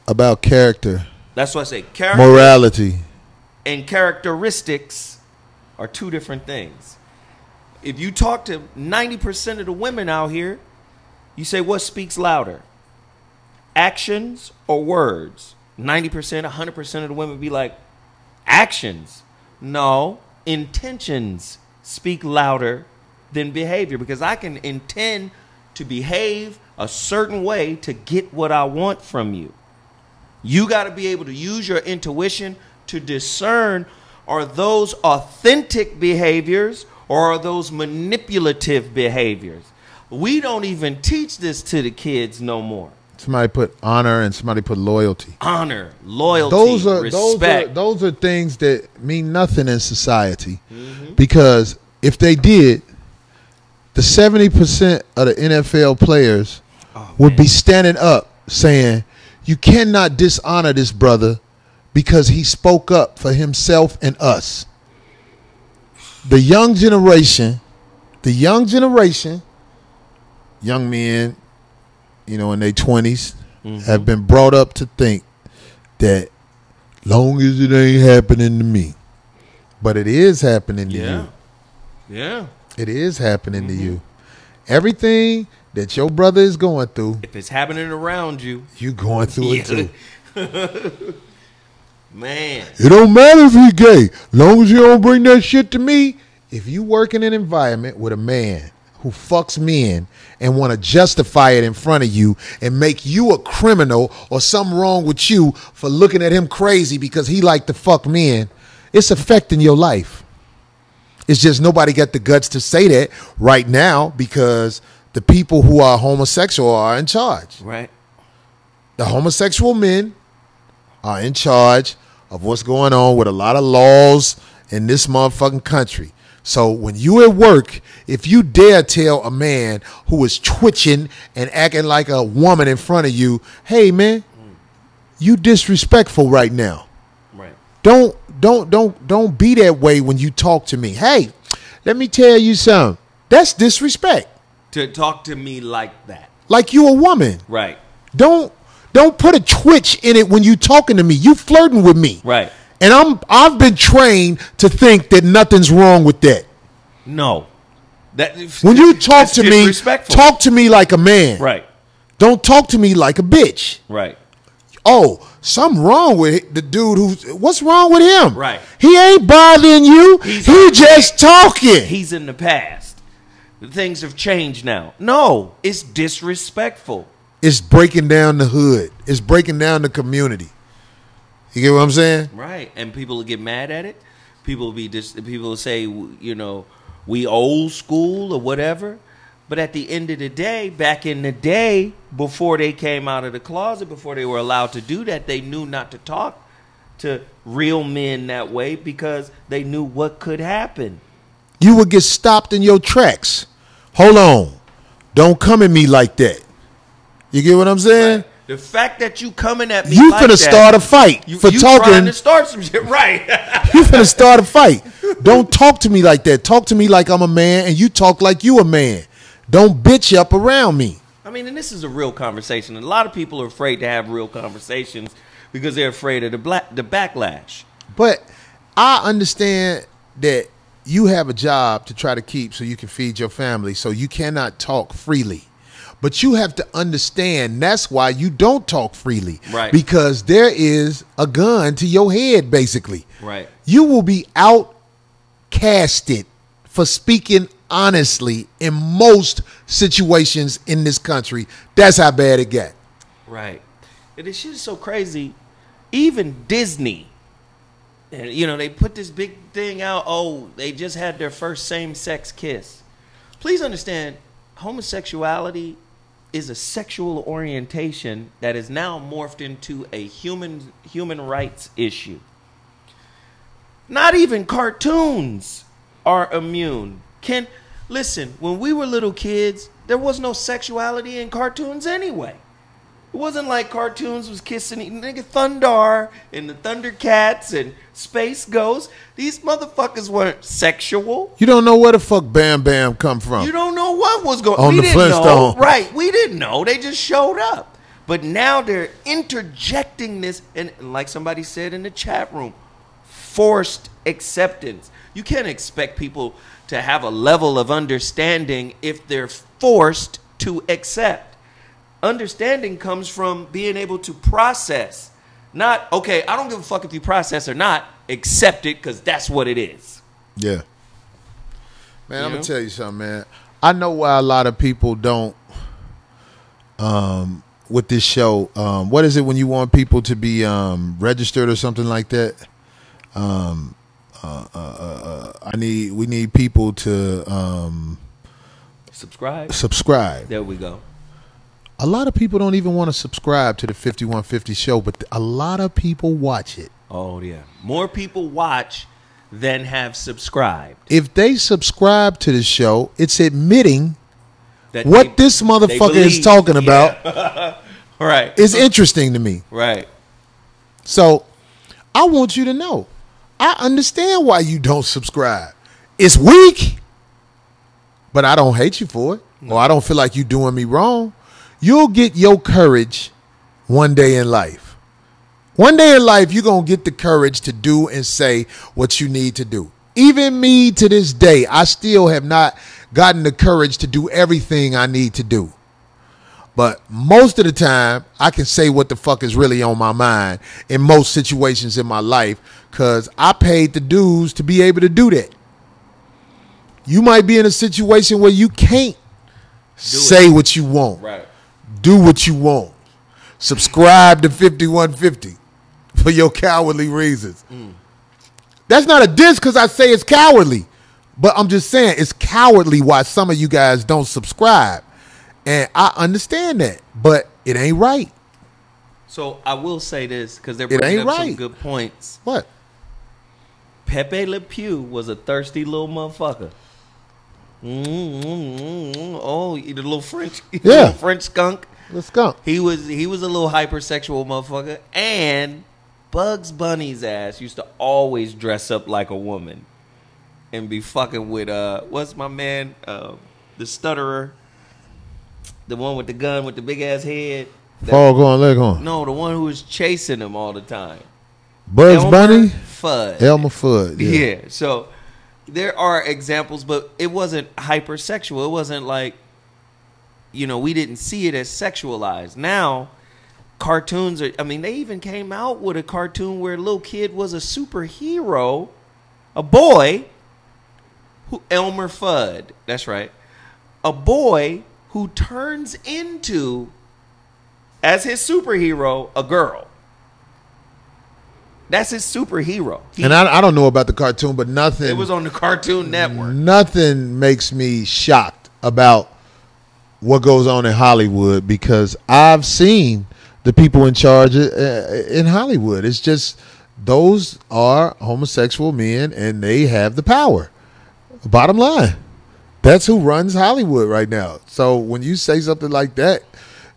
about character, That's what I say. Character morality. and characteristics are two different things. If you talk to 90% of the women out here, you say, what speaks louder? Actions or words? 90%, 100% of the women be like, actions. No, intentions speak louder than behavior because I can intend to behave a certain way to get what I want from you. You got to be able to use your intuition to discern are those authentic behaviors or are those manipulative behaviors. We don't even teach this to the kids no more. Somebody put honor and somebody put loyalty. Honor, loyalty, Those are those are respect. those are things that mean nothing in society, Mm-hmm. because if they did, the seventy percent of the NFL players Oh, would be standing up saying, "You cannot dishonor this brother because he spoke up for himself and us." The young generation, the young generation, young men, you know, in their 20s, Mm-hmm. have been brought up to think that long as it ain't happening to me, but it is happening to yeah. you. Yeah. It is happening Mm-hmm. to you. Everything that your brother is going through, If it's happening around you, you're going through it too. man. It don't matter if he gay, long as you don't bring that shit to me. If you work in an environment with a man who fucks men and want to justify it in front of you and make you a criminal or something wrong with you for looking at him crazy because he like to fuck men, it's affecting your life. It's just nobody got the guts to say that right now because the people who are homosexual are in charge Right. the homosexual men are in charge of what's going on with a lot of laws in this motherfucking country. So when you at work, if you dare tell a man who is twitching and acting like a woman in front of you, hey man, you disrespectful right now. Right. Don't don't don't don't be that way when you talk to me. Hey, let me tell you something. That's disrespect. To talk to me like that. Like you a woman. Right. Don't don't put a twitch in it when you talking to me. You flirting with me. Right. And I'm I've been trained to think that nothing's wrong with that. No. That When you talk to me, talk to me like a man. Right. Don't talk to me like a bitch. Right. Oh, something wrong with the dude who's what's wrong with him? Right. He ain't bothering you. He's he just talking. He's in the past. Things have changed now. No, it's disrespectful. It's breaking down the hood. It's breaking down the community. You get what I'm saying? Right. And people will get mad at it. People will be dis- people will say, you know, we old school or whatever. But at the end of the day, back in the day, before they came out of the closet, before they were allowed to do that, they knew not to talk to real men that way because they knew what could happen. You would get stopped in your tracks. Hold on. Don't come at me like that. You get what I'm saying? The fact that you coming at me, You like finna that, start a fight you, for you trying talking. to start some shit, right? You finna start a fight. Don't talk to me like that. Talk to me like I'm a man, and you talk like you a man. Don't bitch up around me. I mean, and this is a real conversation. And a lot of people are afraid to have real conversations because they're afraid of the black, the backlash. But I understand that you have a job to try to keep so you can feed your family, so you cannot talk freely. But you have to understand that's why you don't talk freely. Right. Because there is a gun to your head, basically. Right. You will be outcasted for speaking honestly in most situations in this country. That's how bad it got. Right. And this shit is so crazy. Even Disney, and you know, they put this big thing out. Oh, they just had their first same-sex kiss. Please understand, homosexuality is a sexual orientation that is now morphed into a human human rights issue. Not even cartoons are immune. Can listen, when we were little kids, there was no sexuality in cartoons anyway. It wasn't like cartoons was kissing nigga Thundarr and the Thundercats and Space Ghost. These motherfuckers weren't sexual. You don't know where the fuck Bam Bam come from. You don't know what was going On we the didn't know. Flintstone. Right. We didn't know. They just showed up. But now they're interjecting this and like somebody said in the chat room, forced acceptance. You can't expect people to have a level of understanding if they're forced to accept. Understanding comes from being able to process. Not, okay, I don't give a fuck if you process or not, accept it because that's what it is. Yeah. Man, You I'm know? gonna tell you something, man. I know why a lot of people don't um with this show. Um what is it when you want people to be um registered or something like that? Um uh, uh, uh, uh, I need we need people to um Subscribe. subscribe. There we go. A lot of people don't even want to subscribe to the 5150 show, but a lot of people watch it. Oh yeah. More people watch than have subscribed. If they subscribe to the show, it's admitting That what they- this motherfucker is talking about Yeah. right. is interesting to me. right. So I want you to know. I understand why you don't subscribe. It's weak, but I don't hate you for it. Or I don't feel like you're doing me wrong. You'll get your courage one day in life. One day in life, you're going to get the courage to do and say what you need to do. Even me to this day, I still have not gotten the courage to do everything I need to do. But most of the time, I can say what the fuck is really on my mind in most situations in my life because I paid the dues to be able to do that. You might be in a situation where you can't say what you want, Right. Do what you want. Subscribe to 5150 for your cowardly reasons. That's not a diss because I say it's cowardly. But I'm just saying it's cowardly why some of you guys don't subscribe. And I understand that. But it ain't right. So I will say this because they're bringing up some right. good points. What? Pepe Le Pew was a thirsty little motherfucker. Mm-hmm. Oh, the little French, Yeah. little French skunk. The skunk. He was he was a little hypersexual motherfucker, and Bugs Bunny's ass used to always dress up like a woman and be fucking with uh, what's my man, uh, the stutterer, the one with the gun with the big ass head. That- Fall going leg on. no, the one who was chasing him all the time. Bugs Elmer Bunny. Fudd. Elmer Fudd. Yeah. Yeah. So there are examples, but it wasn't hypersexual. It wasn't like, you know, we didn't see it as sexualized. Now, cartoons are, I mean, they even came out with a cartoon where a little kid was a superhero, a boy, who, Elmer Fudd. That's right. A boy who turns into, as his superhero, a girl. That's his superhero. He- And I, I don't know about the cartoon, but nothing. it was on the Cartoon Network. nothing makes me shocked about what goes on in Hollywood because I've seen the people in charge uh, in Hollywood. It's just those are homosexual men and they have the power. Bottom line, that's who runs Hollywood right now. So when you say something like that,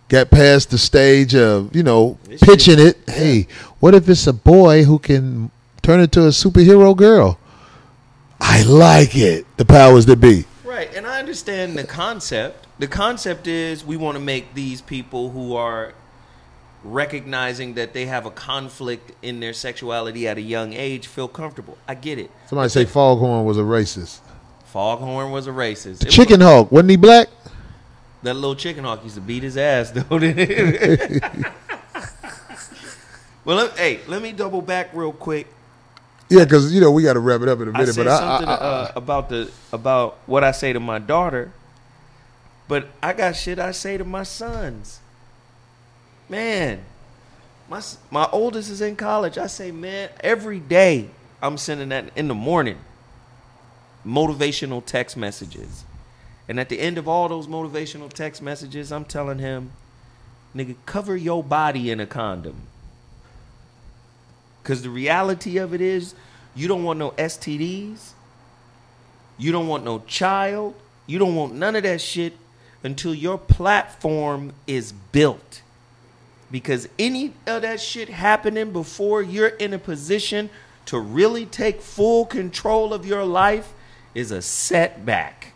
get past the stage of you know This pitching it. Hey, what if it's a boy who can turn into a superhero girl? I like it. The powers that be. Right, and I understand the concept. The concept is we want to make these people who are recognizing that they have a conflict in their sexuality at a young age feel comfortable. I get it. Somebody say Foghorn was a racist. Foghorn was a racist. The chicken hawk wasn't he black? that little chicken hawk used to beat his ass, though. well, let, hey, let me double back real quick. Yeah, because you know we got to wrap it up in a minute. said But I, something I, I, uh, about the about what I say to my daughter, but I got shit I say to my sons. Man, my my oldest is in college. I say, man, every day I'm sending that in the morning. Motivational text messages, and at the end of all those motivational text messages, I'm telling him, nigga, cover your body in a condom. Because the reality of it is, you don't want no STDs. You don't want no child. You don't want none of that shit until your platform is built. Because any of that shit happening before you're in a position to really take full control of your life is a setback.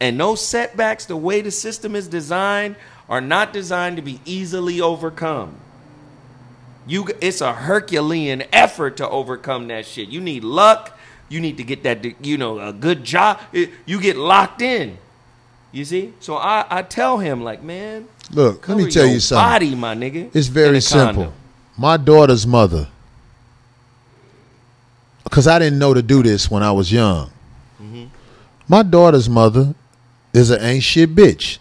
And those setbacks, the way the system is designed, are not designed to be easily overcome. You, it's a Herculean effort to overcome that shit. You need luck. You need to get that, you know, a good job. You get locked in. You see? So I, I tell him like, man, look, let me tell you something. Body, my nigga. It's very simple. My daughter's mother, because I didn't know to do this when I was young. Mm-hmm. My daughter's mother is an ain't shit bitch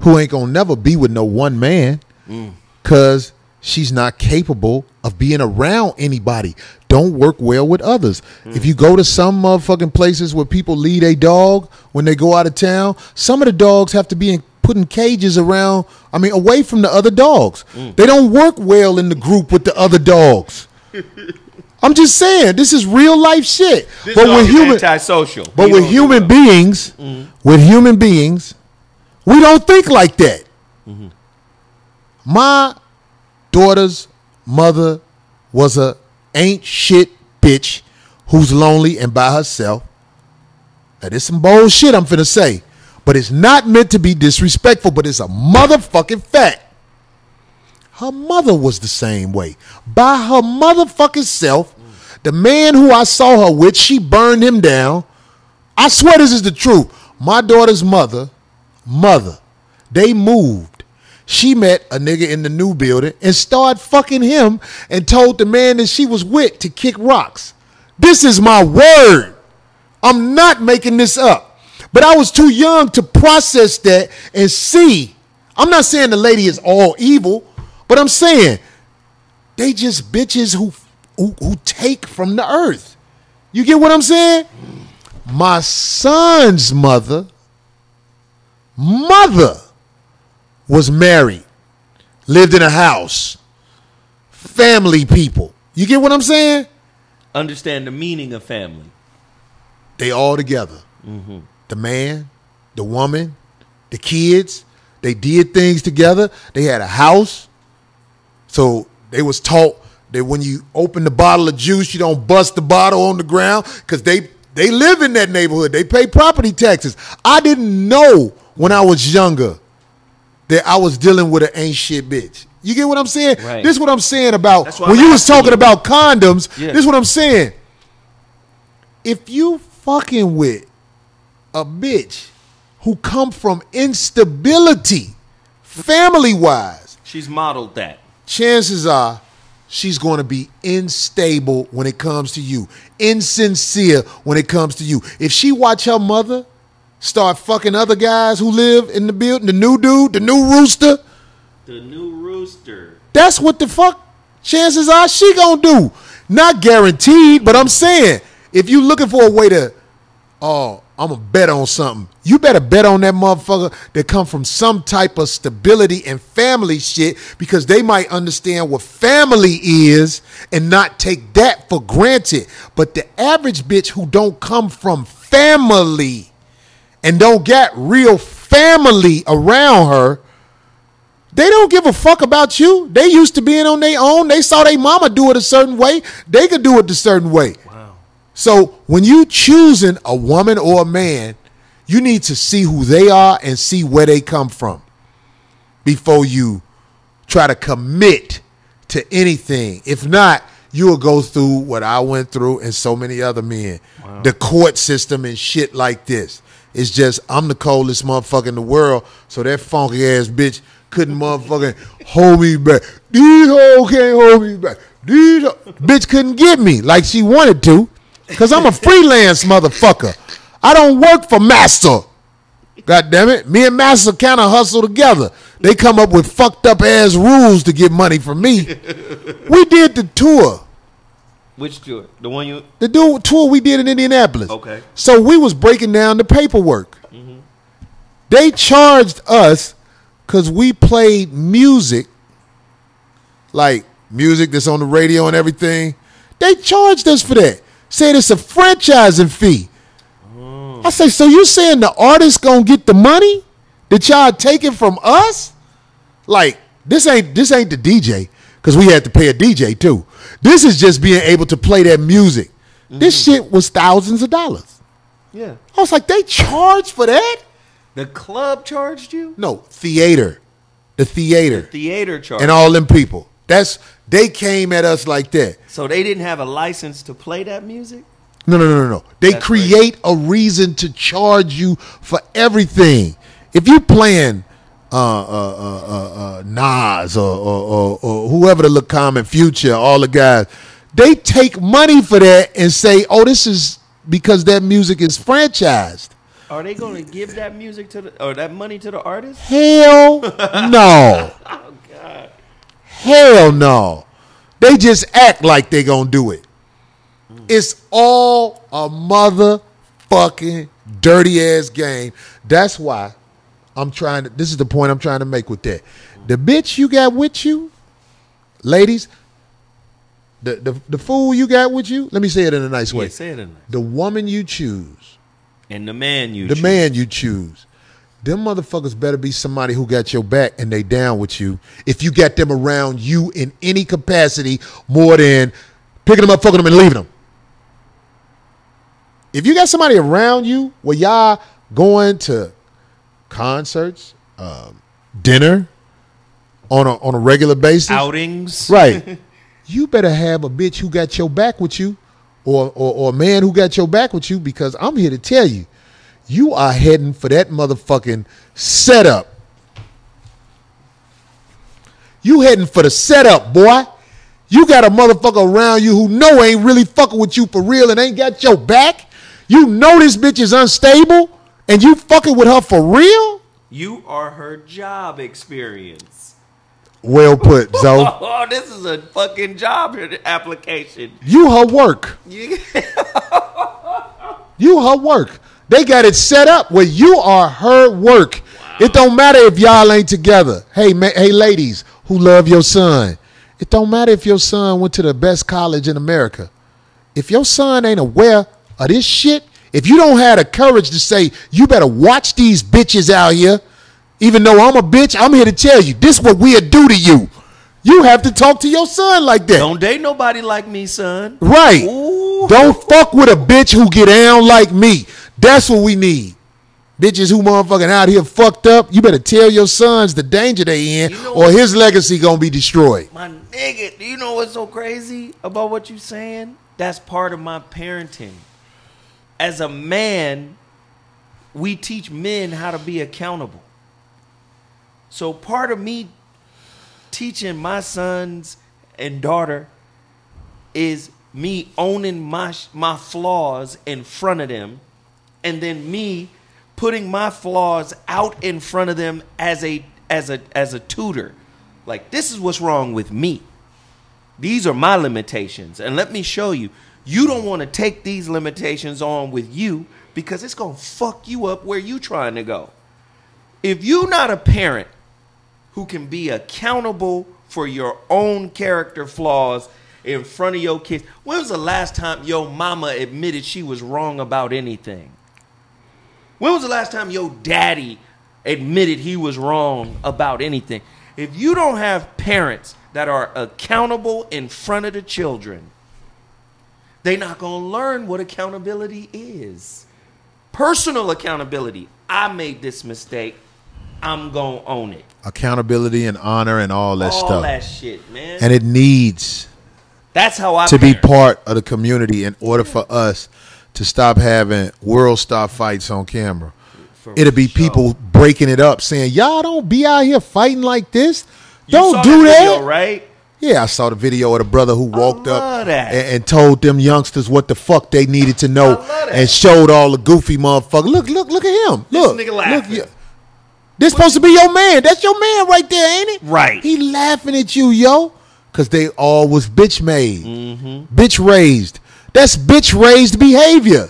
who ain't gonna never be with no one man Mm. because she's not capable of being around anybody. Don't work well with others. Mm. If you go to some motherfucking places where people lead a dog when they go out of town, some of the dogs have to be in, put in cages around. I mean, away from the other dogs. Mm. They don't work well in the group with the other dogs. I'm just saying, this is real life shit. This but with human, antisocial. but with human beings, with human beings, we don't think like that. My daughter's mother was a ain't shit bitch who's lonely and by herself. That is some bold shit I'm finna say, but it's not meant to be disrespectful, but it's a motherfucking fact. Her mother was the same way. By her motherfucking self, the man who I saw her with, she burned him down. I swear this is the truth. My daughter's mother, mother, they moved. She met a nigga in the new building and started fucking him and told the man that she was with to kick rocks. This is my word. I'm not making this up. But I was too young to process that and see. I'm not saying the lady is all evil, but I'm saying they just bitches who who, who take from the earth. You get what I'm saying? My son's mother, mother was married. lived in a house, family people. You get what I'm saying? Understand the meaning of family. They all together. Mm-hmm. The man, the woman, the kids. They did things together. They had a house. So they was taught that when you open the bottle of juice, you don't bust the bottle on the ground because they they live in that neighborhood. They pay property taxes. I didn't know when I was younger that I was dealing with an ain't shit bitch. You get what I'm saying? Right. This is what I'm saying about That's when I'm you was talking you. about condoms. Yeah. This is what I'm saying. If you fucking with a bitch who come from instability, family wise, She's modeled that. chances are she's going to be unstable when it comes to you, insincere when it comes to you. If she watch her mother start fucking other guys who live in the building, the new dude, the new rooster, The new rooster. that's what the fuck chances are she gonna do. Not guaranteed, but I'm saying if you looking for a way to, oh, I'm gonna bet on something. You better bet on that motherfucker that come from some type of stability and family shit because they might understand what family is and not take that for granted. But the average bitch who don't come from family and don't get real family around her, they don't give a fuck about you. They used to being on their own. They saw their mama do it a certain way. They could do it a certain way. Wow. So when you choosing a woman or a man, you need to see who they are and see where they come from before you try to commit to anything. If not, you will go through what I went through and so many other men. The court system and shit like this. It's just I'm the coldest motherfucker in the world, so that funky ass bitch couldn't motherfucking hold me back. These hoes can't hold me back. These ho- bitch couldn't get me like she wanted to, cause I'm a freelance motherfucker. I don't work for Master. God damn it. Me and Master kind of hustle together. They come up with fucked up ass rules to get money from me. we did the tour. Which tour? The one you. The do- tour we did in Indianapolis. Okay. So we was breaking down the paperwork. Mm-hmm. They charged us because we played music, like music that's on the radio and everything. They charged us for that. Said it's a franchising fee. Oh. I say, so you saying the artist gonna get the money that y'all taking from us? Like this ain't this ain't the DJ because we had to pay a DJ too. This is just being able to play that music. This mm-hmm. shit was thousands of dollars. Yeah. I was like, they charge for that? The club charged you. No, theater, the theater, Theater charged. and all them people. That's they came at us like that. So they didn't have a license to play that music. No, no, no, no, no. They That's create a reason to charge you for everything. If you playing uh, uh, uh, uh, uh, Nas or, or, or, or whoever the look common future, all the guys, they take money for that and say, "Oh, this is because that music is franchised." Are they going to give that music to the or that money to the artist? Hell no. Oh God. Hell no. They just act like they gonna do it. It's all a motherfucking dirty ass game. That's why I'm trying to this is the point I'm trying to make with that. The bitch you got with you, ladies, the the, the fool you got with you, let me say it in a nice way. Yeah, say it in there. The woman you choose, And the man you. the choose. man you choose. Them motherfuckers better be somebody who got your back and they down with you. If you got them around you in any capacity more than picking them up, fucking them, and leaving them. If you got somebody around you where y'all going to concerts, um, dinner on a on a regular basis, outings. Right. you better have a bitch who got your back with you or, or, or a man who got your back with you because I'm here to tell you, you are heading for that motherfucking setup. You heading for the setup, boy. You got a motherfucker around you who know ain't really fucking with you for real and ain't got your back. You know this bitch is unstable and you fucking with her for real? You are her job experience. Well put, Zoe. Oh, this is a fucking job application. You her work. You- her work. They got it set up where you are her work. It don't matter if y'all ain't together. Hey, ma- hey, ladies, who love your son. It don't matter if your son went to the best college in America. If your son ain't aware of this shit, if you don't have the courage to say, you better watch these bitches out here, even though I'm a bitch, I'm here to tell you, this what we'll do to you. You have to talk to your son like that. Don't date nobody like me, son. Right. Ooh. Don't fuck with a bitch who get down like me. That's what we need. Bitches who motherfucking out here fucked up. You better tell your sons the danger they in, You know or his legacy gonna be destroyed. My nigga, do you know what's so crazy about what you saying? That's part of my parenting. As a man, we teach men how to be accountable. So part of me teaching my sons and daughter is me owning my my flaws in front of them and then me putting my flaws out in front of them as a as a as a tutor. Like this is what's wrong with me. These are my limitations and let me show you you don't want to take these limitations on with you because it's going to fuck you up where you trying to go if you're not a parent who can be accountable for your own character flaws in front of your kids. When was the last time your mama admitted she was wrong about anything? When was the last time your daddy admitted he was wrong about anything? If you don't have parents that are accountable in front of the children, they're not going to learn what accountability is. Personal accountability. I made this mistake. I'm going to own it. Accountability and honor and all that All stuff. that shit, man. and it needs That's how I to be part of the community in order for us to stop having world star fights on camera. For It'll be sure. people breaking it up, saying, "Y'all don't be out here fighting like this. You Don't do the that." video, right? Yeah, I saw the video of the brother who walked up and, and told them youngsters what the fuck they needed to know, I love that. and showed all the goofy motherfuckers. Look, look, look at him. Look, This Look, nigga look. laughing. yeah. This supposed to be your man. That's your man right there, ain't it? Right. He laughing at you, yo, because they all was bitch made, Mm-hmm. bitch raised. That's bitch raised behavior.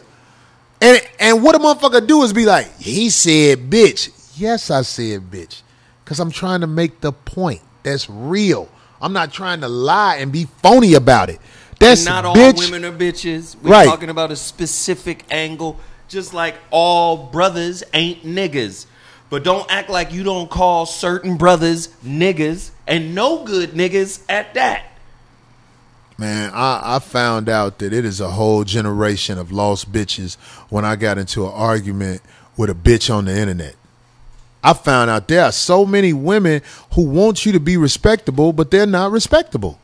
And and what a motherfucker do is be like, he said bitch. Yes, I said bitch. Cause I'm trying to make the point. That's real. I'm not trying to lie and be phony about it. That's not all bitch. women are bitches. We're Right. talking about a specific angle, just like all brothers ain't niggas. But don't act like you don't call certain brothers niggas and no good niggas at that. Man, I, I found out that it is a whole generation of lost bitches when I got into an argument with a bitch on the internet. I found out there are so many women who want you to be respectable, but they're not respectable.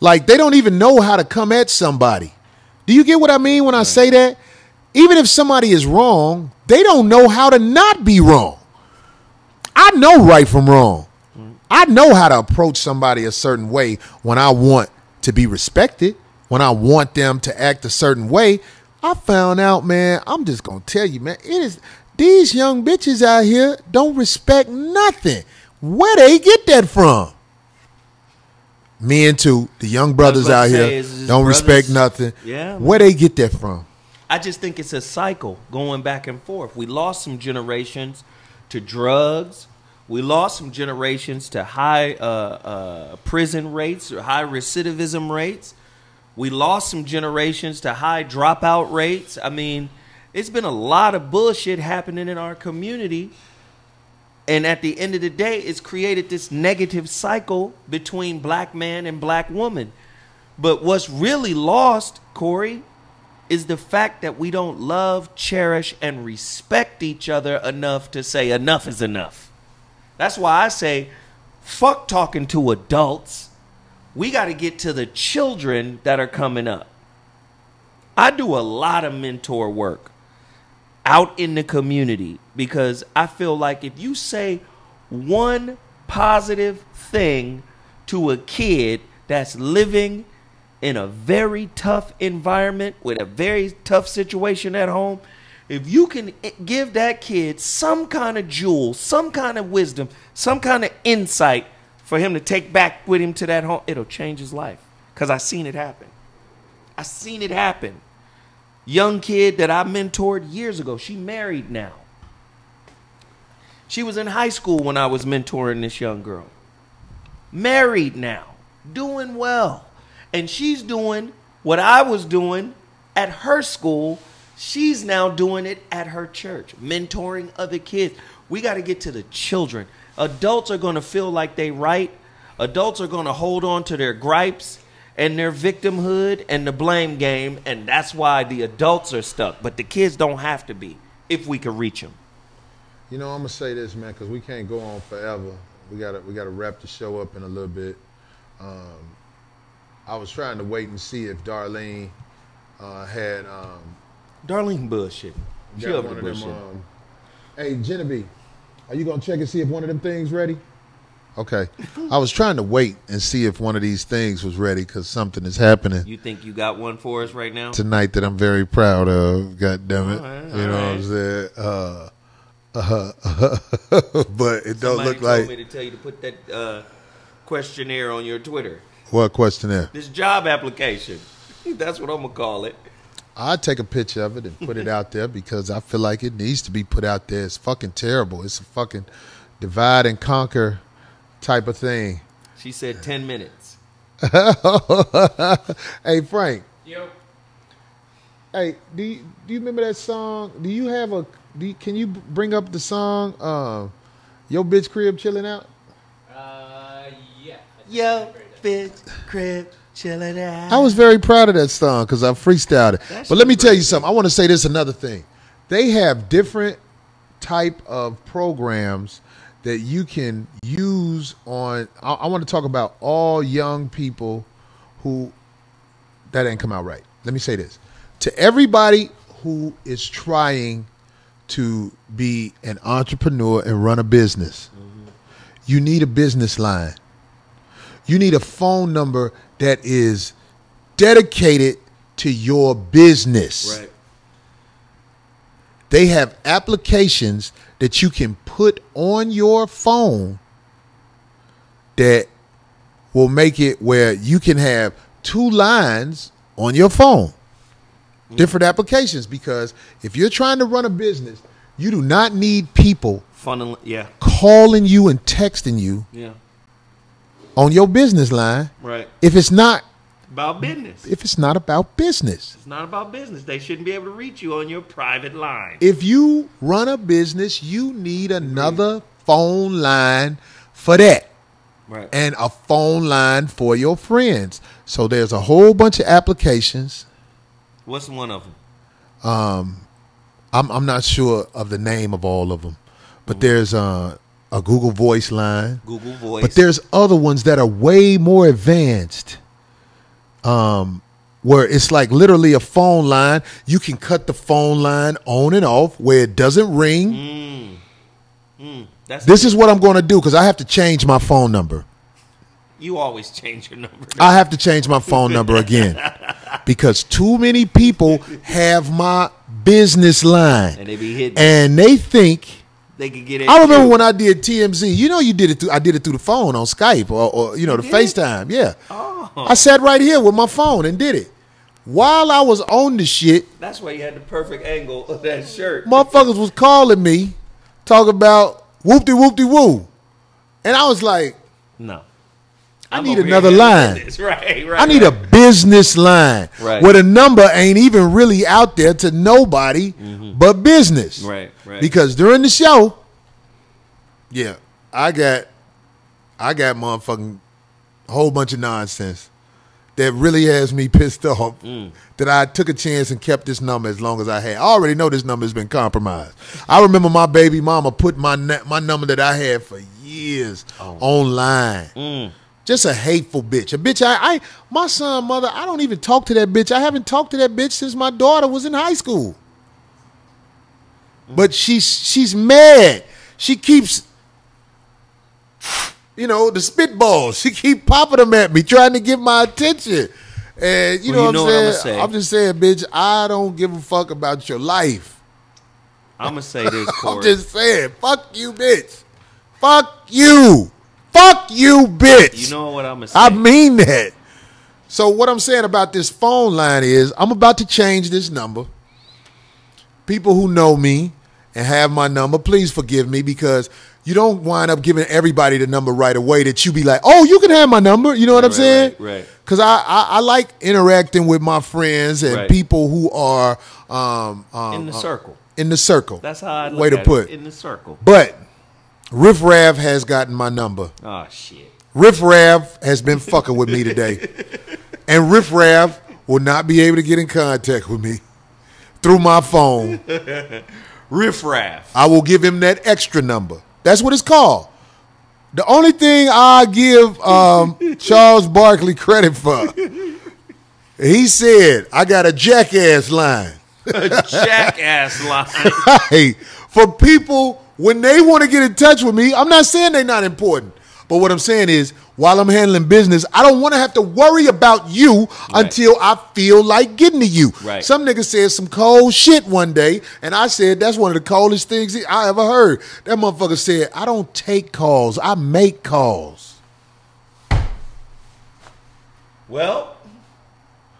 Like they don't even know how to come at somebody. Do you get what I mean when I say that? Even if somebody is wrong, they don't know how to not be wrong. I know right from wrong. Mm. I know how to approach somebody a certain way when I want to be respected, when I want them to act a certain way. I found out, man, I'm just going to tell you, man, it is these young bitches out here don't respect nothing. Where they get that from? Me and two, the young brothers out here don't brothers. respect nothing. Yeah, Where they get that from? I just think it's a cycle going back and forth. We lost some generations to drugs. We lost some generations to high uh, uh, prison rates or high recidivism rates. We lost some generations to high dropout rates. I mean, it's been a lot of bullshit happening in our community. And at the end of the day, it's created this negative cycle between black man and black woman. But what's really lost, Corey, is the fact that we don't love, cherish, and respect each other enough to say enough is enough. That's why I say, fuck talking to adults. We got to get to the children that are coming up. I do a lot of mentor work out in the community because I feel like if you say one positive thing to a kid that's living in a very tough environment with a very tough situation at home, if you can give that kid some kind of jewel, some kind of wisdom, some kind of insight for him to take back with him to that home, it'll change his life. Because I seen it happen. I seen it happen. Young kid that I mentored years ago, she married now. She was in high school when I was mentoring this young girl. married now, doing well. And she's doing what I was doing at her school. She's now doing it at her church, mentoring other kids. We got to get to the children. Adults are going to feel like they right. Adults are going to hold on to their gripes and their victimhood and the blame game, and that's why the adults are stuck. But the kids don't have to be if we can reach them. You know, I'm gonna say this, man, because we can't go on forever. We gotta we gotta wrap the show up in a little bit. Um, I was trying to wait and see if Darlene uh, had um, Darlene bullshit. She got one of them. bullshit. Um, hey, Genevieve, are you gonna check and see if one of them things ready? Okay. I was trying to wait and see if one of these things was ready because something is happening You think you got one for us right now? tonight that I'm very proud of. God damn it. Right, you know all what I'm saying? Uh, uh, but it don't look Somebody told like me to tell you to put that uh, questionnaire on your Twitter. what questionnaire? This job application. That's what I'm gonna call it. I take a picture of it and put it out there because I feel like it needs to be put out there. It's fucking terrible. It's a fucking divide and conquer type of thing. She said ten minutes. hey Frank, Yep. hey, do you, do you remember that song? Do you have a? Do you, can you bring up the song? Um, Yo, bitch, crib chilling out. Uh, yeah. Yo, bitch, crib, chillin' out. I was very proud of that song because I freestyled it. That But let me tell you crazy. something. I want to say this another thing. They have different type of programs that you can use on. I, I want to talk about all young people who that ain't come out right. Let me say this to everybody who is trying to be an entrepreneur and run a business. You need a business line. You need a phone number that is dedicated to your business. Right. They have applications that you can put on your phone that will make it where you can have two lines on your phone. Different applications because if you're trying to run a business, you do not need people. Yeah. calling you and texting you Yeah. on your business line Right. if it's not About business. if it's not about business. It's not about business. They shouldn't be able to reach you on your private line. If you run a business, you need another phone line for that Right. and a phone line for your friends. So there's a whole bunch of applications. What's one of them? Um, I'm I'm not sure of the name of all of them, but there's uh, a Google Voice line. Google Voice. But there's other ones that are way more advanced. Um, where it's like literally a phone line. You can cut the phone line on and off where it doesn't ring. That's This is what I'm going to do because I have to change my phone number. you always change your number. I have to change my phone number again because too many people have my business line and they be hitting. and they think. they could get it. I remember when I did TMZ. You know, you did it. Through, I did it through the phone on Skype or, or you know the did? FaceTime. Yeah, Oh. I sat right here with my phone and did it. While I was on the shit, That's why you had the perfect angle of that shirt. motherfuckers was calling me, talking about whoop de whoop de woo, and I was like, No. I I'm need another line. business. Right, right. I need a business line Right. where the number ain't even really out there to nobody but business. Mm-hmm. Right, right. Because during the show, yeah, I got, I got motherfucking a whole bunch of nonsense that really has me pissed off. Mm. That I took a chance and kept this number as long as I had. I already know this number has been compromised. I remember my baby mama put my na- my number that I had for years Oh. online. Mm. Just a hateful bitch. A bitch I, I my son mother, I don't even talk to that bitch. I haven't talked to that bitch since my daughter was in high school. But she's she's mad. She keeps you know, the spitballs. She keep popping them at me, trying to get my attention. And you Well, know you what know I'm I'ma saying? say. I'm just saying, bitch, I don't give a fuck about your life. I'm gonna say this, I'm just saying, fuck you, bitch. Fuck you. Fuck you, bitch. you know what I'm gonna say? I mean that. So what I'm saying about this phone line is I'm about to change this number. People who know me and have my number, please forgive me because you don't wind up giving everybody the number right away. That you be like, oh, you can have my number. You know what I'm saying? right, right. Because I, I I like interacting with my friends and Right. people who are um, um In the uh, circle. in the circle. That's how I look way to put. it. In the circle. But Riff Raff has gotten my number. Oh shit. Riff Raff has been fucking with me today. And Riff Raff will not be able to get in contact with me through my phone. Riff raff. I will give him that extra number. That's what it's called. The only thing I give um, Charles Barkley credit for, he said, I got a jackass line. A jackass line. hey, for people when they want to get in touch with me, I'm not saying they're not important. But what I'm saying is, while I'm handling business, I don't want to have to worry about you until I feel like getting to you. Right. Some nigga said some cold shit one day, and I said that's one of the coldest things I ever heard. That motherfucker said, I don't take calls, I make calls. Well,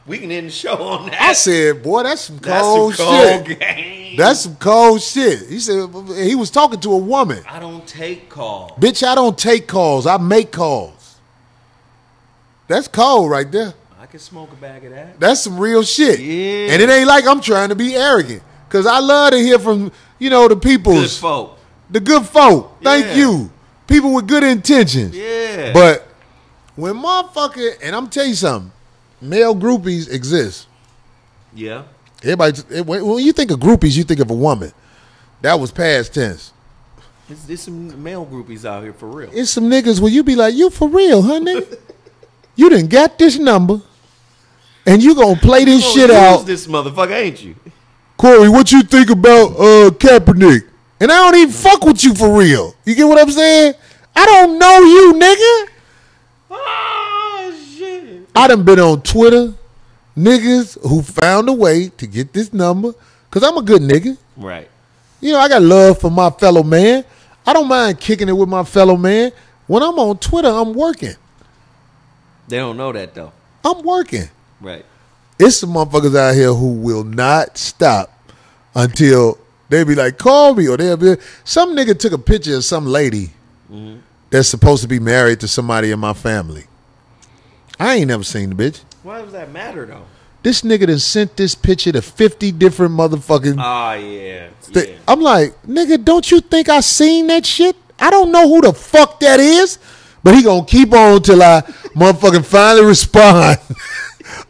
we can end the show on that. I said, boy, that's some That's cold, some cold shit. game. That's some cold shit. He said he was talking to a woman. I don't take calls. Bitch, I don't take calls. I make calls. That's cold right there. I can smoke a bag of that. That's some real shit. Yeah. And it ain't like I'm trying to be arrogant. Cause I love to hear from, you know, the people. Good folk. the good folk. Thank Yeah. you. People with good intentions. Yeah. But when motherfucker, and I'm tell you something, male groupies exist. yeah. Everybody, when you think of groupies, you think of a woman. That was past tense. There's, there's some male groupies out here for real. It's some niggas where you be like, you for real, honey? you didn't got this number, and you gonna play this shit out. This motherfucker, ain't you? Corey, what you think about uh Kaepernick? And I don't even fuck with you for real. You get what I'm saying? I don't know you, nigga. Oh shit. I done been on Twitter, niggas who found a way to get this number, cause I'm a good nigga. Right. You know, I got love for my fellow man. I don't mind kicking it with my fellow man. When I'm on Twitter, I'm working. They don't know that though. I'm working. Right. It's some motherfuckers out here who will not stop until they be like, call me, or they'll be some nigga took a picture of some lady mm-hmm. that's supposed to be married to somebody in my family. I ain't never seen the bitch. Why does that matter though? This nigga done sent this picture to 50 different motherfucking Oh yeah. Th- yeah. I'm like, nigga, don't you think I seen that shit? I don't know who the fuck that is, but he gonna keep on till I motherfucking finally respond.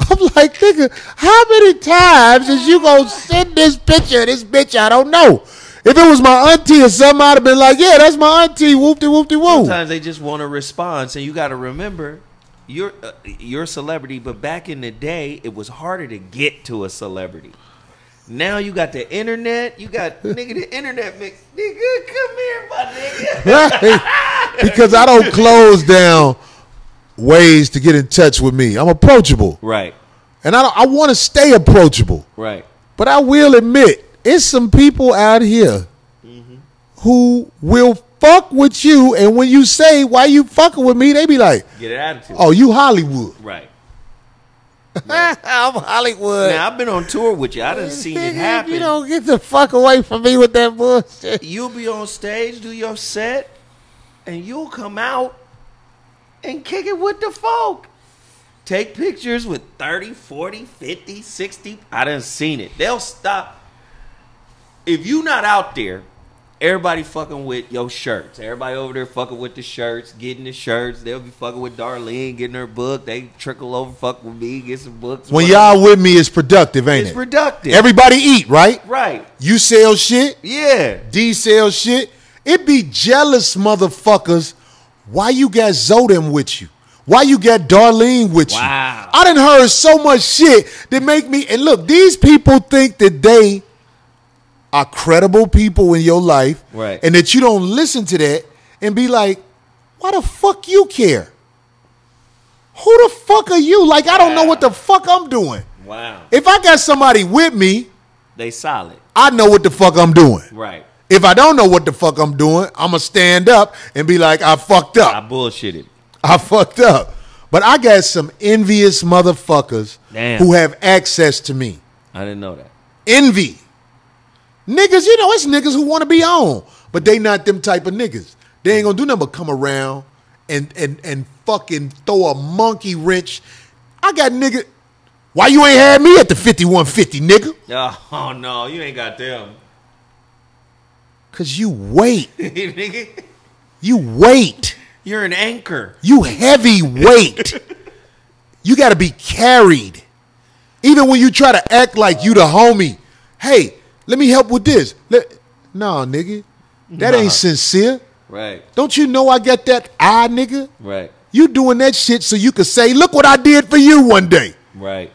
I'm like, nigga, how many times is you gonna send this picture this bitch I don't know? If it was my auntie or something, I'd have been like, yeah, that's my auntie, whoop de whoop de whoop. Sometimes they just want a response, and you got to remember, you're uh, you're a celebrity, but back in the day, it was harder to get to a celebrity. Now you got the internet. You got nigga the internet. Nigga, come here, my nigga. Right? because I don't close down ways to get in touch with me. I'm approachable. Right, And I, I want to stay approachable. right. But I will admit, it's some people out here mm-hmm. who will fuck with you, and when you say why you fucking with me, they be like, Get an attitude. "Oh, you Hollywood." right. I'm Hollywood. Now I've been on tour with you. I didn't see it happen. You don't get the fuck away from me with that bullshit. You'll be on stage, do your set, and you'll come out and kick it with the folk. Take pictures with 30, 40, 50, 60. I done seen it. They'll stop. If you not out there, everybody fucking with your shirts. Everybody over there fucking with the shirts, getting the shirts. They'll be fucking with Darlene, getting her book. They trickle over, fuck with me, get some books. When whatever. y'all with me, it's productive, ain't it's it? productive. Everybody eat, right? right. You sell shit. Yeah. D sell shit. It be jealous motherfuckers. Why you got Zodem with you? Why you got Darlene with you? I didn't heard so much shit that make me and look, these people think that they are credible people in your life. Right. And that you don't listen to that and be like, why the fuck you care? Who the fuck are you? Like, I don't know what the fuck I'm doing. Wow. If I got somebody with me, They solid. I know what the fuck I'm doing. Right. If I don't know what the fuck I'm doing, I'm gonna stand up and be like, I fucked up. I bullshitted. I fucked up. But I got some envious motherfuckers Damn. who have access to me. I didn't know that. Envy. Niggas, you know, it's niggas who want to be on, but they not them type of niggas. They ain't gonna do nothing but come around and and and fucking throw a monkey wrench. I got nigga. Why you ain't had me at the 5150, nigga? Oh, oh no, you ain't got them. Cause you wait. You wait. You're an anchor. You heavy weight. you got to be carried. Even when you try to act like you the homie. Hey, let me help with this. Let, no, nigga. That Nah. ain't sincere. Right, Don't you know I got that eye, nigga? right, You doing that shit so you could say, look what I did for you one day. right,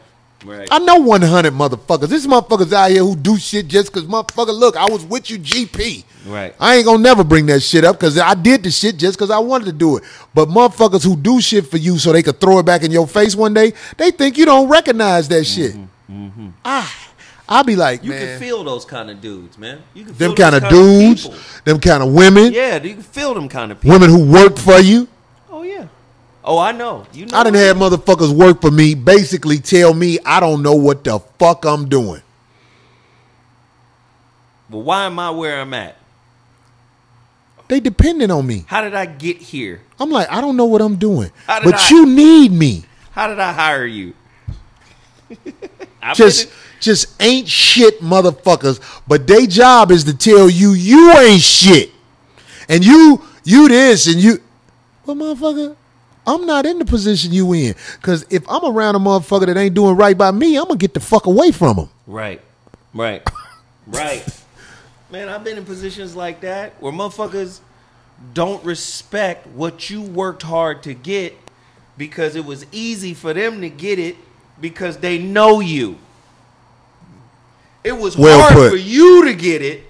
right. I know 100 motherfuckers. This motherfuckers out here who do shit just because motherfucker, look, I was with you, GP. Right. I ain't gonna never bring that shit up because I did the shit just because I wanted to do it. But motherfuckers who do shit for you so they could throw it back in your face one day, they think you don't recognize that shit. Ah, I'll be like, Mm-hmm, You man, can feel those kind of dudes, man. You can feel them kind of dudes, people. them kind of women, Yeah, you can feel them kind of people. women who work for you. Oh. I know. You know. I done had motherfuckers work for me, basically tell me I don't know what the fuck I'm doing. But why am I where I'm at? They depending on me. How did I get here? I'm like, I don't know what I'm doing, but I- you need me. How did I hire you? Just, just ain't shit motherfuckers. But they job is to tell you you ain't shit, and you, you this and you. But motherfucker, I'm not in the position you in. Cause if I'm around a motherfucker that ain't doing right by me, I'm gonna get the fuck away from him. right, right, right. Man, I've been in positions like that where motherfuckers don't respect what you worked hard to get because it was easy for them to get it because they know you. It was Well hard put. for you to get it.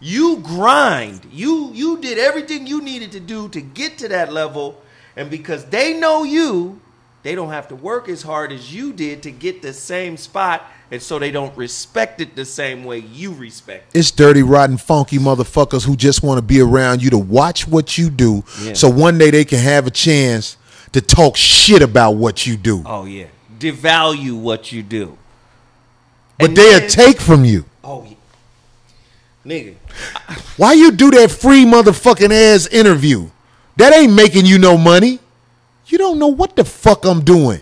You grind. You you did everything you needed to do to get to that level, and because they know you, they don't have to work as hard as you did to get the same spot, and so they don't respect it the same way you respect it. It's dirty, rotten, funky motherfuckers who just want to be around you to watch what you do, Yeah. so one day they can have a chance to talk shit about what you do. Oh yeah, devalue what you do. but and they'll then- take from you. Oh, yeah. nigga. Why you do that free motherfucking ass interview? That ain't making you no money. You don't know what the fuck I'm doing.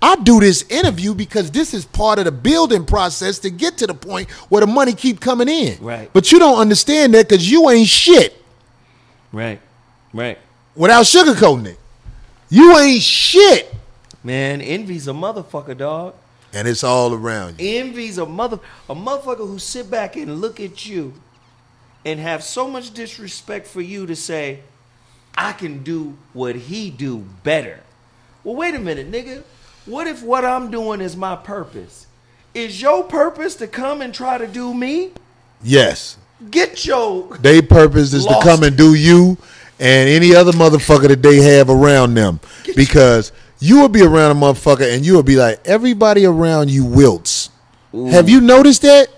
I do this interview because this is part of the building process to get to the point where the money keep coming in. Right. But you don't understand that because you ain't shit Right, right. without sugarcoating it. You ain't shit. Man, envy's a motherfucker, dog. And it's all around you. Envy's a mother a motherfucker who sit back and look at you and have so much disrespect for you to say, I can do what he do better. Well, wait a minute, nigga. What if what I'm doing is my purpose? Is your purpose to come and try to do me? Yes. Get your They purpose is to come and do you and any other motherfucker that they have around them. Because you will be around a motherfucker and you will be like, everybody around you wilts. Have you noticed that?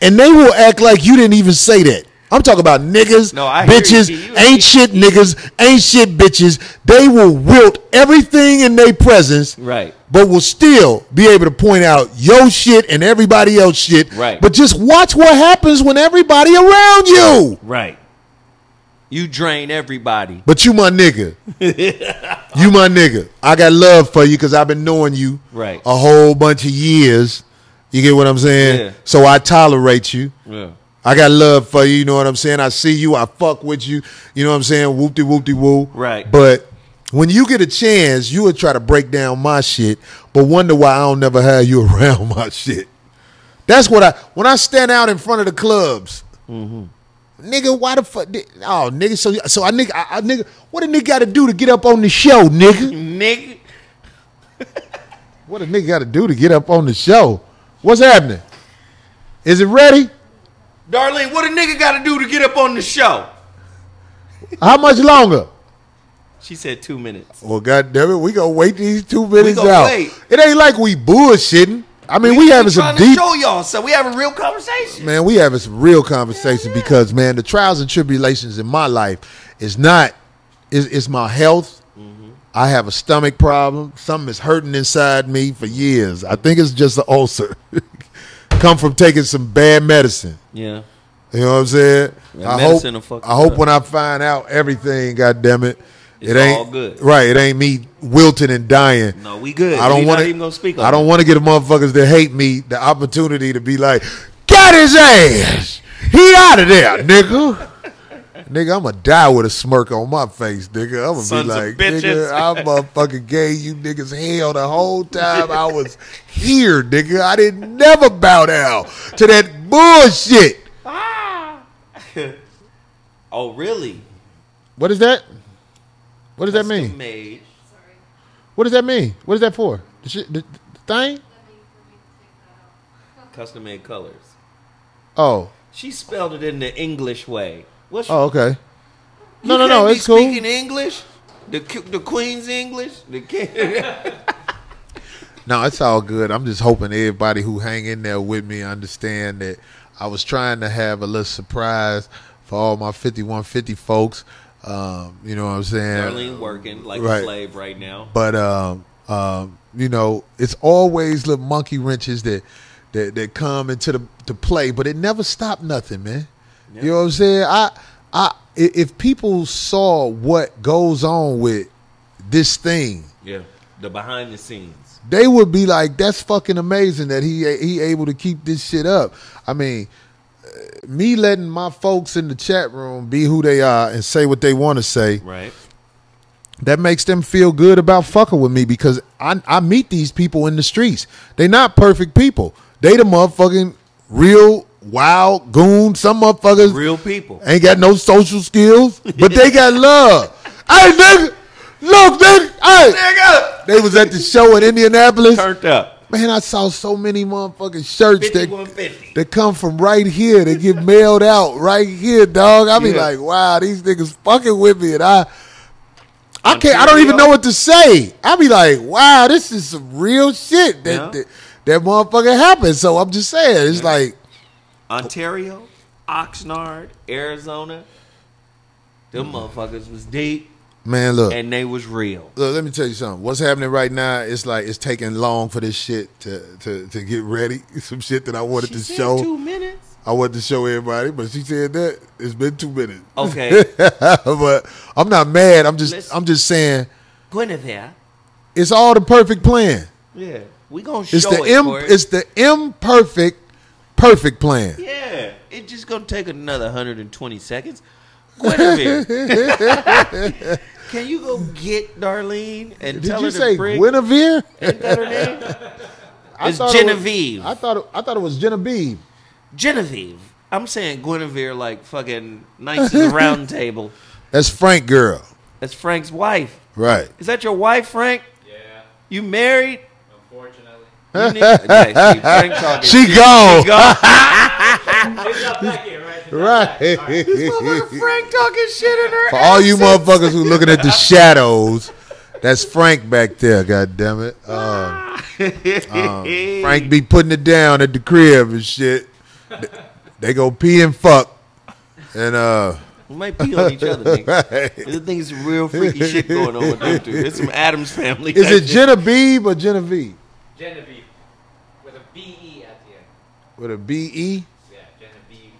And they will act like you didn't even say that. I'm talking about niggas, No, bitches, you. You- ain't shit niggas, ain't shit bitches. They will wilt everything in their presence, Right. but will still be able to point out your shit and everybody else shit. Right. But just watch what happens when everybody around you. right. You drain everybody. But you my nigga. you my nigga. I got love for you because I've been knowing you Right. a whole bunch of years. You get what I'm saying? Yeah. So I tolerate you. Yeah. I got love for you, you know what I'm saying? I see you, I fuck with you, you know what I'm saying? Whoop de whoop de woo. Right. But when you get a chance, you would try to break down my shit, but wonder why I don't never have you around my shit. That's what I when I stand out in front of the clubs. Mm-hmm. Nigga, why the fuck? di- Oh, nigga, so so I nigga, I, I nigga, what a nigga got to do to get up on the show, nigga? Nigga. What a nigga got to do to get up on the show? What's happening? Is it ready? Darlene, what a nigga gotta do to get up on the show? How much longer? She said two minutes. Well, goddamn it, we gonna wait these two minutes out. wait. It ain't like we bullshitting. I mean, we, having some deep to show y'all, so we having real conversation. man. We having some real conversation because man, the trials and tribulations in my life is not is is my health. Mm-hmm. I have a stomach problem. Something is hurting inside me for years. I think it's just an ulcer. Come from taking some bad medicine. Yeah. You know what I'm saying? That I hope. I hope up. when I find out everything, God damn it, It's it ain't all good. Right, it ain't me wilting and dying. No, we good. I don't want not even gonna speak I don't want to get the motherfuckers that hate me the opportunity to be like, get his ass. He out of there, nigga." Nigga, I'm gonna die with a smirk on my face, nigga. I'm gonna Sons be like, nigga, I motherfucking gave you niggas hell the whole time I was here, nigga. I didn't never bow down to that bullshit. Ah. Oh, really? What is that? What does that mean? Custom Made. What does that mean? What is that for? The, shit, the, the thing? Custom made colors. Oh, She spelled it in the English way. What's oh, okay. No, no, no. be It's cool. Speaking English, the the Queen's English, the king. No, it's all good. I'm just hoping everybody who hang in there with me understand that I was trying to have a little surprise for all my 5150 folks. Um, you know what I'm saying? Darlene working like Right. a slave right now. But um, um, you know, it's always little monkey wrenches that that, that come into the to play, but it never stopped nothing, man. You know what I'm saying? I I if people saw what goes on with this thing, Yeah, the behind the scenes. they would be like, "That's fucking amazing that he he able to keep this shit up." I mean, uh, me letting my folks in the chat room be who they are and say what they want to say, Right. that makes them feel good about fucking with me because I I meet these people in the streets. They're not perfect people. They the motherfucking real wild goon. Some motherfuckers Real people. ain't got no social skills, but they got love. hey nigga, look nigga, hey Nigga, they was at the show in Indianapolis. turned up. Man, I saw so many motherfucking shirts that, that come from right here. They get mailed out right here, dog. I be Yeah. like, wow, these niggas fucking with me, and I, I can't. I don't even know what to say. I be like, wow, this is some real shit that Yeah. that, that motherfucker happened. So I'm just saying, it's like, Ontario, Oxnard, Arizona. Them mm. motherfuckers was deep man, look, and they was real. look. Let me tell you something. What's happening right now? It's like it's taking long for this shit to to to get ready. Some shit that I wanted She to show. two minutes. I wanted to show everybody, but she said that it's been two minutes. Okay, but I'm not mad. I'm just Listen. I'm just saying Guinevere. it's all the perfect plan. Yeah, we gonna show It's the it. Im, it's the imperfect perfect plan. yeah, it just gonna take another 120 seconds. Guinevere, can you go get Darlene and Did tell you her say to bring? Guinevere? Ain't that her name? I It's thought it was- Genevieve. I thought it, I thought it was Genevieve. Genevieve. I'm saying Guinevere like fucking Knights of the Round Table. That's Frank girl, That's Frank's wife. right? Is that your wife, Frank? Yeah, You married? Unfortunately. You need, yeah, see, Frank talking She shit. gone. She gone. She's not back here, right? She's not Right. back. All right. Motherfucker, Frank talking shit in her For all you motherfuckers who looking at the shadows, that's Frank back there. God damn it. Uh, um, Frank be putting it down at the crib and shit. They go pee and fuck. And uh We might pee on each other, nigga. I think some real freaky shit going on with them two. It's some Addams family. is it shit. Genevieve or Genevieve? Genevieve. With a B-E at the end. With a B E? Yeah, Genevieve.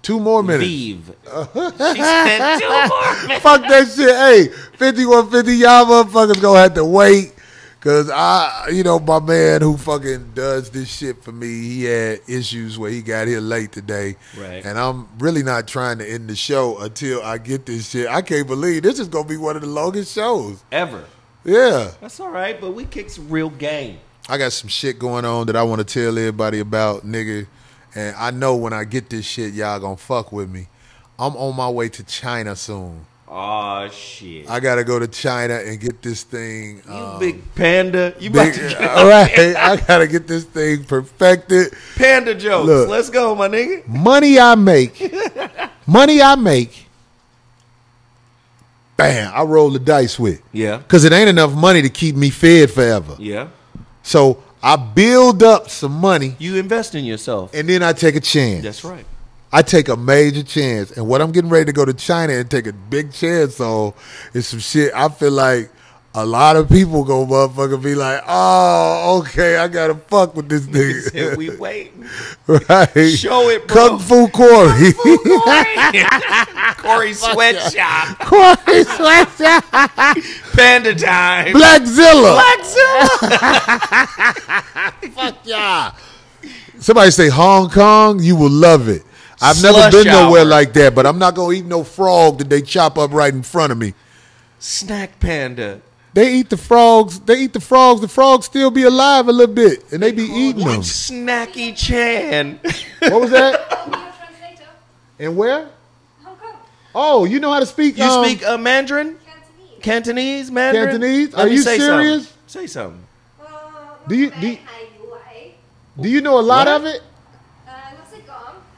Two more minutes. Vive. she spent two more minutes. Fuck that shit. Hey, 5150, y'all motherfuckers gonna have to wait. Cause I, you know, my man who fucking does this shit for me, he had issues where he got here late today. Right. And I'm really not trying to end the show until I get this shit. I can't believe this is gonna be one of the longest shows. Ever. Yeah. That's all right, but we kick some real game. I got some shit going on that I want to tell everybody about, nigga. And I know when I get this shit, y'all gonna fuck with me. I'm on my way to China soon. Oh shit. I gotta go to China and get this thing. you um, big panda. You big- about to get all right, I gotta get this thing perfected. panda jokes. Look. Let's go, my nigga. Money I make, money I make. Bam! I roll the dice with, Yeah. cause it ain't enough money to keep me fed forever. Yeah. So I build up some money, You invest in yourself. and then I take a chance. That's right. I take a major chance. And what I'm getting ready to go to China and take a big chance on is some shit I feel like a lot of people go motherfucker be like, oh, okay, I gotta fuck with this And nigga. we waiting. right. Show it, bro. Kung Fu Corey. Corey Sweatshop. Corey Sweatshop. Panda time. Blackzilla. Blackzilla. Fuck yeah. Somebody say Hong Kong, you will love it. I've never Slush been nowhere hour. like that, but I'm not gonna eat no frog that they chop up right in front of me. Snack Panda. They eat the frogs. They eat the frogs. The frogs still be alive a little bit, and they be eating them. Snacky Chan. What was that? And where? Oh, you know how to speak? You um, speak uh, Mandarin? Cantonese, Mandarin? Cantonese? Let Are you say serious? Something. Say something. Do you do, you- do you know a lot What? of it?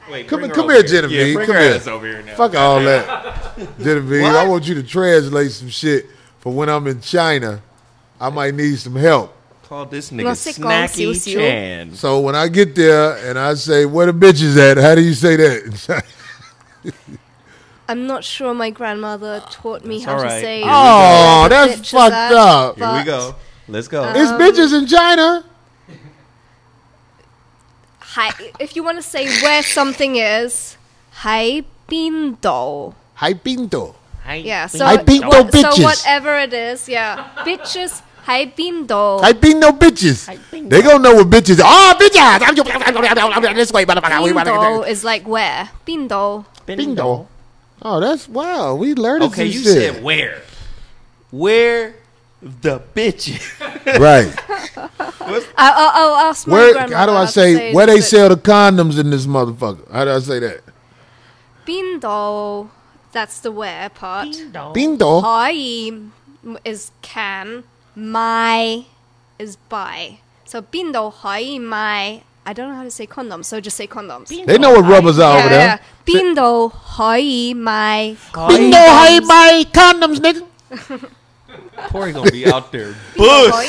Wait, Come, bring her come over here, Genevieve. Yeah, bring come her here. ass over here now. Fuck all that, Genevieve. I want you to translate some shit for when I'm in China. I might need some help. Call this nigga sẽ có xíu Snacky. Chan. So when I get there and I say, "Where the bitches at?" How do you say that? I'm not sure my grandmother taught me how to say. Oh, that's fucked that, up. Here we go. Let's go. Um, it's bitches in China. Hi, if you want to say where something is, hai bindo. Hai bindo. Yeah. So, hai bindo what, bitches. So whatever it is, yeah, bitches. Hai bindo. Hai bindo bitches. Hai. They don't know what bitches. are. oh, bitches. Bindo is like where bindo. Bindo. Bindo. Oh, that's wow. We learned. Okay, you shit. said where? Where the bitches? right. I, oh, oh, oh I'll smoke where, how do I say, say where they sell the condoms in this motherfucker? How do I say that? Bindo. That's the where part. Bindo. Bindo. Is can. My is by. So bindo hai my. I don't know how to say condom, so just say condoms. They know what rubbers are over there. Bindo hoi my Bing no hay my condoms, nigga. Corey gonna be out there. Bush.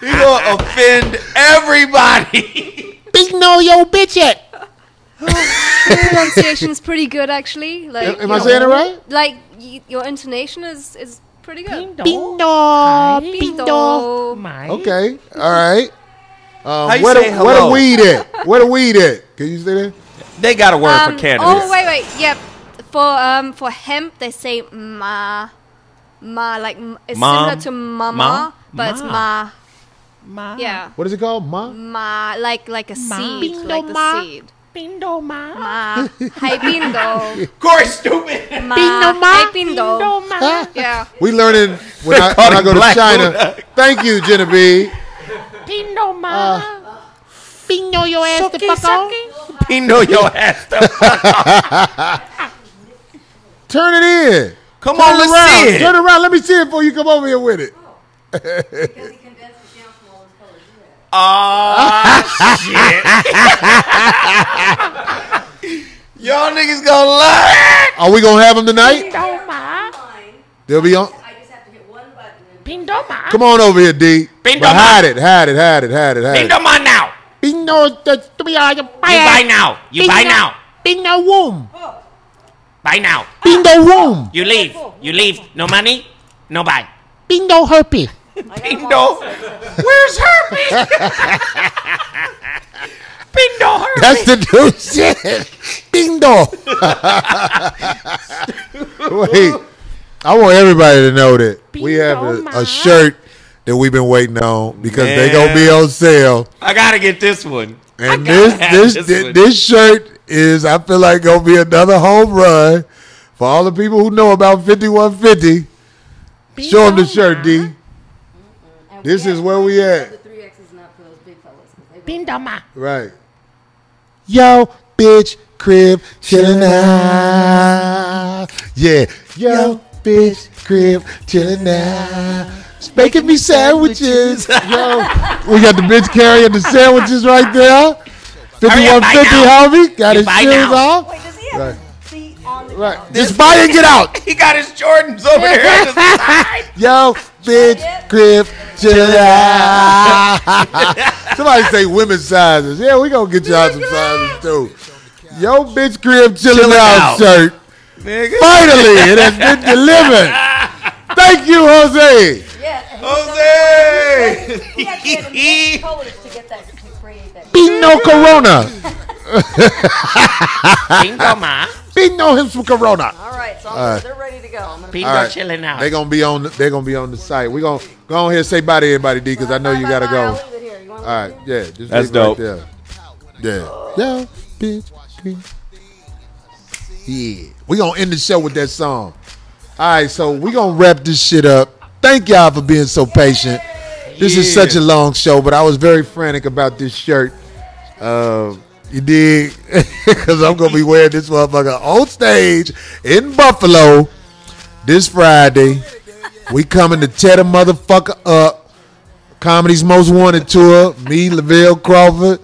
He gonna offend everybody. Big no yo bitch it. pronunciation is pretty good actually. Like Am I saying it right? Like y- your intonation is is pretty good. Bing no. Bindo. Bindo. My. Okay. All right. Um, How you where, say the, where the hello? weed at? Where the weed at? Can you say that? They got a word Um, for cannabis. oh wait wait yep. For um for hemp they say ma ma like it's Mom? similar to mama Ma? but it's Ma. ma. Yeah. What is it called? Ma? Ma like like a seed like the seed. Bindo ma. Ma. Hai bindo. Corey, stupid. Ma. Hai bindo. Ma. Yeah. We learning when I, when I him go to China. Buddha. Thank you, Genevieve. Bindo your ass. The fuck. Off Pino yo ass. Turn it in. Come Turn on, let's around. see it. Turn around. Let me see it before you come over here with it. Oh shit. Y'all niggas gonna love it. Are we gonna have them tonight? They'll be on. I just have to hit one And Come on over here, D. Bindo But hide it, hide it, hide it, hide it, hide it. Bindo ma now. Bindo, that's to be on your You buy now. You buy now. Bindo womb. Buy now. Bindo womb. You leave. You leave. No money. No buy. Bindo herpes. Bindo. Where's Herbie? Bindo Herbie. That's the new shit. Bindo. Wait. I want everybody to know that we have a, a shirt that we've been waiting on because they gonna be on sale. I gotta get this one. And this this this this, this shirt is I feel like gonna be another home run for all the people who know about fifty one fifty. Show them the shirt, D. And This is where we at. for The three X's not for those big fellas. 'cause they Right. Yo, bitch, crib, chillin' out. Yeah. Yo, bitch, crib, chillin' out. Making me sandwiches. Yo, we got the bitch carrying the sandwiches right there. Hurry up, buy 5150, homie. Got his shoes now. off. Wait, does he have Right. a seat on the Right. Just buy and get out. He got his Jordans over here on the side. Yo, bitch, crib, chill out. Somebody say women's sizes. Yeah, we gonna get y'all some sizes too. Yo, bitch, crib, chillin' Chillin' out, out. shirt. Nigga. Finally, it has been delivered. Thank you, Jose. Yeah. Jose! He had to get him Polish to get that to create that. Pino Corona. Bingo ma. Pino him some Corona. All right, so I'm, they're ready to go. I'm gonna Bingo All right. chilling out. They're gonna be on. The, they're gonna be on the site. We gonna go on here and say bye to everybody, D, because I know Bye, you bye, gotta bye. go. I'll leave it here. You want All right, yeah, just That's leave it right dope. there. Yeah, yeah, bitch. Yeah, we gonna end the show with that song. All right, so we gonna wrap this shit up. Thank y'all for being so patient. This is such a long show, but I was very frantic about this shirt. Uh, you dig? Because I'm gonna be wearing this motherfucker on stage in Buffalo this Friday. We coming to tear the motherfucker up. Comedy's Most Wanted tour. Me, Lavell Crawford,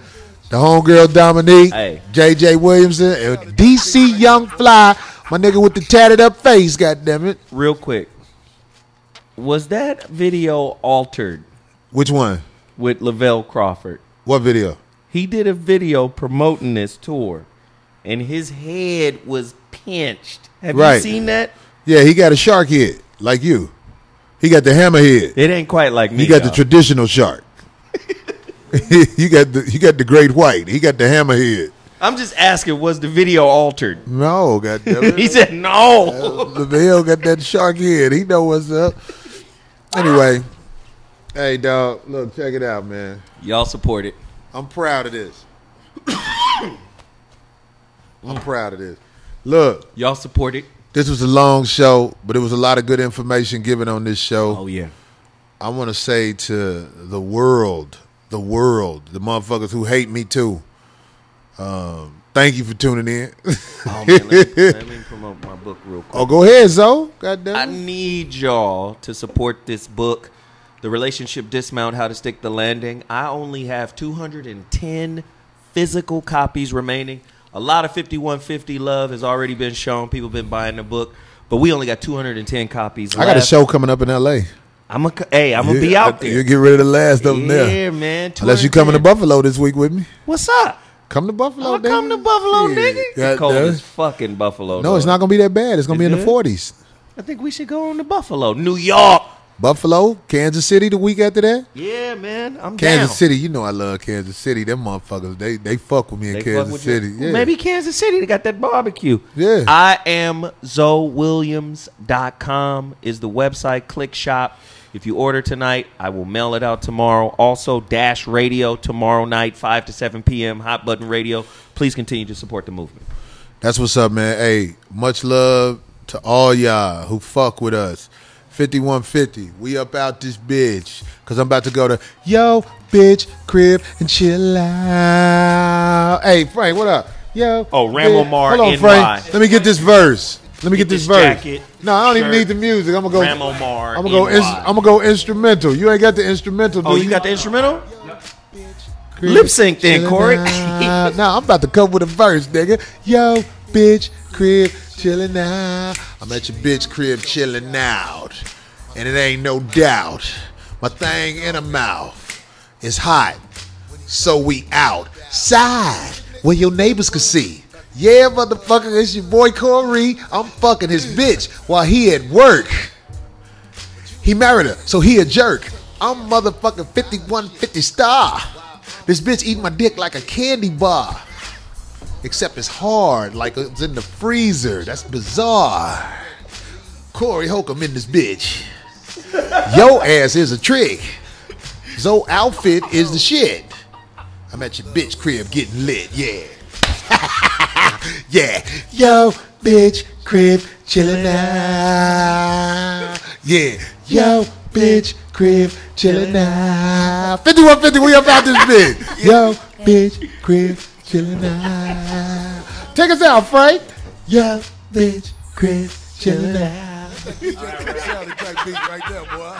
the homegirl Dominique, Hey. JJ Williamson, and DC Young Fly, my nigga with the tatted up face. God damn it! Real quick. Was that video altered Which one? with Lavell Crawford? What video? He did a video promoting this tour, and his head was pinched. Have Right. you seen that? Yeah, he got a shark head like you. He got the hammer head. It ain't quite like me. You got the traditional shark. you got the you got the great white. He got the hammerhead. I'm just asking, was the video altered? No, God damn it. he said no. Uh, Lavell got that shark head. He know what's up. Anyway, hey dog, look, check it out, man. Y'all support it. I'm proud of this. I'm proud of this. Look, Y'all support it. this was a long show, but it was a lot of good information given on this show. Oh yeah. I want to say to the world, the world, the motherfuckers who hate me too. Um, thank you for tuning in. Oh man, let me, let me promote my book real quick. oh, go ahead, Zoe. God damn I need y'all to support this book, The Relationship Dismount How to Stick the Landing. I only have 210 physical copies remaining. A lot of 5150 love has already been shown. People been buying the book, but we only got 210 copies. Left. I got a show coming up in L.A. I'm a hey, I'm gonna be out there. You get rid of the last of them yeah, there. man. Unless you coming to Buffalo this week with me. What's up? Come to Buffalo, I'll come to Buffalo, Shit. nigga. It's God cold damn. as fucking Buffalo. No, it's not gonna be that bad. It's gonna Is be in the forties. I think we should go on to Buffalo, New York. Buffalo, Kansas City the week after that. Yeah, man. I'm Kansas down. City, you know I love Kansas City. Them motherfuckers, they they fuck with me in They fuck Kansas with you. City. Yeah. Maybe Kansas City. They got that barbecue. Yeah. I am ZoeWilliams.com is the website. Click shop. If you order tonight, I will mail it out tomorrow. Also, Dash Radio tomorrow night, 5 to 7 p.m. Hot Button Radio. Please continue to support the movement. That's what's up, man. Hey, much love to all y'all who fuck with us. 5150, we up out this bitch. Cause I'm about to go to yo bitch crib and chill out. Hey, Frank, what up? Yo. Oh, Ram bitch- Omar Hold on, NY. Frank. Let me get this verse. Let me get, Get this, this verse. no, I don't even need the music. I'm gonna go. Ram Omar I'm gonna go. Ins- I'm gonna go instrumental. You ain't got the instrumental. Oh, do you got the instrumental? Crib Lip sync then, Corey. nah, I'm about to come with a verse, nigga. Yo, bitch, crib chillin' out. I'm at your bitch crib chillin' out. And it ain't no doubt. My thing in her mouth is hot. So we outside where your neighbors can see. Yeah, motherfucker, it's your boy Corey. I'm fucking his bitch while he at work. He married her, so he a jerk. I'm motherfucking 5150 star. This bitch eating my dick like a candy bar. Except it's hard, like it's in the freezer. That's bizarre. Corey Holcomb in this bitch. Yo ass is a trick. Zoe outfit is the shit. I'm at your bitch crib getting lit, yeah. yeah. Yo, bitch, crib, chillin' out. Yeah. Yo, bitch, crib, chillin' out. 5150, we up out this bitch. Yo, bitch, crib, chillin' out. Take us out, Frank. Yo, bitch, crib, chillin' out. Sounded like beat right there, boy.